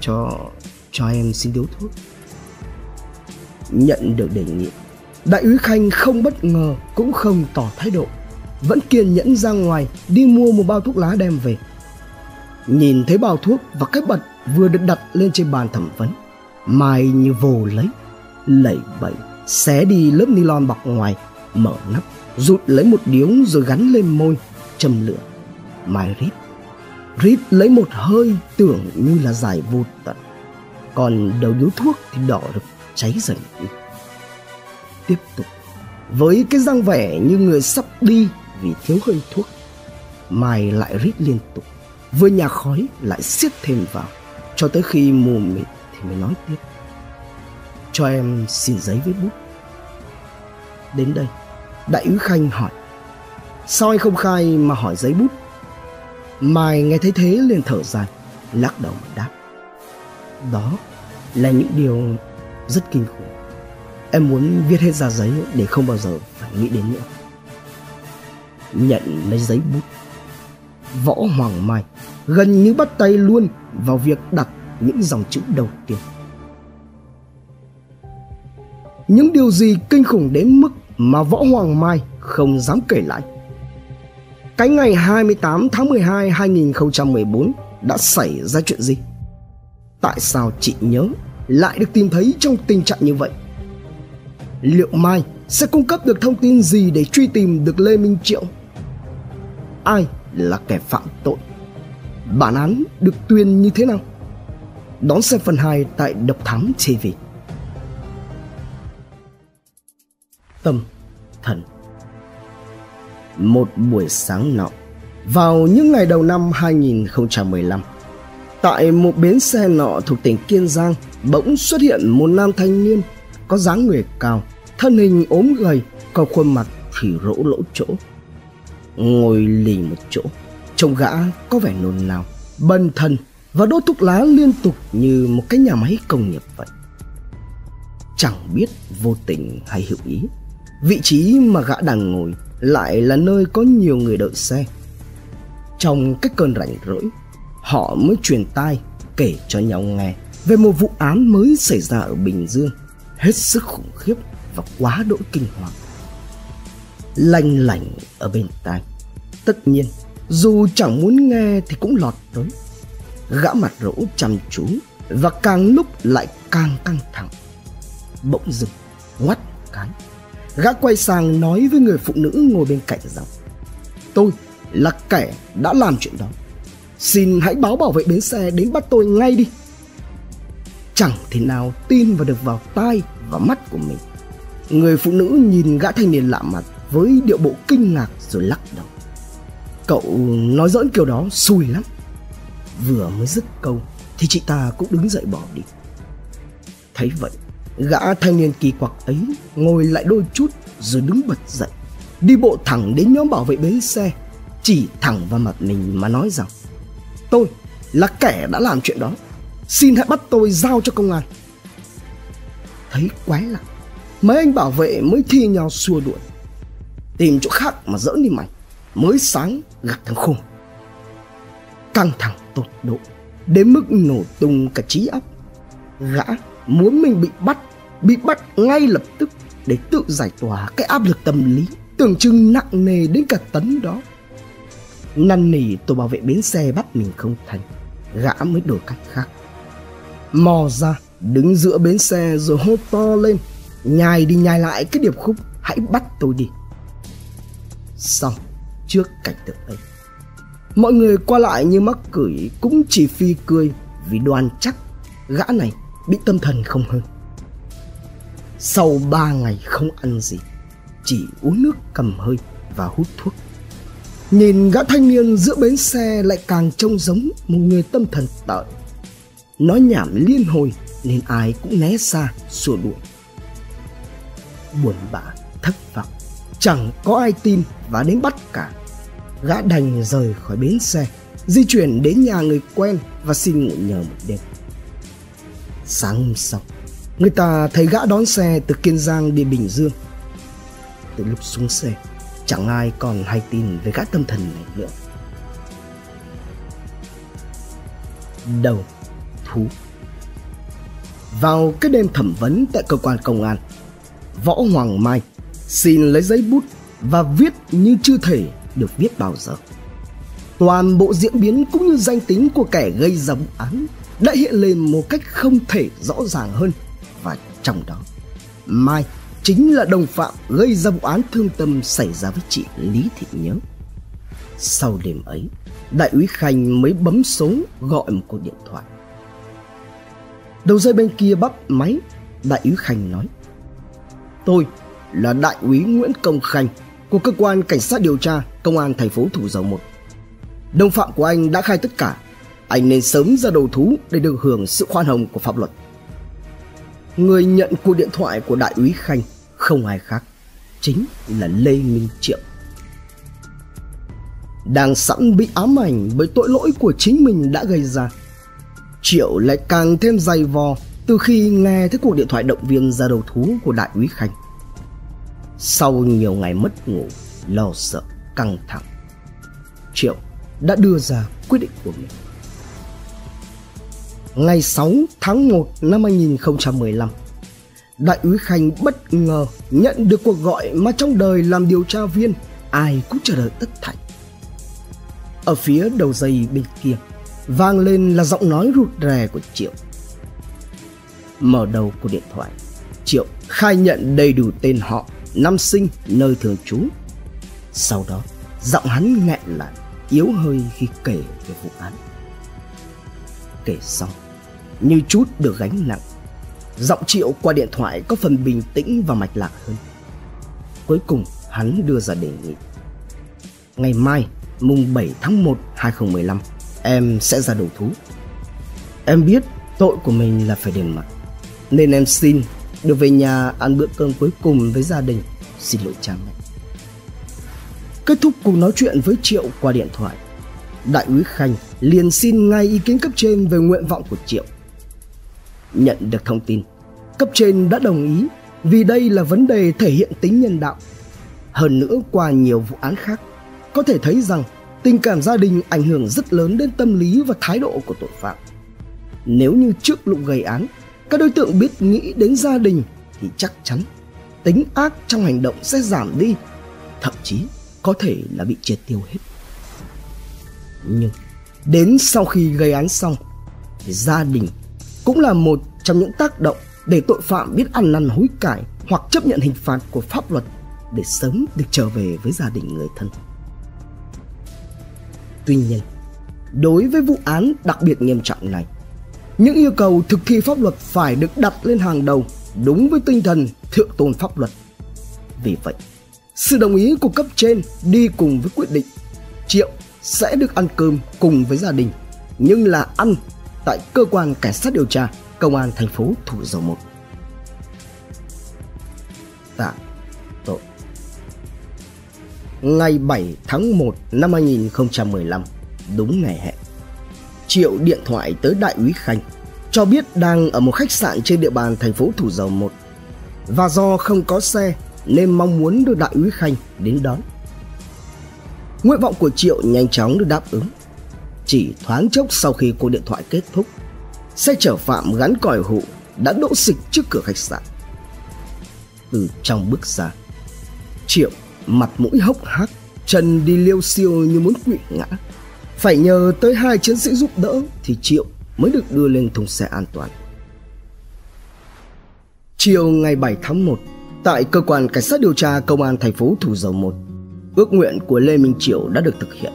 S1: Cho, cho em xin điếu thuốc. Nhận được đề nghị, đại úy Khanh không bất ngờ cũng không tỏ thái độ. Vẫn kiên nhẫn ra ngoài đi mua một bao thuốc lá đem về. Nhìn thấy bao thuốc và cái bật vừa được đặt lên trên bàn thẩm vấn. Mai như vồ lấy, lẩy bẩy xé đi lớp ni lon bọc ngoài, mở nắp, rụt lấy một điếu rồi gắn lên môi, châm lửa. Mai rít, rít lấy một hơi tưởng như là dài vô tận. Còn đầu điếu thuốc thì đỏ rực cháy dần đi. Tiếp tục, với cái răng vẻ như người sắp đi vì thiếu hơi thuốc, Mai lại rít liên tục, vừa nhà khói lại siết thêm vào, cho tới khi mù mịt thì mới nói tiếp cho em xin giấy với bút đến đây đại úy khanh hỏi soi không khai mà hỏi giấy bút. Mai nghe thấy thế liền thở dài, lắc đầu mà đáp. Đó là những điều rất kinh khủng. Em muốn viết hết ra giấy để không bao giờ phải nghĩ đến nữa. Nhận lấy giấy bút. Võ hoàng mai gần như bắt tay luôn vào việc đặt những dòng chữ đầu tiên. Những điều gì kinh khủng đến mức mà Võ Hoàng Mai không dám kể lại. Cái ngày 28 tháng 12 2014 đã xảy ra chuyện gì? Tại sao chị nhớ lại được tìm thấy trong tình trạng như vậy? Liệu Mai sẽ cung cấp được thông tin gì để truy tìm được Lê Minh Triệu? Ai là kẻ phạm tội? Bản án được tuyên như thế nào? Đón xem phần 2 tại Độc Thám TV. tâm, thần một buổi sáng nọ. Vào những ngày đầu năm 2015 tại một bến xe nọ thuộc tỉnh Kiên Giang, bỗng xuất hiện một nam thanh niên có dáng người cao, thân hình ốm gầy, có khuôn mặt thì rỗ lỗ chỗ. Ngồi lì một chỗ, trông gã có vẻ nôn nao, bần thần và đốt thuốc lá liên tục như một cái nhà máy công nghiệp vậy. Chẳng biết vô tình hay hữu ý, Vị trí mà gã đang ngồi lại là nơi có nhiều người đợi xe. Trong cái cơn rảnh rỗi, họ mới truyền tai kể cho nhau nghe về một vụ án mới xảy ra ở Bình Dương, hết sức khủng khiếp và quá đỗi kinh hoàng. lanh lảnh ở bên tai. Tất nhiên, dù chẳng muốn nghe thì cũng lọt tới. Gã mặt rỗ chăm chú và càng lúc lại càng căng thẳng. Bỗng dừng, ngoắt cái. Gã quay sang nói với người phụ nữ ngồi bên cạnh rằng Tôi là kẻ đã làm chuyện đó. Xin hãy báo bảo vệ bến xe đến bắt tôi ngay đi. Chẳng thể nào tin vào được vào tai và mắt của mình. Người phụ nữ nhìn gã thanh niên lạ mặt với điệu bộ kinh ngạc rồi lắc đầu. Cậu nói dỡn kiểu đó xui lắm. Vừa mới dứt câu thì chị ta cũng đứng dậy bỏ đi. Thấy vậy, gã thanh niên kỳ quặc ấy ngồi lại đôi chút rồi đứng bật dậy, đi bộ thẳng đến nhóm bảo vệ bến xe, chỉ thẳng vào mặt mình mà nói rằng Tôi là kẻ đã làm chuyện đó, xin hãy bắt tôi giao cho công an. Thấy quái lạ, mấy anh bảo vệ mới thi nhau xua đuổi. Tìm chỗ khác mà dỡ đi mày, mới sáng gặp thằng khùng. Căng thẳng tột độ, đến mức nổ tung cả trí óc. Gã muốn mình bị bắt, bị bắt ngay lập tức để tự giải tỏa cái áp lực tâm lý tưởng chừng nặng nề đến cả tấn đó. Năn nỉ tổ bảo vệ bến xe bắt mình không thành, gã mới đổi cách khác. Mò ra, đứng giữa bến xe rồi hô to lên, nhai đi nhai lại cái điệp khúc, hãy bắt tôi đi. Xong, trước cảnh tượng ấy, mọi người qua lại như mắc cười cũng chỉ phi cười vì đoàn chắc gã này bị tâm thần không hơn. Sau ba ngày không ăn gì, chỉ uống nước cầm hơi và hút thuốc. Nhìn gã thanh niên giữa bến xe lại càng trông giống một người tâm thần tợn. Nói nhảm liên hồi nên ai cũng né xa xua đuổi. Buồn bã, thất vọng, chẳng có ai tin và đến bắt cả. Gã đành rời khỏi bến xe, di chuyển đến nhà người quen và xin ngủ nhờ một đêm. Sáng hôm sau, người ta thấy gã đón xe từ Kiên Giang đi Bình Dương. Từ lúc xuống xe, chẳng ai còn hay tin về gã tâm thần này nữa. Đầu thú Vào cái đêm thẩm vấn tại cơ quan công an, Võ Hoàng Mai xin lấy giấy bút và viết như chưa thể được viết bao giờ. Toàn bộ diễn biến cũng như danh tính của kẻ gây ra vụ án đã hiện lên một cách không thể rõ ràng hơn và trong đó Mai chính là đồng phạm gây ra vụ án thương tâm xảy ra với chị Lý Thị Nhớ. Sau đêm ấy, đại úy Khanh mới bấm số gọi một cuộc điện thoại. Đầu dây bên kia bắt máy, đại úy Khanh nói: "Tôi là đại úy Nguyễn Công Khanh của cơ quan cảnh sát điều tra công an thành phố Thủ Dầu Một. Đồng phạm của anh đã khai tất cả, anh nên sớm ra đầu thú để được hưởng sự khoan hồng của pháp luật." Người nhận cuộc điện thoại của đại úy Khanh không ai khác, chính là Lê Minh Triệu. Đang sẵn bị ám ảnh bởi tội lỗi của chính mình đã gây ra. Triệu lại càng thêm dày vò từ khi nghe thấy cuộc điện thoại động viên ra đầu thú của đại úy Khanh. Sau nhiều ngày mất ngủ, lo sợ, căng thẳng, Triệu đã đưa ra quyết định của mình. Ngày 6 tháng 1 năm 2015, Đại úy Khanh bất ngờ nhận được cuộc gọi mà trong đời làm điều tra viên ai cũng chờ đợi tất thảy. Ở phía đầu dây bên kia vang lên là giọng nói rụt rè của Triệu. Mở đầu của điện thoại, Triệu khai nhận đầy đủ tên họ, năm sinh, nơi thường trú. Sau đó, giọng hắn nghẹn lại, yếu hơi khi kể về vụ án. Kể xong, như chút được gánh nặng Giọng Triệu qua điện thoại có phần bình tĩnh và mạch lạc hơn. Cuối cùng hắn đưa ra đề nghị. Ngày mai, mùng 7 tháng 1 2015, em sẽ ra đầu thú. Em biết tội của mình là phải đền mặt, nên em xin được về nhà ăn bữa cơm cuối cùng với gia đình, xin lỗi cha mẹ. Kết thúc cuộc nói chuyện với Triệu qua điện thoại, Đại úy Khanh liền xin ngay ý kiến cấp trên về nguyện vọng của Triệu nhận được thông tin. Cấp trên đã đồng ý vì đây là vấn đề thể hiện tính nhân đạo. Hơn nữa qua nhiều vụ án khác có thể thấy rằng tình cảm gia đình ảnh hưởng rất lớn đến tâm lý và thái độ của tội phạm. Nếu như trước lúc gây án các đối tượng biết nghĩ đến gia đình thì chắc chắn tính ác trong hành động sẽ giảm đi thậm chí có thể là bị triệt tiêu hết. Nhưng đến sau khi gây án xong, thì gia đình cũng là một trong những tác động để tội phạm biết ăn năn hối cải hoặc chấp nhận hình phạt của pháp luật để sớm được trở về với gia đình người thân. Tuy nhiên, đối với vụ án đặc biệt nghiêm trọng này, những yêu cầu thực thi pháp luật phải được đặt lên hàng đầu đúng với tinh thần thượng tôn pháp luật. Vì vậy, sự đồng ý của cấp trên đi cùng với quyết định Triệu sẽ được ăn cơm cùng với gia đình nhưng là ăn tại cơ quan cảnh sát điều tra, công an thành phố Thủ Dầu Một. Tạ tội Ngày 7 tháng 1 năm 2015 đúng ngày hẹn, Triệu điện thoại tới đại úy Khanh, cho biết đang ở một khách sạn trên địa bàn thành phố Thủ Dầu Một và do không có xe, nên mong muốn đưa đại úy Khanh đến đón. Nguyện vọng của Triệu nhanh chóng được đáp ứng. Chỉ thoáng chốc sau khi cuộc điện thoại kết thúc, xe chở Phạm gắn còi hụ đã đỗ xịch trước cửa khách sạn. Từ trong bước ra, Triệu mặt mũi hốc hác, chân đi liêu siêu như muốn quỵ ngã. Phải nhờ tới hai chiến sĩ giúp đỡ thì Triệu mới được đưa lên thùng xe an toàn. Chiều ngày 7 tháng 1, tại cơ quan cảnh sát điều tra công an thành phố Thủ Dầu Một, ước nguyện của Lê Minh Triệu đã được thực hiện.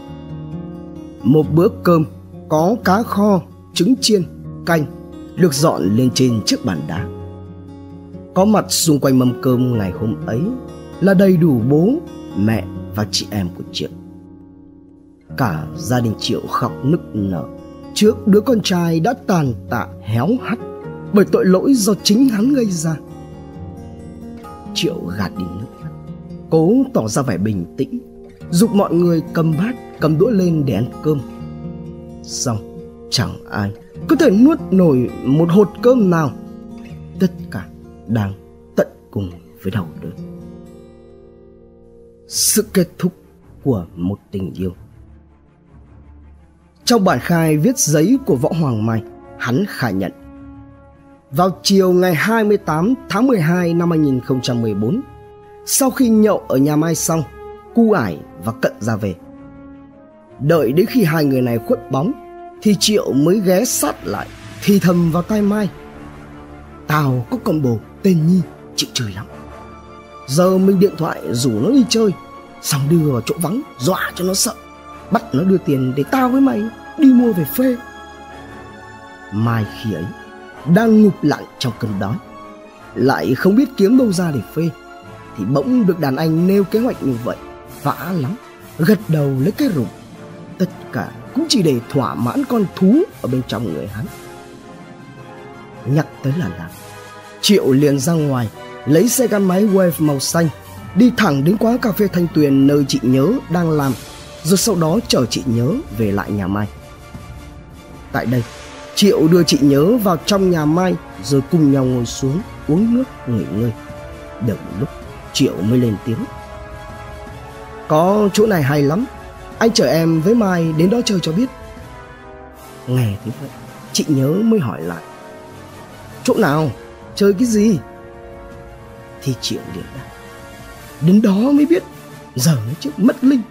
S1: Một bữa cơm có cá kho, trứng chiên, canh được dọn lên trên chiếc bàn đá. Có mặt xung quanh mâm cơm ngày hôm ấy là đầy đủ bố, mẹ và chị em của Triệu. Cả gia đình Triệu khóc nức nở trước đứa con trai đã tàn tạ héo hắt bởi tội lỗi do chính hắn gây ra. Triệu gạt đi nước mắt, cố tỏ ra vẻ bình tĩnh, dục mọi người cầm bát, cầm đũa lên để ăn cơm. Xong, chẳng ai có thể nuốt nổi một hột cơm nào. Tất cả đang tận cùng với đau đớn. Sự kết thúc của một tình yêu. Trong bản khai viết giấy của Võ Hoàng Mai, hắn khai nhận. Vào chiều ngày 28 tháng 12 năm 2014, sau khi nhậu ở nhà Mai xong, cu ải và cận ra về. Đợi đến khi hai người này khuất bóng, thì Triệu mới ghé sát lại, thì thầm vào tai Mai. Tao có con bồ tên Nhi, chịu chơi lắm. Giờ mình điện thoại rủ nó đi chơi, xong đưa vào chỗ vắng, dọa cho nó sợ bắt nó đưa tiền để tao với mày đi mua về phê mai khi ấy đang ngục lặng trong cơn đói lại không biết kiếm đâu ra để phê thì bỗng được đàn anh nêu kế hoạch như vậy vã lắm gật đầu lấy cái rụng tất cả cũng chỉ để thỏa mãn con thú ở bên trong người hắn nhắc tới là làm triệu liền ra ngoài lấy xe gắn máy wave màu xanh đi thẳng đến quán cà phê thanh tuyền nơi chị nhớ đang làm rồi sau đó chở chị nhớ về lại nhà Mai. Tại đây, Triệu đưa chị nhớ vào trong nhà Mai rồi cùng nhau ngồi xuống uống nước nghỉ ngơi. Đợi lúc Triệu mới lên tiếng. Có chỗ này hay lắm, anh chở em với Mai đến đó chơi cho biết. Nghe thế vậy, chị nhớ mới hỏi lại. Chỗ nào? Chơi cái gì? Thì Triệu liền đáp. Đến đó mới biết, giờ mới chứ mất linh.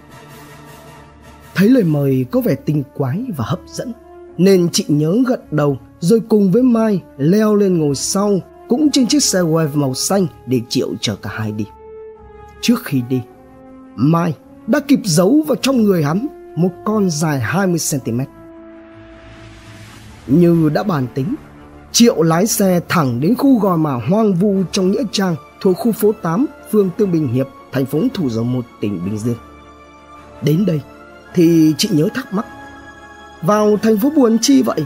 S1: Thấy lời mời có vẻ tinh quái và hấp dẫn Nên chị nhớ gật đầu Rồi cùng với Mai leo lên ngồi sau Cũng trên chiếc xe wave màu xanh Để Triệu chở cả hai đi Trước khi đi Mai đã kịp giấu vào trong người hắn Một con dài 20cm Như đã bàn tính Triệu lái xe thẳng đến khu gò mả hoang vu trong Nghĩa Trang thuộc khu phố 8, phường Tương Bình Hiệp, thành phố Thủ Dầu Một, tỉnh Bình Dương. Đến đây, thì chị nhớ thắc mắc vào thành phố buồn chi vậy?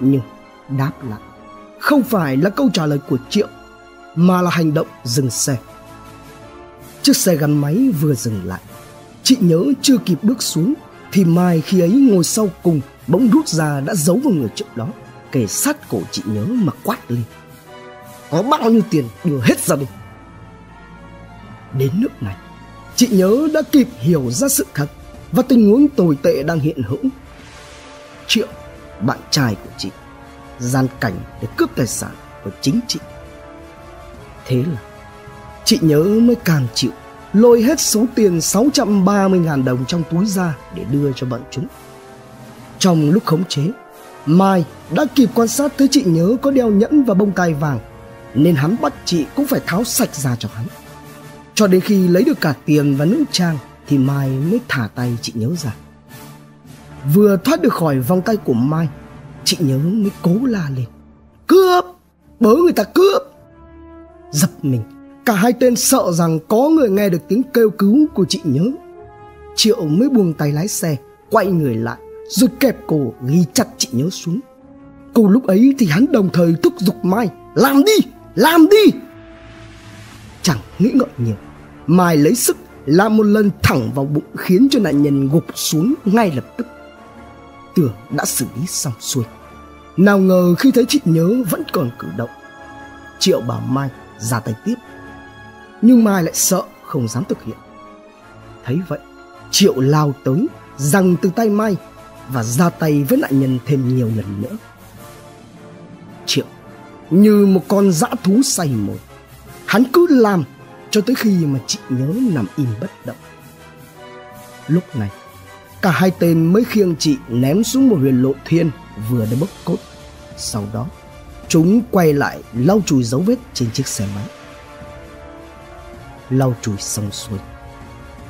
S1: Nhưng đáp lại không phải là câu trả lời của triệu mà là hành động dừng xe chiếc xe gắn máy vừa dừng lại chị nhớ chưa kịp bước xuống thì mai khi ấy ngồi sau cùng bỗng rút ra đã giấu vào người trước đó kề sát cổ chị nhớ mà quát lên có bao nhiêu tiền đưa hết ra đi đến nước này chị nhớ đã kịp hiểu ra sự thật và tình huống tồi tệ đang hiện hữu. Triệu, bạn trai của chị, gian cảnh để cướp tài sản của chính chị. Thế là chị nhớ mới càng chịu lôi hết số tiền 630.000 đồng trong túi ra để đưa cho bọn chúng. Trong lúc khống chế, Mai đã kịp quan sát thấy chị nhớ có đeo nhẫn và bông tai vàng, nên hắn bắt chị cũng phải tháo sạch ra cho hắn. Cho đến khi lấy được cả tiền và nữ trang thì Mai mới thả tay chị nhớ ra. Vừa thoát được khỏi vòng tay của Mai, chị nhớ mới cố la lên. Cướp! Bớ người ta cướp! Dập mình, cả hai tên sợ rằng có người nghe được tiếng kêu cứu của chị nhớ. Triệu mới buông tay lái xe, quay người lại, rồi kẹp cổ ghi chặt chị nhớ xuống. Cùng lúc ấy thì hắn đồng thời thúc giục Mai, làm đi, làm đi! Chẳng nghĩ ngợi nhiều, Mai lấy sức làm một lần thẳng vào bụng khiến cho nạn nhân gục xuống ngay lập tức. Tưởng đã xử lý xong xuôi. Nào ngờ khi thấy chị nhớ vẫn còn cử động. Triệu bảo Mai ra tay tiếp. Nhưng Mai lại sợ không dám thực hiện. Thấy vậy, Triệu lao tới, giằng từ tay Mai và ra tay với nạn nhân thêm nhiều lần nữa. Triệu như một con dã thú say mồi. Hắn cứ làm cho tới khi mà chị nhớ nằm im bất động. Lúc này, cả hai tên mới khiêng chị ném xuống một huyền lộ thiên vừa đã bốc cốt. Sau đó, chúng quay lại lau chùi dấu vết trên chiếc xe máy. Lau chùi xong xuôi.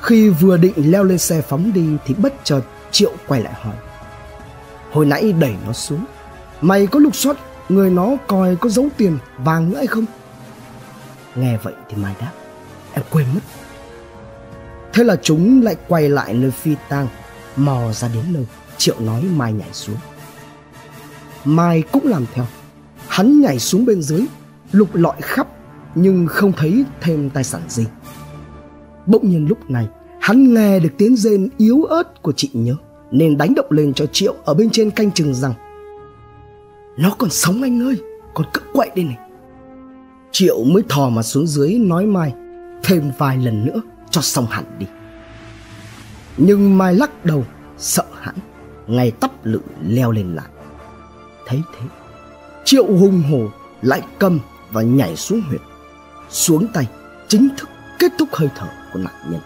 S1: Khi vừa định leo lên xe phóng đi thì bất chợt Triệu quay lại hỏi. Hồi nãy đẩy nó xuống, mày có lục soát người nó coi có dấu tiền vàng nữa hay không? Nghe vậy thì Mai đáp em quên mất thế là chúng lại quay lại nơi phi tang mò ra đến nơi triệu nói mai nhảy xuống mai cũng làm theo hắn nhảy xuống bên dưới lục lọi khắp nhưng không thấy thêm tài sản gì. Bỗng nhiên lúc này, hắn nghe được tiếng rên yếu ớt của chị nhớ, nên đánh động lên cho triệu ở bên trên canh chừng rằng, nó còn sống anh ơi, còn cất quậy đây này. Triệu mới thò mà xuống dưới nói mai, thêm vài lần nữa cho xong hẳn đi. Nhưng mai lắc đầu, sợ hãi, ngay tắp lự leo lên lại thấy thế, triệu hùng hổ lại cầm và nhảy xuống huyệt xuống tay, chính thức kết thúc hơi thở của nạn nhân.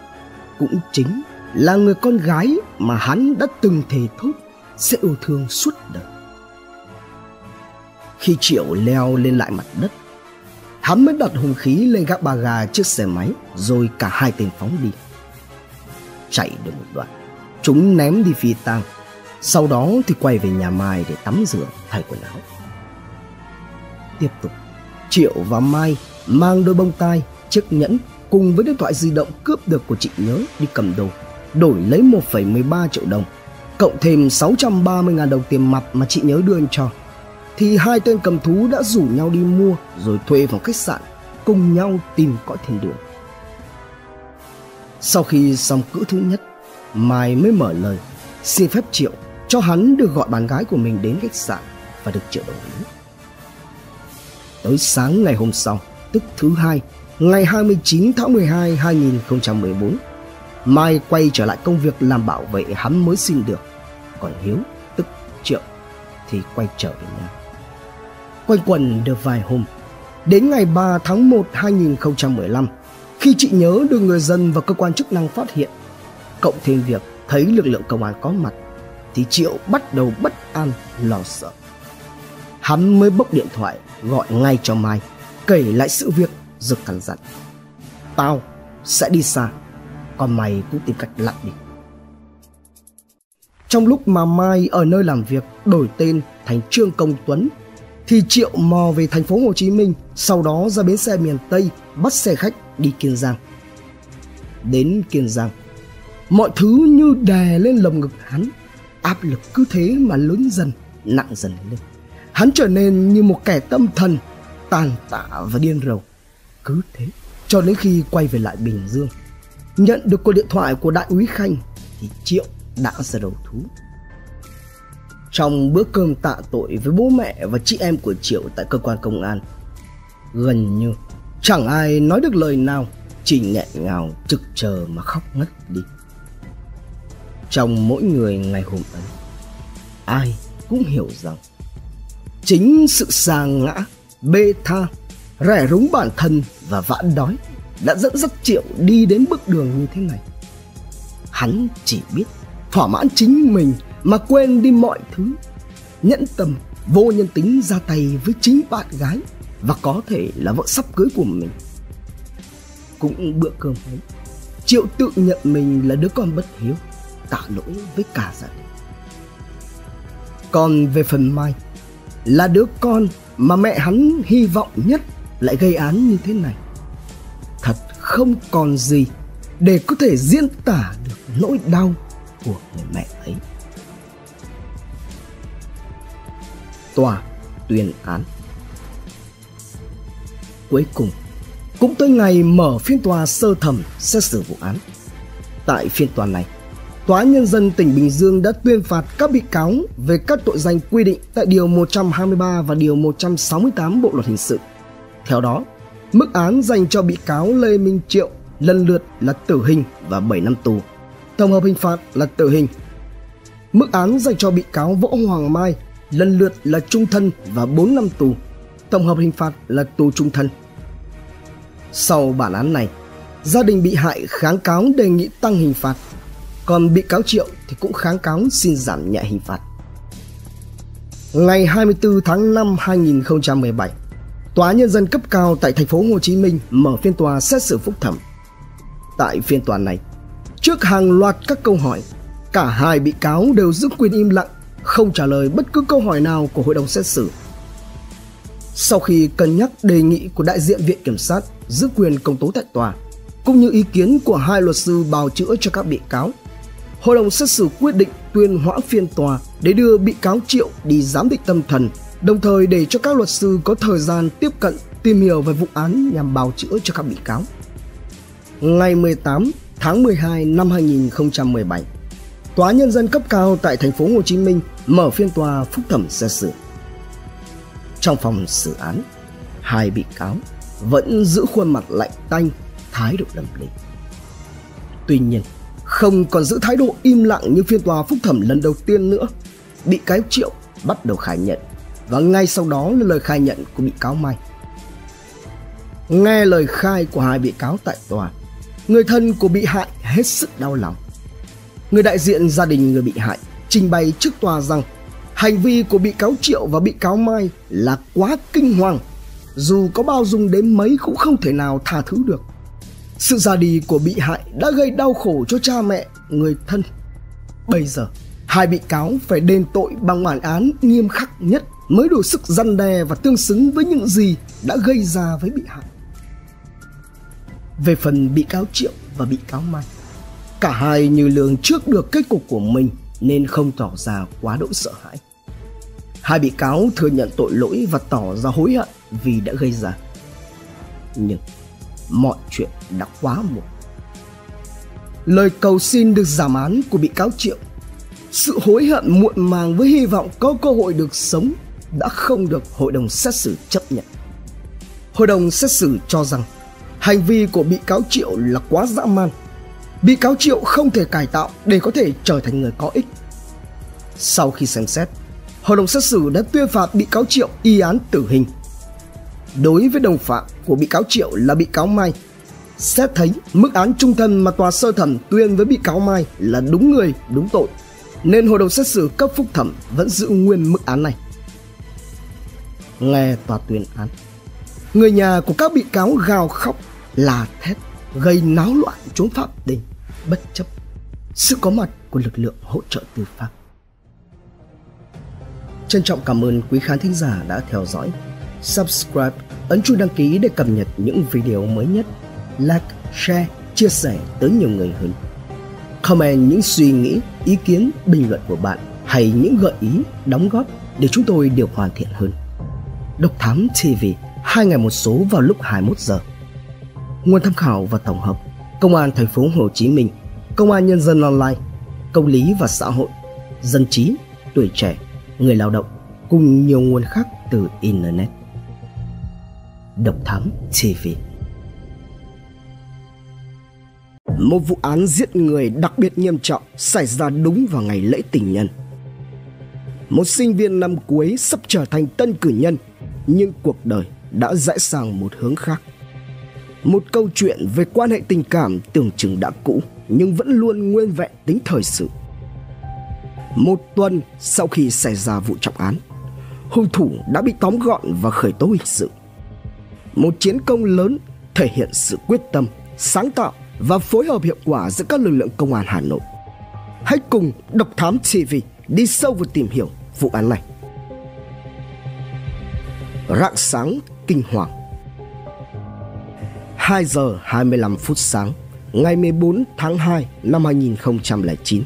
S1: Cũng chính là người con gái mà hắn đã từng thề thốt sẽ yêu thương suốt đời. Khi triệu leo lên lại mặt đất, hắn mới đặt hung khí lên gác ba gà chiếc xe máy rồi cả hai tên phóng đi. Chạy được một đoạn, chúng ném đi phi tang. Sau đó thì quay về nhà mai để tắm rửa thay quần áo. Tiếp tục, triệu và mai mang đôi bông tai chiếc nhẫn cùng với điện thoại di động cướp được của chị nhớ đi cầm đồ đổi lấy 1,13 triệu đồng cộng thêm 630.000 đồng tiền mặt mà chị nhớ đưa anh cho thì hai tên cầm thú đã rủ nhau đi mua rồi thuê phòng khách sạn cùng nhau tìm cõi thiên đường. Sau khi xong cữ thứ nhất, Mai mới mở lời xin phép Triệu cho hắn được gọi bạn gái của mình đến khách sạn và được Triệu đồng ý. Tới sáng ngày hôm sau, tức thứ hai, ngày 29 tháng 12 2014, Mai quay trở lại công việc làm bảo vệ hắn mới xin được. Còn Hiếu, tức Triệu, thì quay trở về nhà Quay quần được vài hôm. Đến ngày 3 tháng 1 2015, khi chị nhớ được người dân và cơ quan chức năng phát hiện, cộng thêm việc thấy lực lượng công an có mặt, thì Triệu bắt đầu bất an, lo sợ. Hắn mới bốc điện thoại gọi ngay cho Mai, kể lại sự việc rồi cằn dặn. Tao sẽ đi xa, còn mày cũng tìm cách lặn đi. Trong lúc mà Mai ở nơi làm việc đổi tên thành Trương Công Tuấn thì Triệu mò về thành phố Hồ Chí Minh, sau đó ra bến xe miền Tây bắt xe khách đi Kiên Giang. Đến Kiên Giang, mọi thứ như đè lên lồng ngực hắn, áp lực cứ thế mà lớn dần, nặng dần lên. Hắn trở nên như một kẻ tâm thần, tàn tạ và điên rồ. Cứ thế, cho đến khi quay về lại Bình Dương, nhận được cuộc điện thoại của đại úy Khanh thì Triệu đã ra đầu thú trong bữa cơm tạ tội với bố mẹ và chị em của Triệu tại cơ quan công an. Gần như chẳng ai nói được lời nào, chỉ nghẹn ngào trực chờ mà khóc ngất đi. Trong mỗi người ngày hôm ấy, ai cũng hiểu rằng chính sự xa ngã, bê tha, rẻ rúng bản thân và vãn đói đã dẫn dắt Triệu đi đến bước đường như thế này. Hắn chỉ biết thỏa mãn chính mình mà quên đi mọi thứ. Nhẫn tâm, vô nhân tính ra tay với chính bạn gái và có thể là vợ sắp cưới của mình. Cũng bữa cơm ấy, Triệu tự nhận mình là đứa con bất hiếu, tạ lỗi với cả gia đình. Còn về phần Mai, là đứa con mà mẹ hắn hy vọng nhất lại gây án như thế này. Thật không còn gì để có thể diễn tả được nỗi đau của người mẹ ấy. Tòa tuyên án Cuối cùng, cũng tới ngày mở phiên tòa sơ thẩm xét xử vụ án. Tại phiên tòa này, Tòa án Nhân dân tỉnh Bình Dương đã tuyên phạt các bị cáo về các tội danh quy định tại Điều 123 và Điều 168 Bộ Luật Hình sự. Theo đó, mức án dành cho bị cáo Lê Minh Triệu lần lượt là tử hình và 7 năm tù. Tổng hợp hình phạt là tử hình. Mức án dành cho bị cáo Võ Hoàng Mai lần lượt là trung thân và 4 năm tù. Tổng hợp hình phạt là tù trung thân. Sau bản án này, gia đình bị hại kháng cáo đề nghị tăng hình phạt còn bị cáo Triệu thì cũng kháng cáo xin giảm nhẹ hình phạt. Ngày 24 tháng 5 2017, Tòa nhân dân cấp cao tại thành phố Hồ Chí Minh mở phiên tòa xét xử phúc thẩm. Tại phiên tòa này, trước hàng loạt các câu hỏi, cả hai bị cáo đều giữ quyền im lặng, không trả lời bất cứ câu hỏi nào của hội đồng xét xử. Sau khi cân nhắc đề nghị của đại diện Viện Kiểm sát giữ quyền công tố tại tòa, cũng như ý kiến của hai luật sư bào chữa cho các bị cáo, hội đồng xét xử quyết định tuyên hoãn phiên tòa để đưa bị cáo Triệu đi giám định tâm thần, đồng thời để cho các luật sư có thời gian tiếp cận tìm hiểu về vụ án nhằm bào chữa cho các bị cáo. Ngày 18 tháng 12 năm 2017, Tòa nhân dân cấp cao tại thành phố Hồ Chí Minh mở phiên tòa phúc thẩm xét xử. Trong phòng xử án, hai bị cáo vẫn giữ khuôn mặt lạnh tanh, thái độ đầm lì. Tuy nhiên, không còn giữ thái độ im lặng như phiên tòa phúc thẩm lần đầu tiên nữa. Bị cáo Triệu bắt đầu khai nhận và ngay sau đó là lời khai nhận của bị cáo Mai. Nghe lời khai của hai bị cáo tại tòa, người thân của bị hại hết sức đau lòng. Người đại diện gia đình người bị hại trình bày trước tòa rằng hành vi của bị cáo Triệu và bị cáo Mai là quá kinh hoàng, dù có bao dung đến mấy cũng không thể nào tha thứ được. Sự ra đi của bị hại đã gây đau khổ cho cha mẹ, người thân. Bây giờ, hai bị cáo phải đền tội bằng bản án nghiêm khắc nhất mới đủ sức răn đe và tương xứng với những gì đã gây ra với bị hại. Về phần bị cáo Triệu và bị cáo Mai, cả hai như lường trước được kết cục của mình nên không tỏ ra quá đỗi sợ hãi. Hai bị cáo thừa nhận tội lỗi và tỏ ra hối hận vì đã gây ra. Nhưng mọi chuyện đã quá muộn. Lời cầu xin được giảm án của bị cáo Triệu, sự hối hận muộn màng với hy vọng có cơ hội được sống đã không được hội đồng xét xử chấp nhận. Hội đồng xét xử cho rằng hành vi của bị cáo Triệu là quá dã man. Bị cáo Triệu không thể cải tạo để có thể trở thành người có ích. Sau khi xem xét, hội đồng xét xử đã tuyên phạt bị cáo Triệu y án tử hình đối với đồng phạm của bị cáo Triệu là bị cáo Mai. Xét thấy mức án trung thân mà tòa sơ thẩm tuyên với bị cáo Mai là đúng người, đúng tội, nên hội đồng xét xử cấp phúc thẩm vẫn giữ nguyên mức án này. Nghe tòa tuyên án, người nhà của các bị cáo gào khóc, là thét, gây náo loạn trốn pháp đình, bất chấp sự có mặt của lực lượng hỗ trợ tư pháp. Trân trọng cảm ơn quý khán thính giả đã theo dõi subscribe, ấn chuông đăng ký để cập nhật những video mới nhất, like, share, chia sẻ tới nhiều người hơn. Comment những suy nghĩ, ý kiến, bình luận của bạn hay những gợi ý, đóng góp để chúng tôi được hoàn thiện hơn. Độc Thám TV, hai ngày một số vào lúc 21 giờ. Nguồn tham khảo và tổng hợp: Công an thành phố Hồ Chí Minh, Công an nhân dân online, Công lý và xã hội, Dân trí, Tuổi trẻ, Người lao động cùng nhiều nguồn khác từ internet. Độc Thám TV Một vụ án giết người đặc biệt nghiêm trọng xảy ra đúng vào ngày lễ tình nhân. Một sinh viên năm cuối sắp trở thành tân cử nhân, nhưng cuộc đời đã rẽ sang một hướng khác. Một câu chuyện về quan hệ tình cảm tưởng chừng đã cũ nhưng vẫn luôn nguyên vẹn tính thời sự. Một tuần sau khi xảy ra vụ trọng án, hung thủ đã bị tóm gọn và khởi tố hình sự. Một chiến công lớn thể hiện sự quyết tâm, sáng tạo và phối hợp hiệu quả giữa các lực lượng công an Hà Nội. Hãy cùng Độc Thám TV đi sâu vào tìm hiểu vụ án này. Rạng sáng kinh hoàng 2 giờ 25 phút sáng ngày 14 tháng 2 năm 2009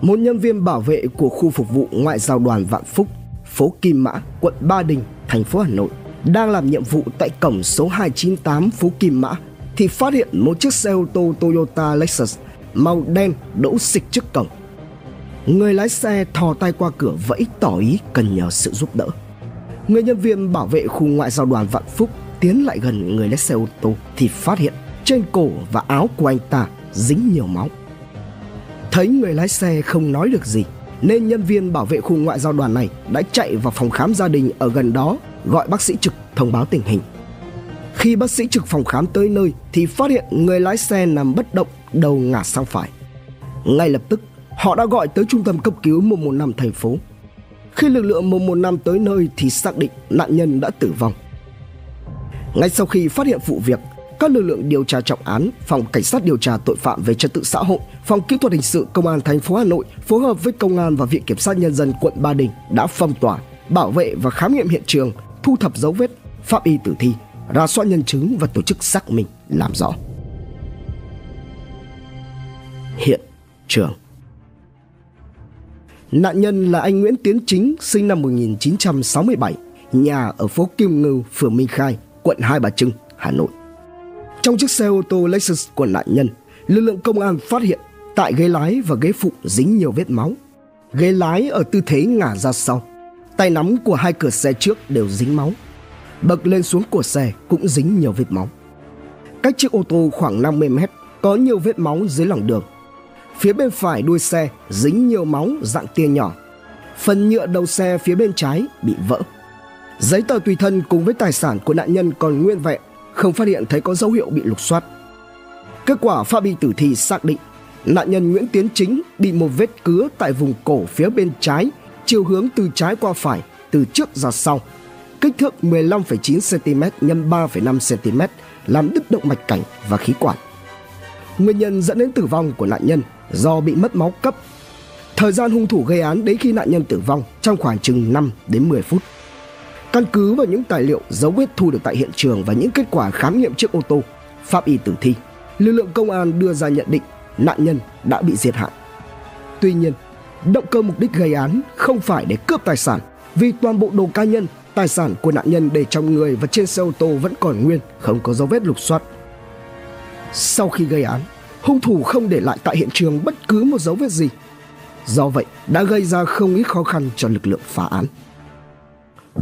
S1: một nhân viên bảo vệ của khu phục vụ ngoại giao đoàn Vạn Phúc, phố Kim Mã, quận Ba Đình, thành phố Hà Nội đang làm nhiệm vụ tại cổng số 298 phố Kim Mã, thì phát hiện một chiếc xe ô tô Toyota Lexus màu đen đỗ xịch trước cổng. Người lái xe thò tay qua cửa vẫy tỏ ý cần nhờ sự giúp đỡ. Người nhân viên bảo vệ khu ngoại giao đoàn Vạn Phúc tiến lại gần người lái xe ô tô thì phát hiện trên cổ và áo của anh ta dính nhiều máu. Thấy người lái xe không nói được gì nên nhân viên bảo vệ khu ngoại giao đoàn này đã chạy vào phòng khám gia đình ở gần đó gọi bác sĩ trực thông báo tình hình. Khi bác sĩ trực phòng khám tới nơi thì phát hiện người lái xe nằm bất động, đầu ngả sang phải. Ngay lập tức, họ đã gọi tới trung tâm cấp cứu 115 thành phố. Khi lực lượng 115 tới nơi thì xác định nạn nhân đã tử vong. Ngay sau khi phát hiện vụ việc, các lực lượng điều tra trọng án, phòng cảnh sát điều tra tội phạm về trật tự xã hội, phòng kỹ thuật hình sự công an thành phố Hà Nội phối hợp với công an và viện kiểm sát nhân dân quận Ba Đình đã phong tỏa, bảo vệ và khám nghiệm hiện trường, thu thập dấu vết, pháp y tử thi, ra soát nhân chứng và tổ chức xác minh làm rõ. Hiện trường Nạn nhân là anh Nguyễn Tiến Chính, sinh năm 1967, nhà ở phố Kim Ngưu, phường Minh Khai, quận Hai Bà Trưng, Hà Nội. Trong chiếc xe ô tô Lexus của nạn nhân, lực lượng công an phát hiện tại ghế lái và ghế phụ dính nhiều vết máu. Ghế lái ở tư thế ngả ra sau. Tay nắm của hai cửa xe trước đều dính máu. Bậc lên xuống của xe cũng dính nhiều vết máu. Cách chiếc ô tô khoảng 50 mét có nhiều vết máu dưới lòng đường. Phía bên phải đuôi xe dính nhiều máu dạng tia nhỏ. Phần nhựa đầu xe phía bên trái bị vỡ. Giấy tờ tùy thân cùng với tài sản của nạn nhân còn nguyên vẹn không phát hiện thấy có dấu hiệu bị lục soát. Kết quả pháp y tử thi xác định nạn nhân Nguyễn Tiến Chính bị một vết cứa tại vùng cổ phía bên trái, chiều hướng từ trái qua phải, từ trước ra sau. Kích thước 15,9 cm x 3,5 cm làm đứt động mạch cảnh và khí quản. Nguyên nhân dẫn đến tử vong của nạn nhân do bị mất máu cấp. Thời gian hung thủ gây án đến khi nạn nhân tử vong trong khoảng chừng 5 đến 10 phút. Căn cứ vào những tài liệu dấu vết thu được tại hiện trường và những kết quả khám nghiệm chiếc ô tô, pháp y tử thi, lực lượng công an đưa ra nhận định nạn nhân đã bị diệt hại. Tuy nhiên, động cơ mục đích gây án không phải để cướp tài sản vì toàn bộ đồ cá nhân, tài sản của nạn nhân để trong người và trên xe ô tô vẫn còn nguyên, không có dấu vết lục soát. Sau khi gây án, hung thủ không để lại tại hiện trường bất cứ một dấu vết gì. Do vậy, đã gây ra không ít khó khăn cho lực lượng phá án.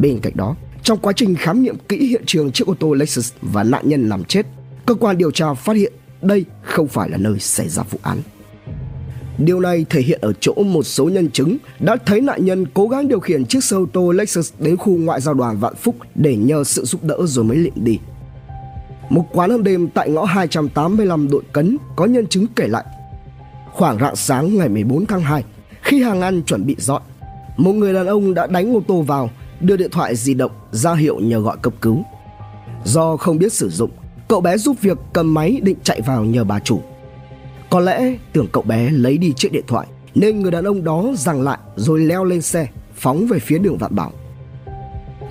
S1: Bên cạnh đó, trong quá trình khám nghiệm kỹ hiện trường chiếc ô tô Lexus và nạn nhân nằm chết, cơ quan điều tra phát hiện đây không phải là nơi xảy ra vụ án. Điều này thể hiện ở chỗ một số nhân chứng đã thấy nạn nhân cố gắng điều khiển chiếc xe ô tô Lexus đến khu ngoại giao đoàn Vạn Phúc để nhờ sự giúp đỡ rồi mới lịm đi. Một quán ăn đêm tại ngõ 285 đội cấn có nhân chứng kể lại. Khoảng rạng sáng ngày 14 tháng 2, khi hàng ăn chuẩn bị dọn, một người đàn ông đã đánh ô tô vào đưa điện thoại di động ra hiệu nhờ gọi cấp cứu. Do không biết sử dụng, cậu bé giúp việc cầm máy định chạy vào nhờ bà chủ. Có lẽ tưởng cậu bé lấy đi chiếc điện thoại nên người đàn ông đó giằng lại rồi leo lên xe phóng về phía đường Vạn Bảo.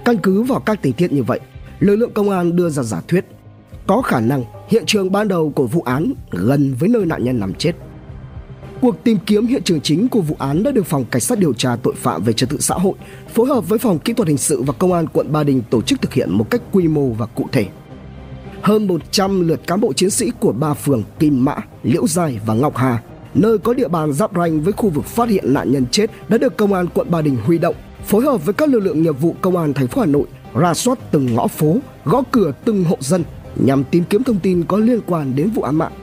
S1: Căn cứ vào các tình tiết như vậy, lực lượng công an đưa ra giả thuyết có khả năng hiện trường ban đầu của vụ án gần với nơi nạn nhân nằm chết. Cuộc tìm kiếm hiện trường chính của vụ án đã được phòng cảnh sát điều tra tội phạm về trật tự xã hội phối hợp với phòng kỹ thuật hình sự và công an quận Ba Đình tổ chức thực hiện một cách quy mô và cụ thể. Hơn 100 lượt cán bộ chiến sĩ của ba phường Kim Mã, Liễu Giai và Ngọc Hà, nơi có địa bàn giáp ranh với khu vực phát hiện nạn nhân chết đã được công an quận Ba Đình huy động, phối hợp với các lực lượng nghiệp vụ công an thành phố Hà Nội ra soát từng ngõ phố, gõ cửa từng hộ dân nhằm tìm kiếm thông tin có liên quan đến vụ án mạng.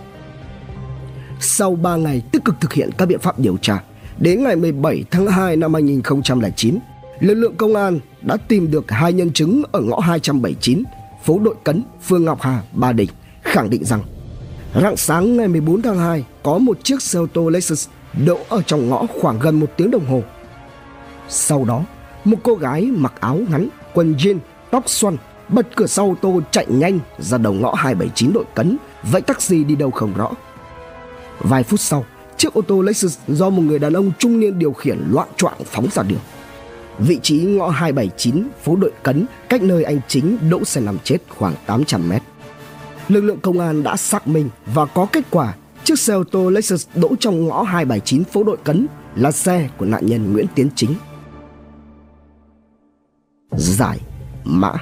S1: Sau 3 ngày tích cực thực hiện các biện pháp điều tra, đến ngày 17 tháng 2 năm 2009, lực lượng công an đã tìm được hai nhân chứng ở ngõ 279, phố Đội Cấn, phường Ngọc Hà, Ba Đình, khẳng định rằng rạng sáng ngày 14 tháng 2 có một chiếc xe ô tô Lexus đỗ ở trong ngõ khoảng gần một tiếng đồng hồ. Sau đó, một cô gái mặc áo ngắn, quần jean, tóc xoăn bật cửa sau ô tô chạy nhanh ra đầu ngõ 279 đội cấn, vẫy taxi đi đâu không rõ. Vài phút sau, chiếc ô tô Lexus do một người đàn ông trung niên điều khiển loạn choạng phóng ra đường. Vị trí ngõ 279 phố đội cấn cách nơi anh chính đỗ xe nằm chết khoảng 800 mét. Lực lượng công an đã xác minh và có kết quả chiếc xe ô tô Lexus đỗ trong ngõ 279 phố đội cấn là xe của nạn nhân Nguyễn Tiến Chính. Giải mã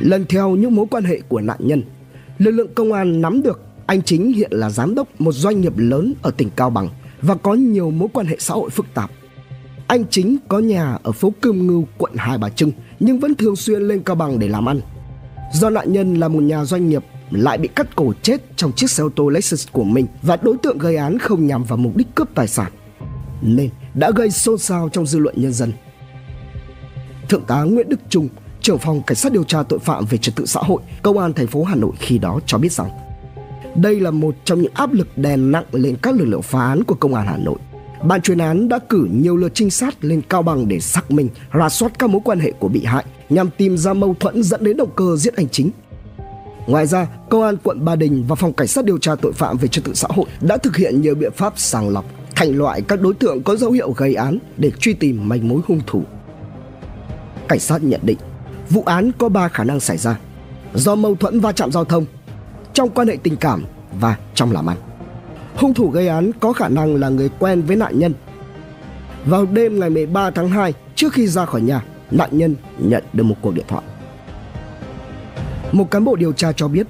S1: Lần theo những mối quan hệ của nạn nhân, lực lượng công an nắm được anh Chính hiện là giám đốc một doanh nghiệp lớn ở tỉnh Cao Bằng và có nhiều mối quan hệ xã hội phức tạp. Anh Chính có nhà ở phố Cơm Ngưu, quận Hai Bà Trưng nhưng vẫn thường xuyên lên Cao Bằng để làm ăn. Do nạn nhân là một nhà doanh nghiệp lại bị cắt cổ chết trong chiếc xe ô tô Lexus của mình và đối tượng gây án không nhằm vào mục đích cướp tài sản nên đã gây xôn xao trong dư luận nhân dân. Thượng tá Nguyễn Đức Trung, trưởng phòng cảnh sát điều tra tội phạm về trật tự xã hội, công an thành phố Hà Nội khi đó cho biết rằng đây là một trong những áp lực đè nặng lên các lực lượng phá án của công an Hà Nội. Ban chuyên án đã cử nhiều lượt trinh sát lên Cao Bằng để xác minh, rà soát các mối quan hệ của bị hại nhằm tìm ra mâu thuẫn dẫn đến động cơ giết anh chính. Ngoài ra, Công an quận Ba Đình và Phòng Cảnh sát điều tra tội phạm về trật tự xã hội đã thực hiện nhiều biện pháp sàng lọc, thành loại các đối tượng có dấu hiệu gây án để truy tìm manh mối hung thủ. Cảnh sát nhận định, vụ án có 3 khả năng xảy ra do mâu thuẫn va chạm giao thông, trong quan hệ tình cảm và trong làm ăn. Hung thủ gây án có khả năng là người quen với nạn nhân. Vào đêm ngày 13 tháng 2, trước khi ra khỏi nhà, nạn nhân nhận được một cuộc điện thoại. Một cán bộ điều tra cho biết,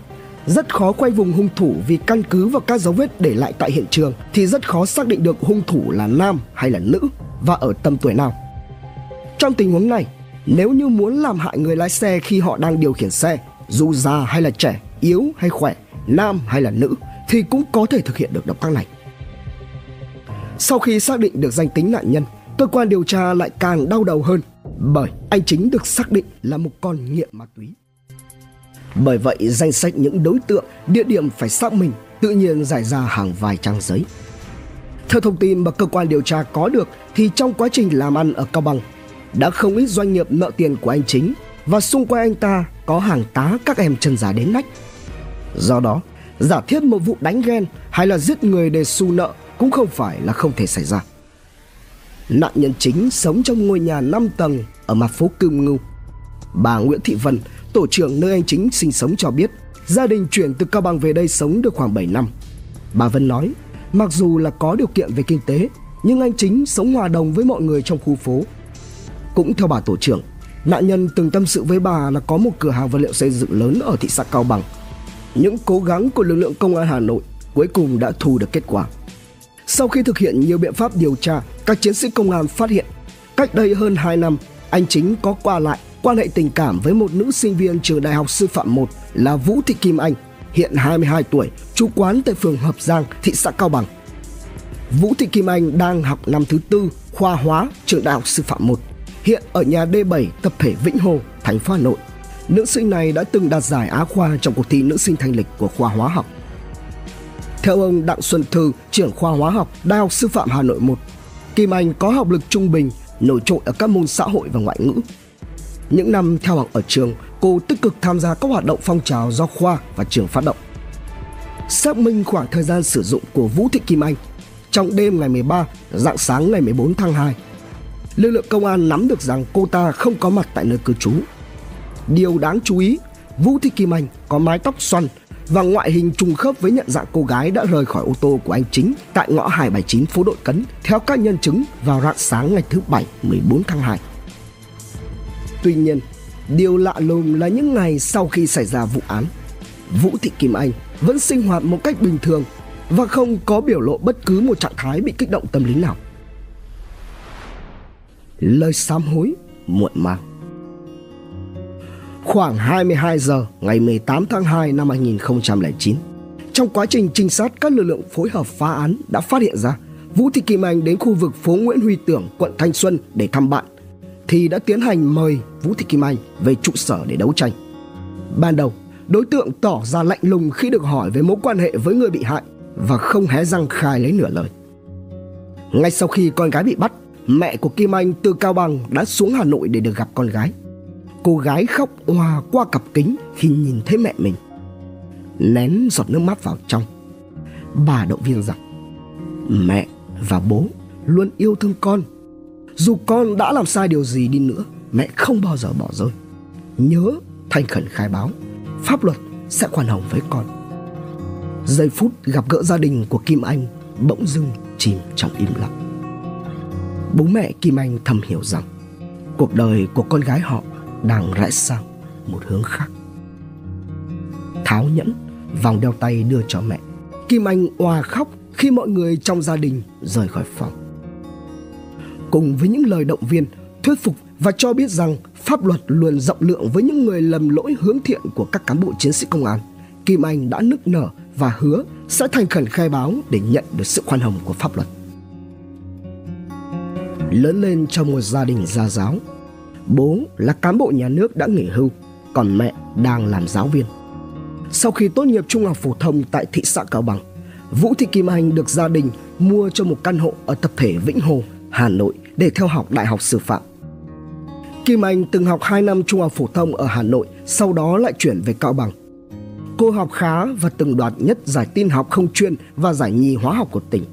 S1: rất khó quay vùng hung thủ vì căn cứ vào các dấu vết để lại tại hiện trường thì rất khó xác định được hung thủ là nam hay là nữ và ở tầm tuổi nào. Trong tình huống này, nếu như muốn làm hại người lái xe khi họ đang điều khiển xe, dù già hay là trẻ, yếu hay khỏe, nam hay là nữ thì cũng có thể thực hiện được động tác này. Sau khi xác định được danh tính nạn nhân, cơ quan điều tra lại càng đau đầu hơn bởi anh chính được xác định là một con nghiện ma túy. Bởi vậy danh sách những đối tượng, địa điểm phải xác minh tự nhiên giải ra hàng vài trang giấy. Theo thông tin mà cơ quan điều tra có được thì trong quá trình làm ăn ở Cao Bằng đã không ít doanh nghiệp nợ tiền của anh chính và xung quanh anh ta có hàng tá các em chân giả đến nách. Do đó, giả thiết một vụ đánh ghen hay là giết người để xu nợ cũng không phải là không thể xảy ra. Nạn nhân chính sống trong ngôi nhà 5 tầng ở mặt phố Cừm Ngưu. Bà Nguyễn Thị Vân, tổ trưởng nơi anh chính sinh sống cho biết, gia đình chuyển từ Cao Bằng về đây sống được khoảng 7 năm. Bà Vân nói, mặc dù là có điều kiện về kinh tế, nhưng anh chính sống hòa đồng với mọi người trong khu phố. Cũng theo bà tổ trưởng, nạn nhân từng tâm sự với bà là có một cửa hàng vật liệu xây dựng lớn ở thị xã Cao Bằng. Những cố gắng của lực lượng công an Hà Nội cuối cùng đã thu được kết quả. Sau khi thực hiện nhiều biện pháp điều tra, các chiến sĩ công an phát hiện cách đây hơn 2 năm, anh chính có qua lại quan hệ tình cảm với một nữ sinh viên trường Đại học Sư phạm 1 là Vũ Thị Kim Anh, hiện 22 tuổi, trú quán tại phường Hợp Giang, thị xã Cao Bằng. Vũ Thị Kim Anh đang học năm thứ tư khoa hóa trường Đại học Sư phạm 1, hiện ở nhà D7 tập thể Vĩnh Hồ, thành phố Hà Nội. Nữ sinh này đã từng đạt giải Á khoa trong cuộc thi nữ sinh thanh lịch của khoa hóa học. Theo ông Đặng Xuân Thư, trưởng khoa hóa học Đại học Sư phạm Hà Nội 1, Kim Anh có học lực trung bình, nổi trội ở các môn xã hội và ngoại ngữ. Những năm theo học ở trường, cô tích cực tham gia các hoạt động phong trào do khoa và trường phát động. Xác minh khoảng thời gian sử dụng của Vũ Thị Kim Anh trong đêm ngày 13, dạng sáng ngày 14 tháng 2. Lực lượng công an nắm được rằng cô ta không có mặt tại nơi cư trú. Điều đáng chú ý, Vũ Thị Kim Anh có mái tóc xoăn và ngoại hình trùng khớp với nhận dạng cô gái đã rời khỏi ô tô của anh chính tại ngõ 279 phố Đội Cấn theo các nhân chứng vào rạng sáng ngày thứ Bảy 14 tháng 2. Tuy nhiên, điều lạ lùng là những ngày sau khi xảy ra vụ án, Vũ Thị Kim Anh vẫn sinh hoạt một cách bình thường và không có biểu lộ bất cứ một trạng thái bị kích động tâm lý nào. Lời sám hối muộn màng Khoảng 22 giờ ngày 18 tháng 2 năm 2009, trong quá trình trinh sát các lực lượng phối hợp phá án đã phát hiện ra Vũ Thị Kim Anh đến khu vực phố Nguyễn Huy Tưởng, quận Thanh Xuân để thăm bạn thì đã tiến hành mời Vũ Thị Kim Anh về trụ sở để đấu tranh. Ban đầu, đối tượng tỏ ra lạnh lùng khi được hỏi về mối quan hệ với người bị hại và không hé răng khai lấy nửa lời. Ngay sau khi con gái bị bắt, mẹ của Kim Anh từ Cao Bằng đã xuống Hà Nội để được gặp con gái. Cô gái khóc hòa qua cặp kính khi nhìn thấy mẹ mình. Nén giọt nước mắt vào trong. Bà động viên rằng mẹ và bố luôn yêu thương con. Dù con đã làm sai điều gì đi nữa, mẹ không bao giờ bỏ rơi. Nhớ thành khẩn khai báo, pháp luật sẽ khoan hồng với con. Giây phút gặp gỡ gia đình của Kim Anh bỗng dưng chìm trong im lặng. Bố mẹ Kim Anh thầm hiểu rằng cuộc đời của con gái họ đang rẽ sang một hướng khác. Tháo nhẫn, vòng đeo tay đưa cho mẹ. Kim Anh oà khóc khi mọi người trong gia đình rời khỏi phòng. Cùng với những lời động viên, thuyết phục và cho biết rằng pháp luật luôn rộng lượng với những người lầm lỗi hướng thiện của các cán bộ chiến sĩ công an, Kim Anh đã nức nở và hứa sẽ thành khẩn khai báo để nhận được sự khoan hồng của pháp luật. Lớn lên trong một gia đình gia giáo, bố là cán bộ nhà nước đã nghỉ hưu, còn mẹ đang làm giáo viên. Sau khi tốt nghiệp trung học phổ thông tại thị xã Cao Bằng, Vũ Thị Kim Anh được gia đình mua cho một căn hộ ở tập thể Vĩnh Hồ, Hà Nội để theo học Đại học Sư phạm. Kim Anh từng học 2 năm trung học phổ thông ở Hà Nội, sau đó lại chuyển về Cao Bằng. Cô học khá và từng đoạt nhất giải tin học không chuyên và giải nhì hóa học của tỉnh.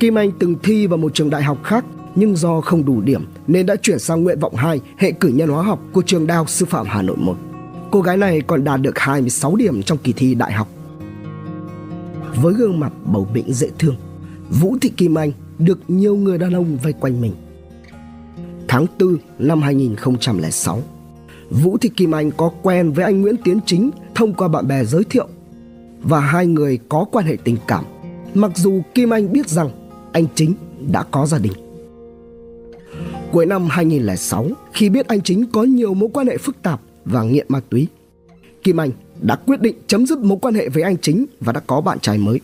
S1: Kim Anh từng thi vào một trường đại học khác nhưng do không đủ điểm nên đã chuyển sang nguyện vọng 2 hệ cử nhân hóa học của trường Đại học Sư phạm Hà Nội 1. Cô gái này còn đạt được 26 điểm trong kỳ thi đại học. Với gương mặt bầu bĩnh dễ thương, Vũ Thị Kim Anh được nhiều người đàn ông vây quanh mình. Tháng 4 năm 2006, Vũ Thị Kim Anh có quen với anh Nguyễn Tiến Chính thông qua bạn bè giới thiệu và hai người có quan hệ tình cảm mặc dù Kim Anh biết rằng anh Chính đã có gia đình. Cuối năm 2006, khi biết anh Chính có nhiều mối quan hệ phức tạp và nghiện ma túy, Kim Anh đã quyết định chấm dứt mối quan hệ với anh Chính và đã có bạn trai mới.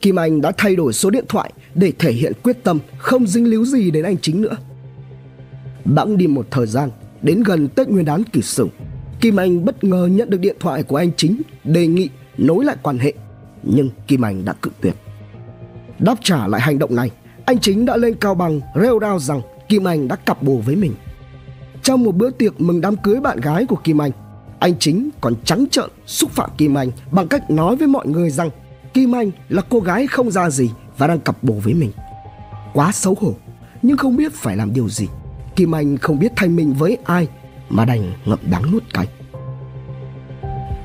S1: Kim Anh đã thay đổi số điện thoại để thể hiện quyết tâm không dính líu gì đến anh Chính nữa. Bẵng đi một thời gian, đến gần Tết Nguyên đán Kỷ Sửu, Kim Anh bất ngờ nhận được điện thoại của anh Chính đề nghị nối lại quan hệ, nhưng Kim Anh đã cự tuyệt. Đáp trả lại hành động này, anh Chính đã lên cao bằng rêu rao rằng Kim Anh đã cặp bồ với mình. Trong một bữa tiệc mừng đám cưới bạn gái của Kim Anh, anh Chính còn trắng trợn xúc phạm Kim Anh bằng cách nói với mọi người rằng Kim Anh là cô gái không ra gì và đang cặp bồ với mình. Quá xấu hổ, nhưng không biết phải làm điều gì. Kim Anh không biết thanh minh với ai mà đành ngậm đắng nuốt cay.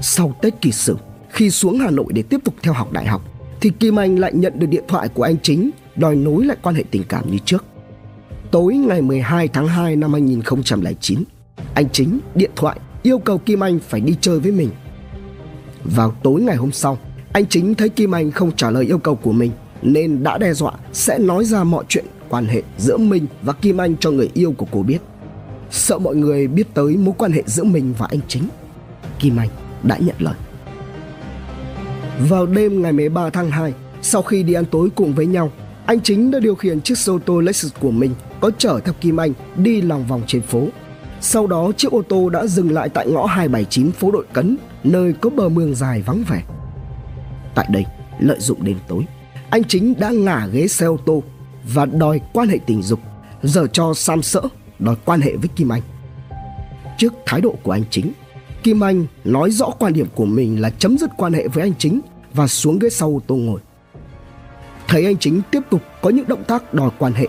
S1: Sau Tết kỳ sử, khi xuống Hà Nội để tiếp tục theo học đại học, thì Kim Anh lại nhận được điện thoại của anh Chính đòi nối lại quan hệ tình cảm như trước. Tối ngày 12 tháng 2 năm 2009, anh Chính điện thoại yêu cầu Kim Anh phải đi chơi với mình. Vào tối ngày hôm sau, anh Chính thấy Kim Anh không trả lời yêu cầu của mình nên đã đe dọa sẽ nói ra mọi chuyện quan hệ giữa mình và Kim Anh cho người yêu của cô biết. Sợ mọi người biết tới mối quan hệ giữa mình và anh Chính, Kim Anh đã nhận lời. Vào đêm ngày 13 tháng 2, sau khi đi ăn tối cùng với nhau, anh Chính đã điều khiển chiếc xe ô tô Lexus của mình có chở theo Kim Anh đi lòng vòng trên phố. Sau đó chiếc ô tô đã dừng lại tại ngõ 279 phố Đội Cấn, nơi có bờ mương dài vắng vẻ. Tại đây, lợi dụng đêm tối, anh Chính đã ngả ghế xe ô tô và đòi quan hệ tình dục, giờ cho Sam sỡ đòi quan hệ với Kim Anh. Trước thái độ của anh Chính, Kim Anh nói rõ quan điểm của mình là chấm dứt quan hệ với anh Chính và xuống ghế sau ô tô ngồi. Thấy anh Chính tiếp tục có những động tác đòi quan hệ,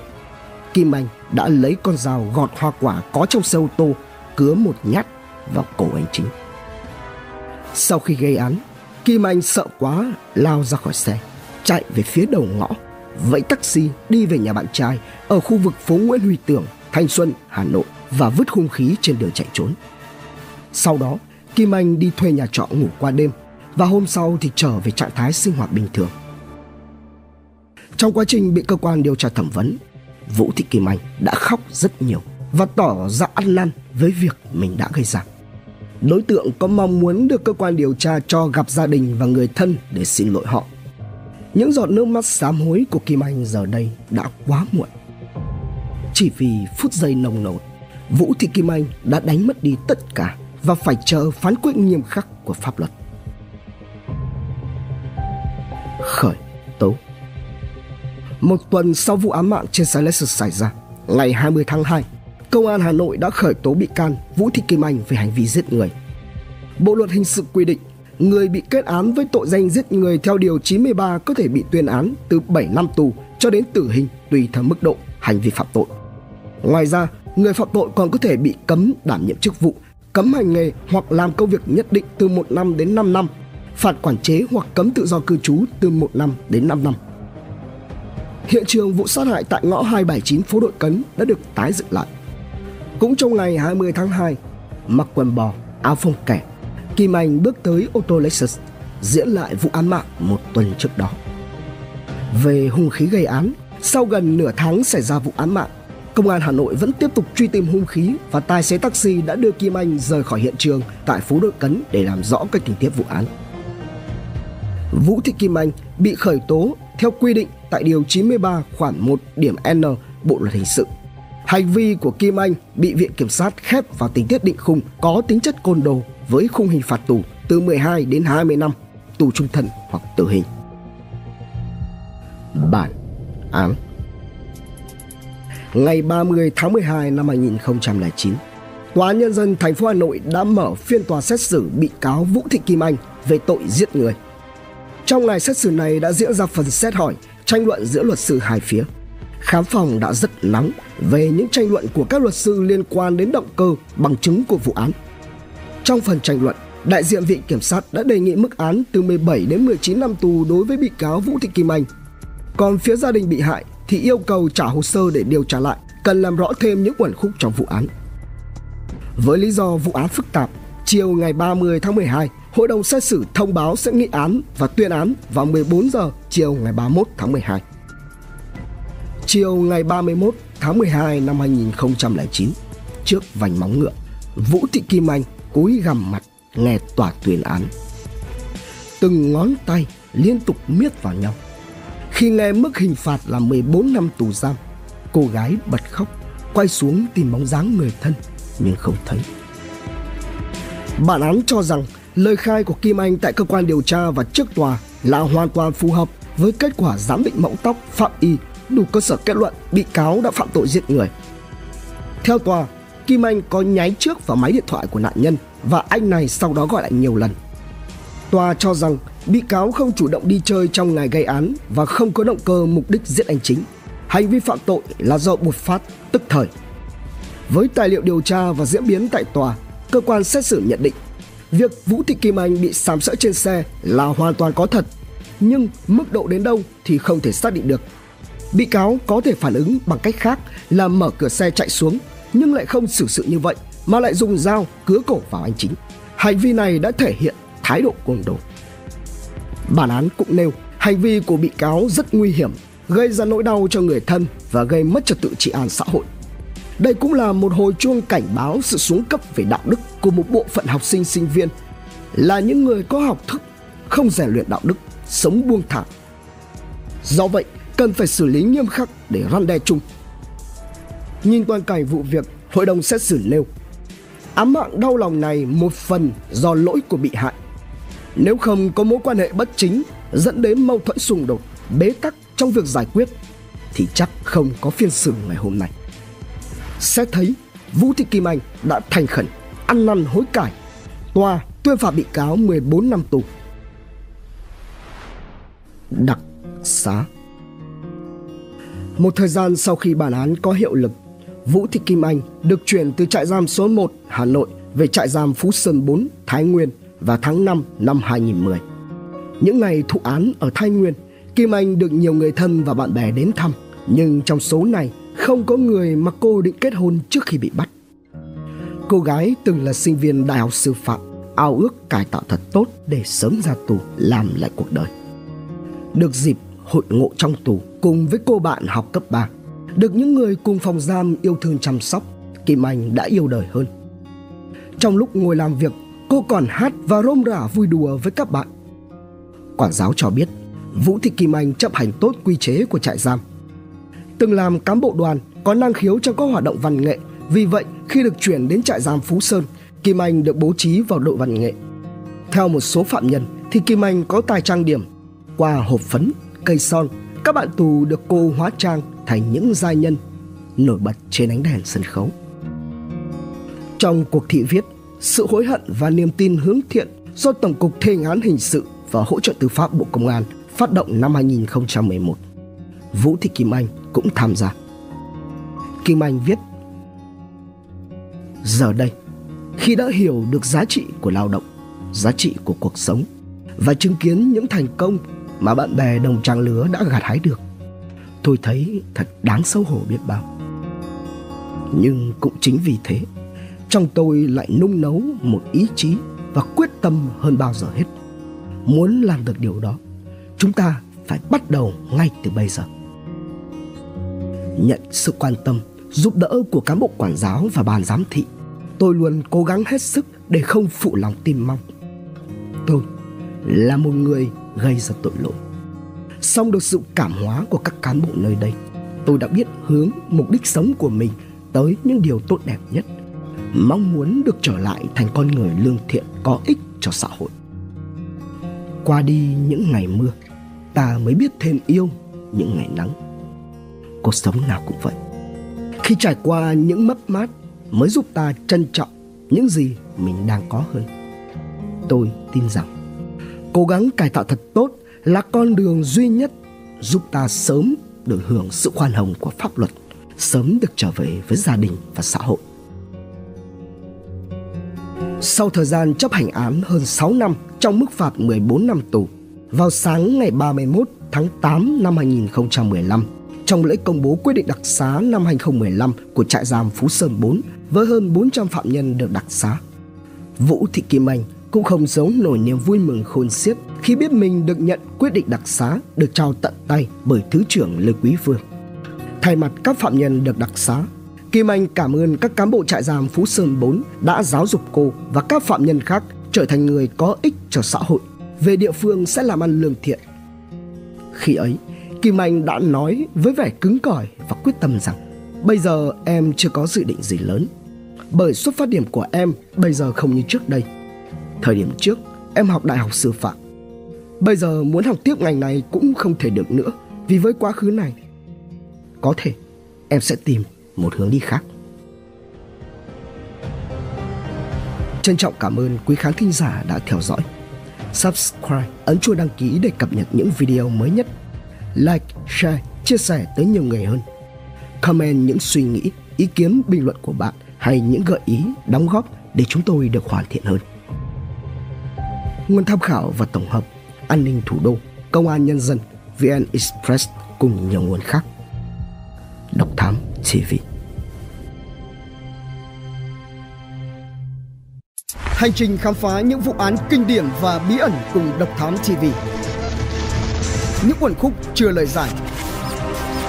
S1: Kim Anh đã lấy con dao gọt hoa quả có trong xe ô tô cứa một nhát vào cổ anh Chính. Sau khi gây án, Kim Anh sợ quá lao ra khỏi xe, chạy về phía đầu ngõ, vẫy taxi đi về nhà bạn trai ở khu vực phố Nguyễn Huy Tưởng, Thanh Xuân, Hà Nội và vứt hung khí trên đường chạy trốn. Sau đó, Kim Anh đi thuê nhà trọ ngủ qua đêm và hôm sau thì trở về trạng thái sinh hoạt bình thường. Trong quá trình bị cơ quan điều tra thẩm vấn, Vũ Thị Kim Anh đã khóc rất nhiều và tỏ ra ăn năn với việc mình đã gây ra. Đối tượng có mong muốn được cơ quan điều tra cho gặp gia đình và người thân để xin lỗi họ. Những giọt nước mắt sám hối của Kim Anh giờ đây đã quá muộn. Chỉ vì phút giây nồng nổi, Vũ Thị Kim Anh đã đánh mất đi tất cả và phải chờ phán quyết nghiêm khắc của pháp luật. Khởi một tuần sau vụ án mạng trên sài Lexus xảy ra, ngày 20 tháng 2, Công an Hà Nội đã khởi tố bị can Vũ Thị Kim Anh về hành vi giết người. Bộ luật hình sự quy định người bị kết án với tội danh giết người theo điều 93 có thể bị tuyên án từ 7 năm tù cho đến tử hình tùy theo mức độ hành vi phạm tội. Ngoài ra, người phạm tội còn có thể bị cấm đảm nhiệm chức vụ, cấm hành nghề hoặc làm công việc nhất định từ 1 năm đến 5 năm, phạt quản chế hoặc cấm tự do cư trú từ 1 năm đến 5 năm. Hiện trường vụ sát hại tại ngõ 279 phố Đội Cấn đã được tái dựng lại. Cũng trong ngày 20 tháng 2, mặc quần bò, áo phông kẻ, Kim Anh bước tới ô tô Lexus diễn lại vụ án mạng một tuần trước đó. Về hung khí gây án, sau gần nửa tháng xảy ra vụ án mạng, Công an Hà Nội vẫn tiếp tục truy tìm hung khí và tài xế taxi đã đưa Kim Anh rời khỏi hiện trường tại phố Đội Cấn để làm rõ các tình tiết vụ án. Vũ Thị Kim Anh bị khởi tố theo quy định tại Điều 93 khoản 1 điểm N Bộ Luật Hình sự. Hành vi của Kim Anh bị Viện Kiểm sát khép vào tình tiết định khung có tính chất côn đồ với khung hình phạt tù từ 12 đến 20 năm, tù trung thân hoặc tử hình. Bản án Ngày 30 tháng 12 năm 2009, Tòa án Nhân dân thành phố Hà Nội đã mở phiên tòa xét xử bị cáo Vũ Thị Kim Anh về tội giết người. Trong ngày xét xử này đã diễn ra phần xét hỏi, tranh luận giữa luật sư hai phía. Khám phòng đã rất nóng về những tranh luận của các luật sư liên quan đến động cơ, bằng chứng của vụ án. Trong phần tranh luận, đại diện viện kiểm sát đã đề nghị mức án từ 17 đến 19 năm tù đối với bị cáo Vũ Thị Kim Anh. Còn phía gia đình bị hại thì yêu cầu trả hồ sơ để điều tra lại, cần làm rõ thêm những uẩn khúc trong vụ án. Với lý do vụ án phức tạp, chiều ngày 30 tháng 12, hội đồng xét xử thông báo sẽ nghị án và tuyên án vào 14 giờ chiều ngày 31 tháng 12. Chiều ngày 31 tháng 12 năm 2009, trước vành móng ngựa, Vũ Thị Kim Anh cúi gằm mặt nghe tòa tuyên án. Từng ngón tay liên tục miết vào nhau. Khi nghe mức hình phạt là 14 năm tù giam, cô gái bật khóc, quay xuống tìm bóng dáng người thân nhưng không thấy. Bản án cho rằng lời khai của Kim Anh tại cơ quan điều tra và trước tòa là hoàn toàn phù hợp với kết quả giám định mẫu tóc phạm y đủ cơ sở kết luận bị cáo đã phạm tội giết người. Theo tòa, Kim Anh có nháy trước vào máy điện thoại của nạn nhân và anh này sau đó gọi lại nhiều lần. Tòa cho rằng bị cáo không chủ động đi chơi trong ngày gây án và không có động cơ mục đích giết anh chính. Hành vi phạm tội là do bột phát tức thời. Với tài liệu điều tra và diễn biến tại tòa, cơ quan xét xử nhận định việc Vũ Thị Kim Anh bị sàm sỡ trên xe là hoàn toàn có thật, nhưng mức độ đến đâu thì không thể xác định được. Bị cáo có thể phản ứng bằng cách khác là mở cửa xe chạy xuống, nhưng lại không xử sự như vậy mà lại dùng dao cứa cổ vào anh chính. Hành vi này đã thể hiện thái độ cuồng đồ. Bản án cũng nêu hành vi của bị cáo rất nguy hiểm, gây ra nỗi đau cho người thân và gây mất trật tự trị an xã hội. Đây cũng là một hồi chuông cảnh báo sự xuống cấp về đạo đức của một bộ phận học sinh sinh viên là những người có học thức, không rèn luyện đạo đức, sống buông thả. Do vậy, cần phải xử lý nghiêm khắc để răn đe chung. Nhìn toàn cảnh vụ việc, hội đồng xét xử nêu ám mạng đau lòng này một phần do lỗi của bị hại. Nếu không có mối quan hệ bất chính dẫn đến mâu thuẫn xung đột, bế tắc trong việc giải quyết thì chắc không có phiên xử ngày hôm nay. Xét thấy Vũ Thị Kim Anh đã thành khẩn, ăn năn hối cải, tòa tuyên phạt bị cáo 14 năm tù. Đặc xá Một thời gian sau khi bản án có hiệu lực, Vũ Thị Kim Anh được chuyển từ trại giam số 1 Hà Nội về trại giam Phú Sơn 4 Thái Nguyên vào tháng 5 năm 2010. Những ngày thụ án ở Thái Nguyên, Kim Anh được nhiều người thân và bạn bè đến thăm, nhưng trong số này không có người mà cô định kết hôn trước khi bị bắt. Cô gái từng là sinh viên đại học sư phạm, ao ước cải tạo thật tốt để sớm ra tù làm lại cuộc đời. Được dịp hội ngộ trong tù cùng với cô bạn học cấp 3 được những người cùng phòng giam yêu thương chăm sóc, Kim Anh đã yêu đời hơn. Trong lúc ngồi làm việc, cô còn hát và rôm rả vui đùa với các bạn. Quản giáo cho biết, Vũ Thị Kim Anh chấp hành tốt quy chế của trại giam. Từng làm cán bộ đoàn, có năng khiếu trong các hoạt động văn nghệ, vì vậy khi được chuyển đến trại giam Phú Sơn, Kim Anh được bố trí vào đội văn nghệ. Theo một số phạm nhân thì Kim Anh có tài trang điểm. Qua hộp phấn, cây son, các bạn tù được cô hóa trang thành những giai nhân nổi bật trên ánh đèn sân khấu. Trong cuộc thị viết, sự hối hận và niềm tin hướng thiện do Tổng cục Thi hành án hình sự và hỗ trợ tư pháp Bộ Công an phát động năm 2011. Vũ Thị Kim Anh cũng tham gia. Kim Anh viết Giờ đây, khi đã hiểu được giá trị của lao động, giá trị của cuộc sống và chứng kiến những thành công mà bạn bè đồng trang lứa đã gặt hái được, tôi thấy thật đáng xấu hổ biết bao. Nhưng cũng chính vì thế, trong tôi lại nung nấu một ý chí và quyết tâm hơn bao giờ hết. Muốn làm được điều đó, chúng ta phải bắt đầu ngay từ bây giờ. Nhận sự quan tâm, giúp đỡ của cán bộ quản giáo và ban giám thị, tôi luôn cố gắng hết sức để không phụ lòng tim mong. Tôi là một người gây ra tội lỗi. Song được sự cảm hóa của các cán bộ nơi đây, tôi đã biết hướng mục đích sống của mình tới những điều tốt đẹp nhất mong muốn được trở lại thành con người lương thiện có ích cho xã hội qua đi những ngày mưa ta mới biết thêm yêu những ngày nắng cuộc sống nào cũng vậy. Khi trải qua những mất mát mới giúp ta trân trọng những gì mình đang có hơn. Tôi tin rằng cố gắng cải tạo thật tốt là con đường duy nhất giúp ta sớm được hưởng sự khoan hồng của pháp luật sớm được trở về với gia đình và xã hội. Sau thời gian chấp hành án hơn 6 năm trong mức phạt 14 năm tù, vào sáng ngày 31 tháng 8 năm 2015, trong lễ công bố quyết định đặc xá năm 2015 của trại giam Phú Sơn 4 với hơn 400 phạm nhân được đặc xá. Vũ Thị Kim Anh cũng không giấu nổi niềm vui mừng khôn xiết khi biết mình được nhận quyết định đặc xá được trao tận tay bởi Thứ trưởng Lê Quý Vương. Thay mặt các phạm nhân được đặc xá, Kim Anh cảm ơn các cán bộ trại giam Phú Sơn 4 đã giáo dục cô và các phạm nhân khác trở thành người có ích cho xã hội. Về địa phương sẽ làm ăn lương thiện. Khi ấy, Kim Anh đã nói với vẻ cứng cỏi và quyết tâm rằng bây giờ em chưa có dự định gì lớn. Bởi xuất phát điểm của em bây giờ không như trước đây. Thời điểm trước, em học đại học sư phạm. Bây giờ muốn học tiếp ngành này cũng không thể được nữa vì với quá khứ này. Có thể em sẽ tìm một hướng đi khác. Trân trọng cảm ơn quý khán thính giả đã theo dõi. Subscribe, ấn chuông đăng ký để cập nhật những video mới nhất. Like, share, chia sẻ tới nhiều người hơn. Comment những suy nghĩ, ý kiến, bình luận của bạn hay những gợi ý, đóng góp để chúng tôi được hoàn thiện hơn. Nguồn tham khảo và tổng hợp An ninh thủ đô, Công an nhân dân, VN Express cùng nhiều nguồn khác. Độc Thám TV. Hành trình khám phá những vụ án kinh điển và bí ẩn cùng Độc Thám TV. Những quần khúc chưa lời giải.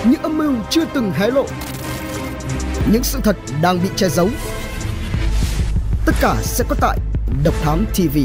S1: Những âm mưu chưa từng hé lộ. Những sự thật đang bị che giấu. Tất cả sẽ có tại Độc Thám TV.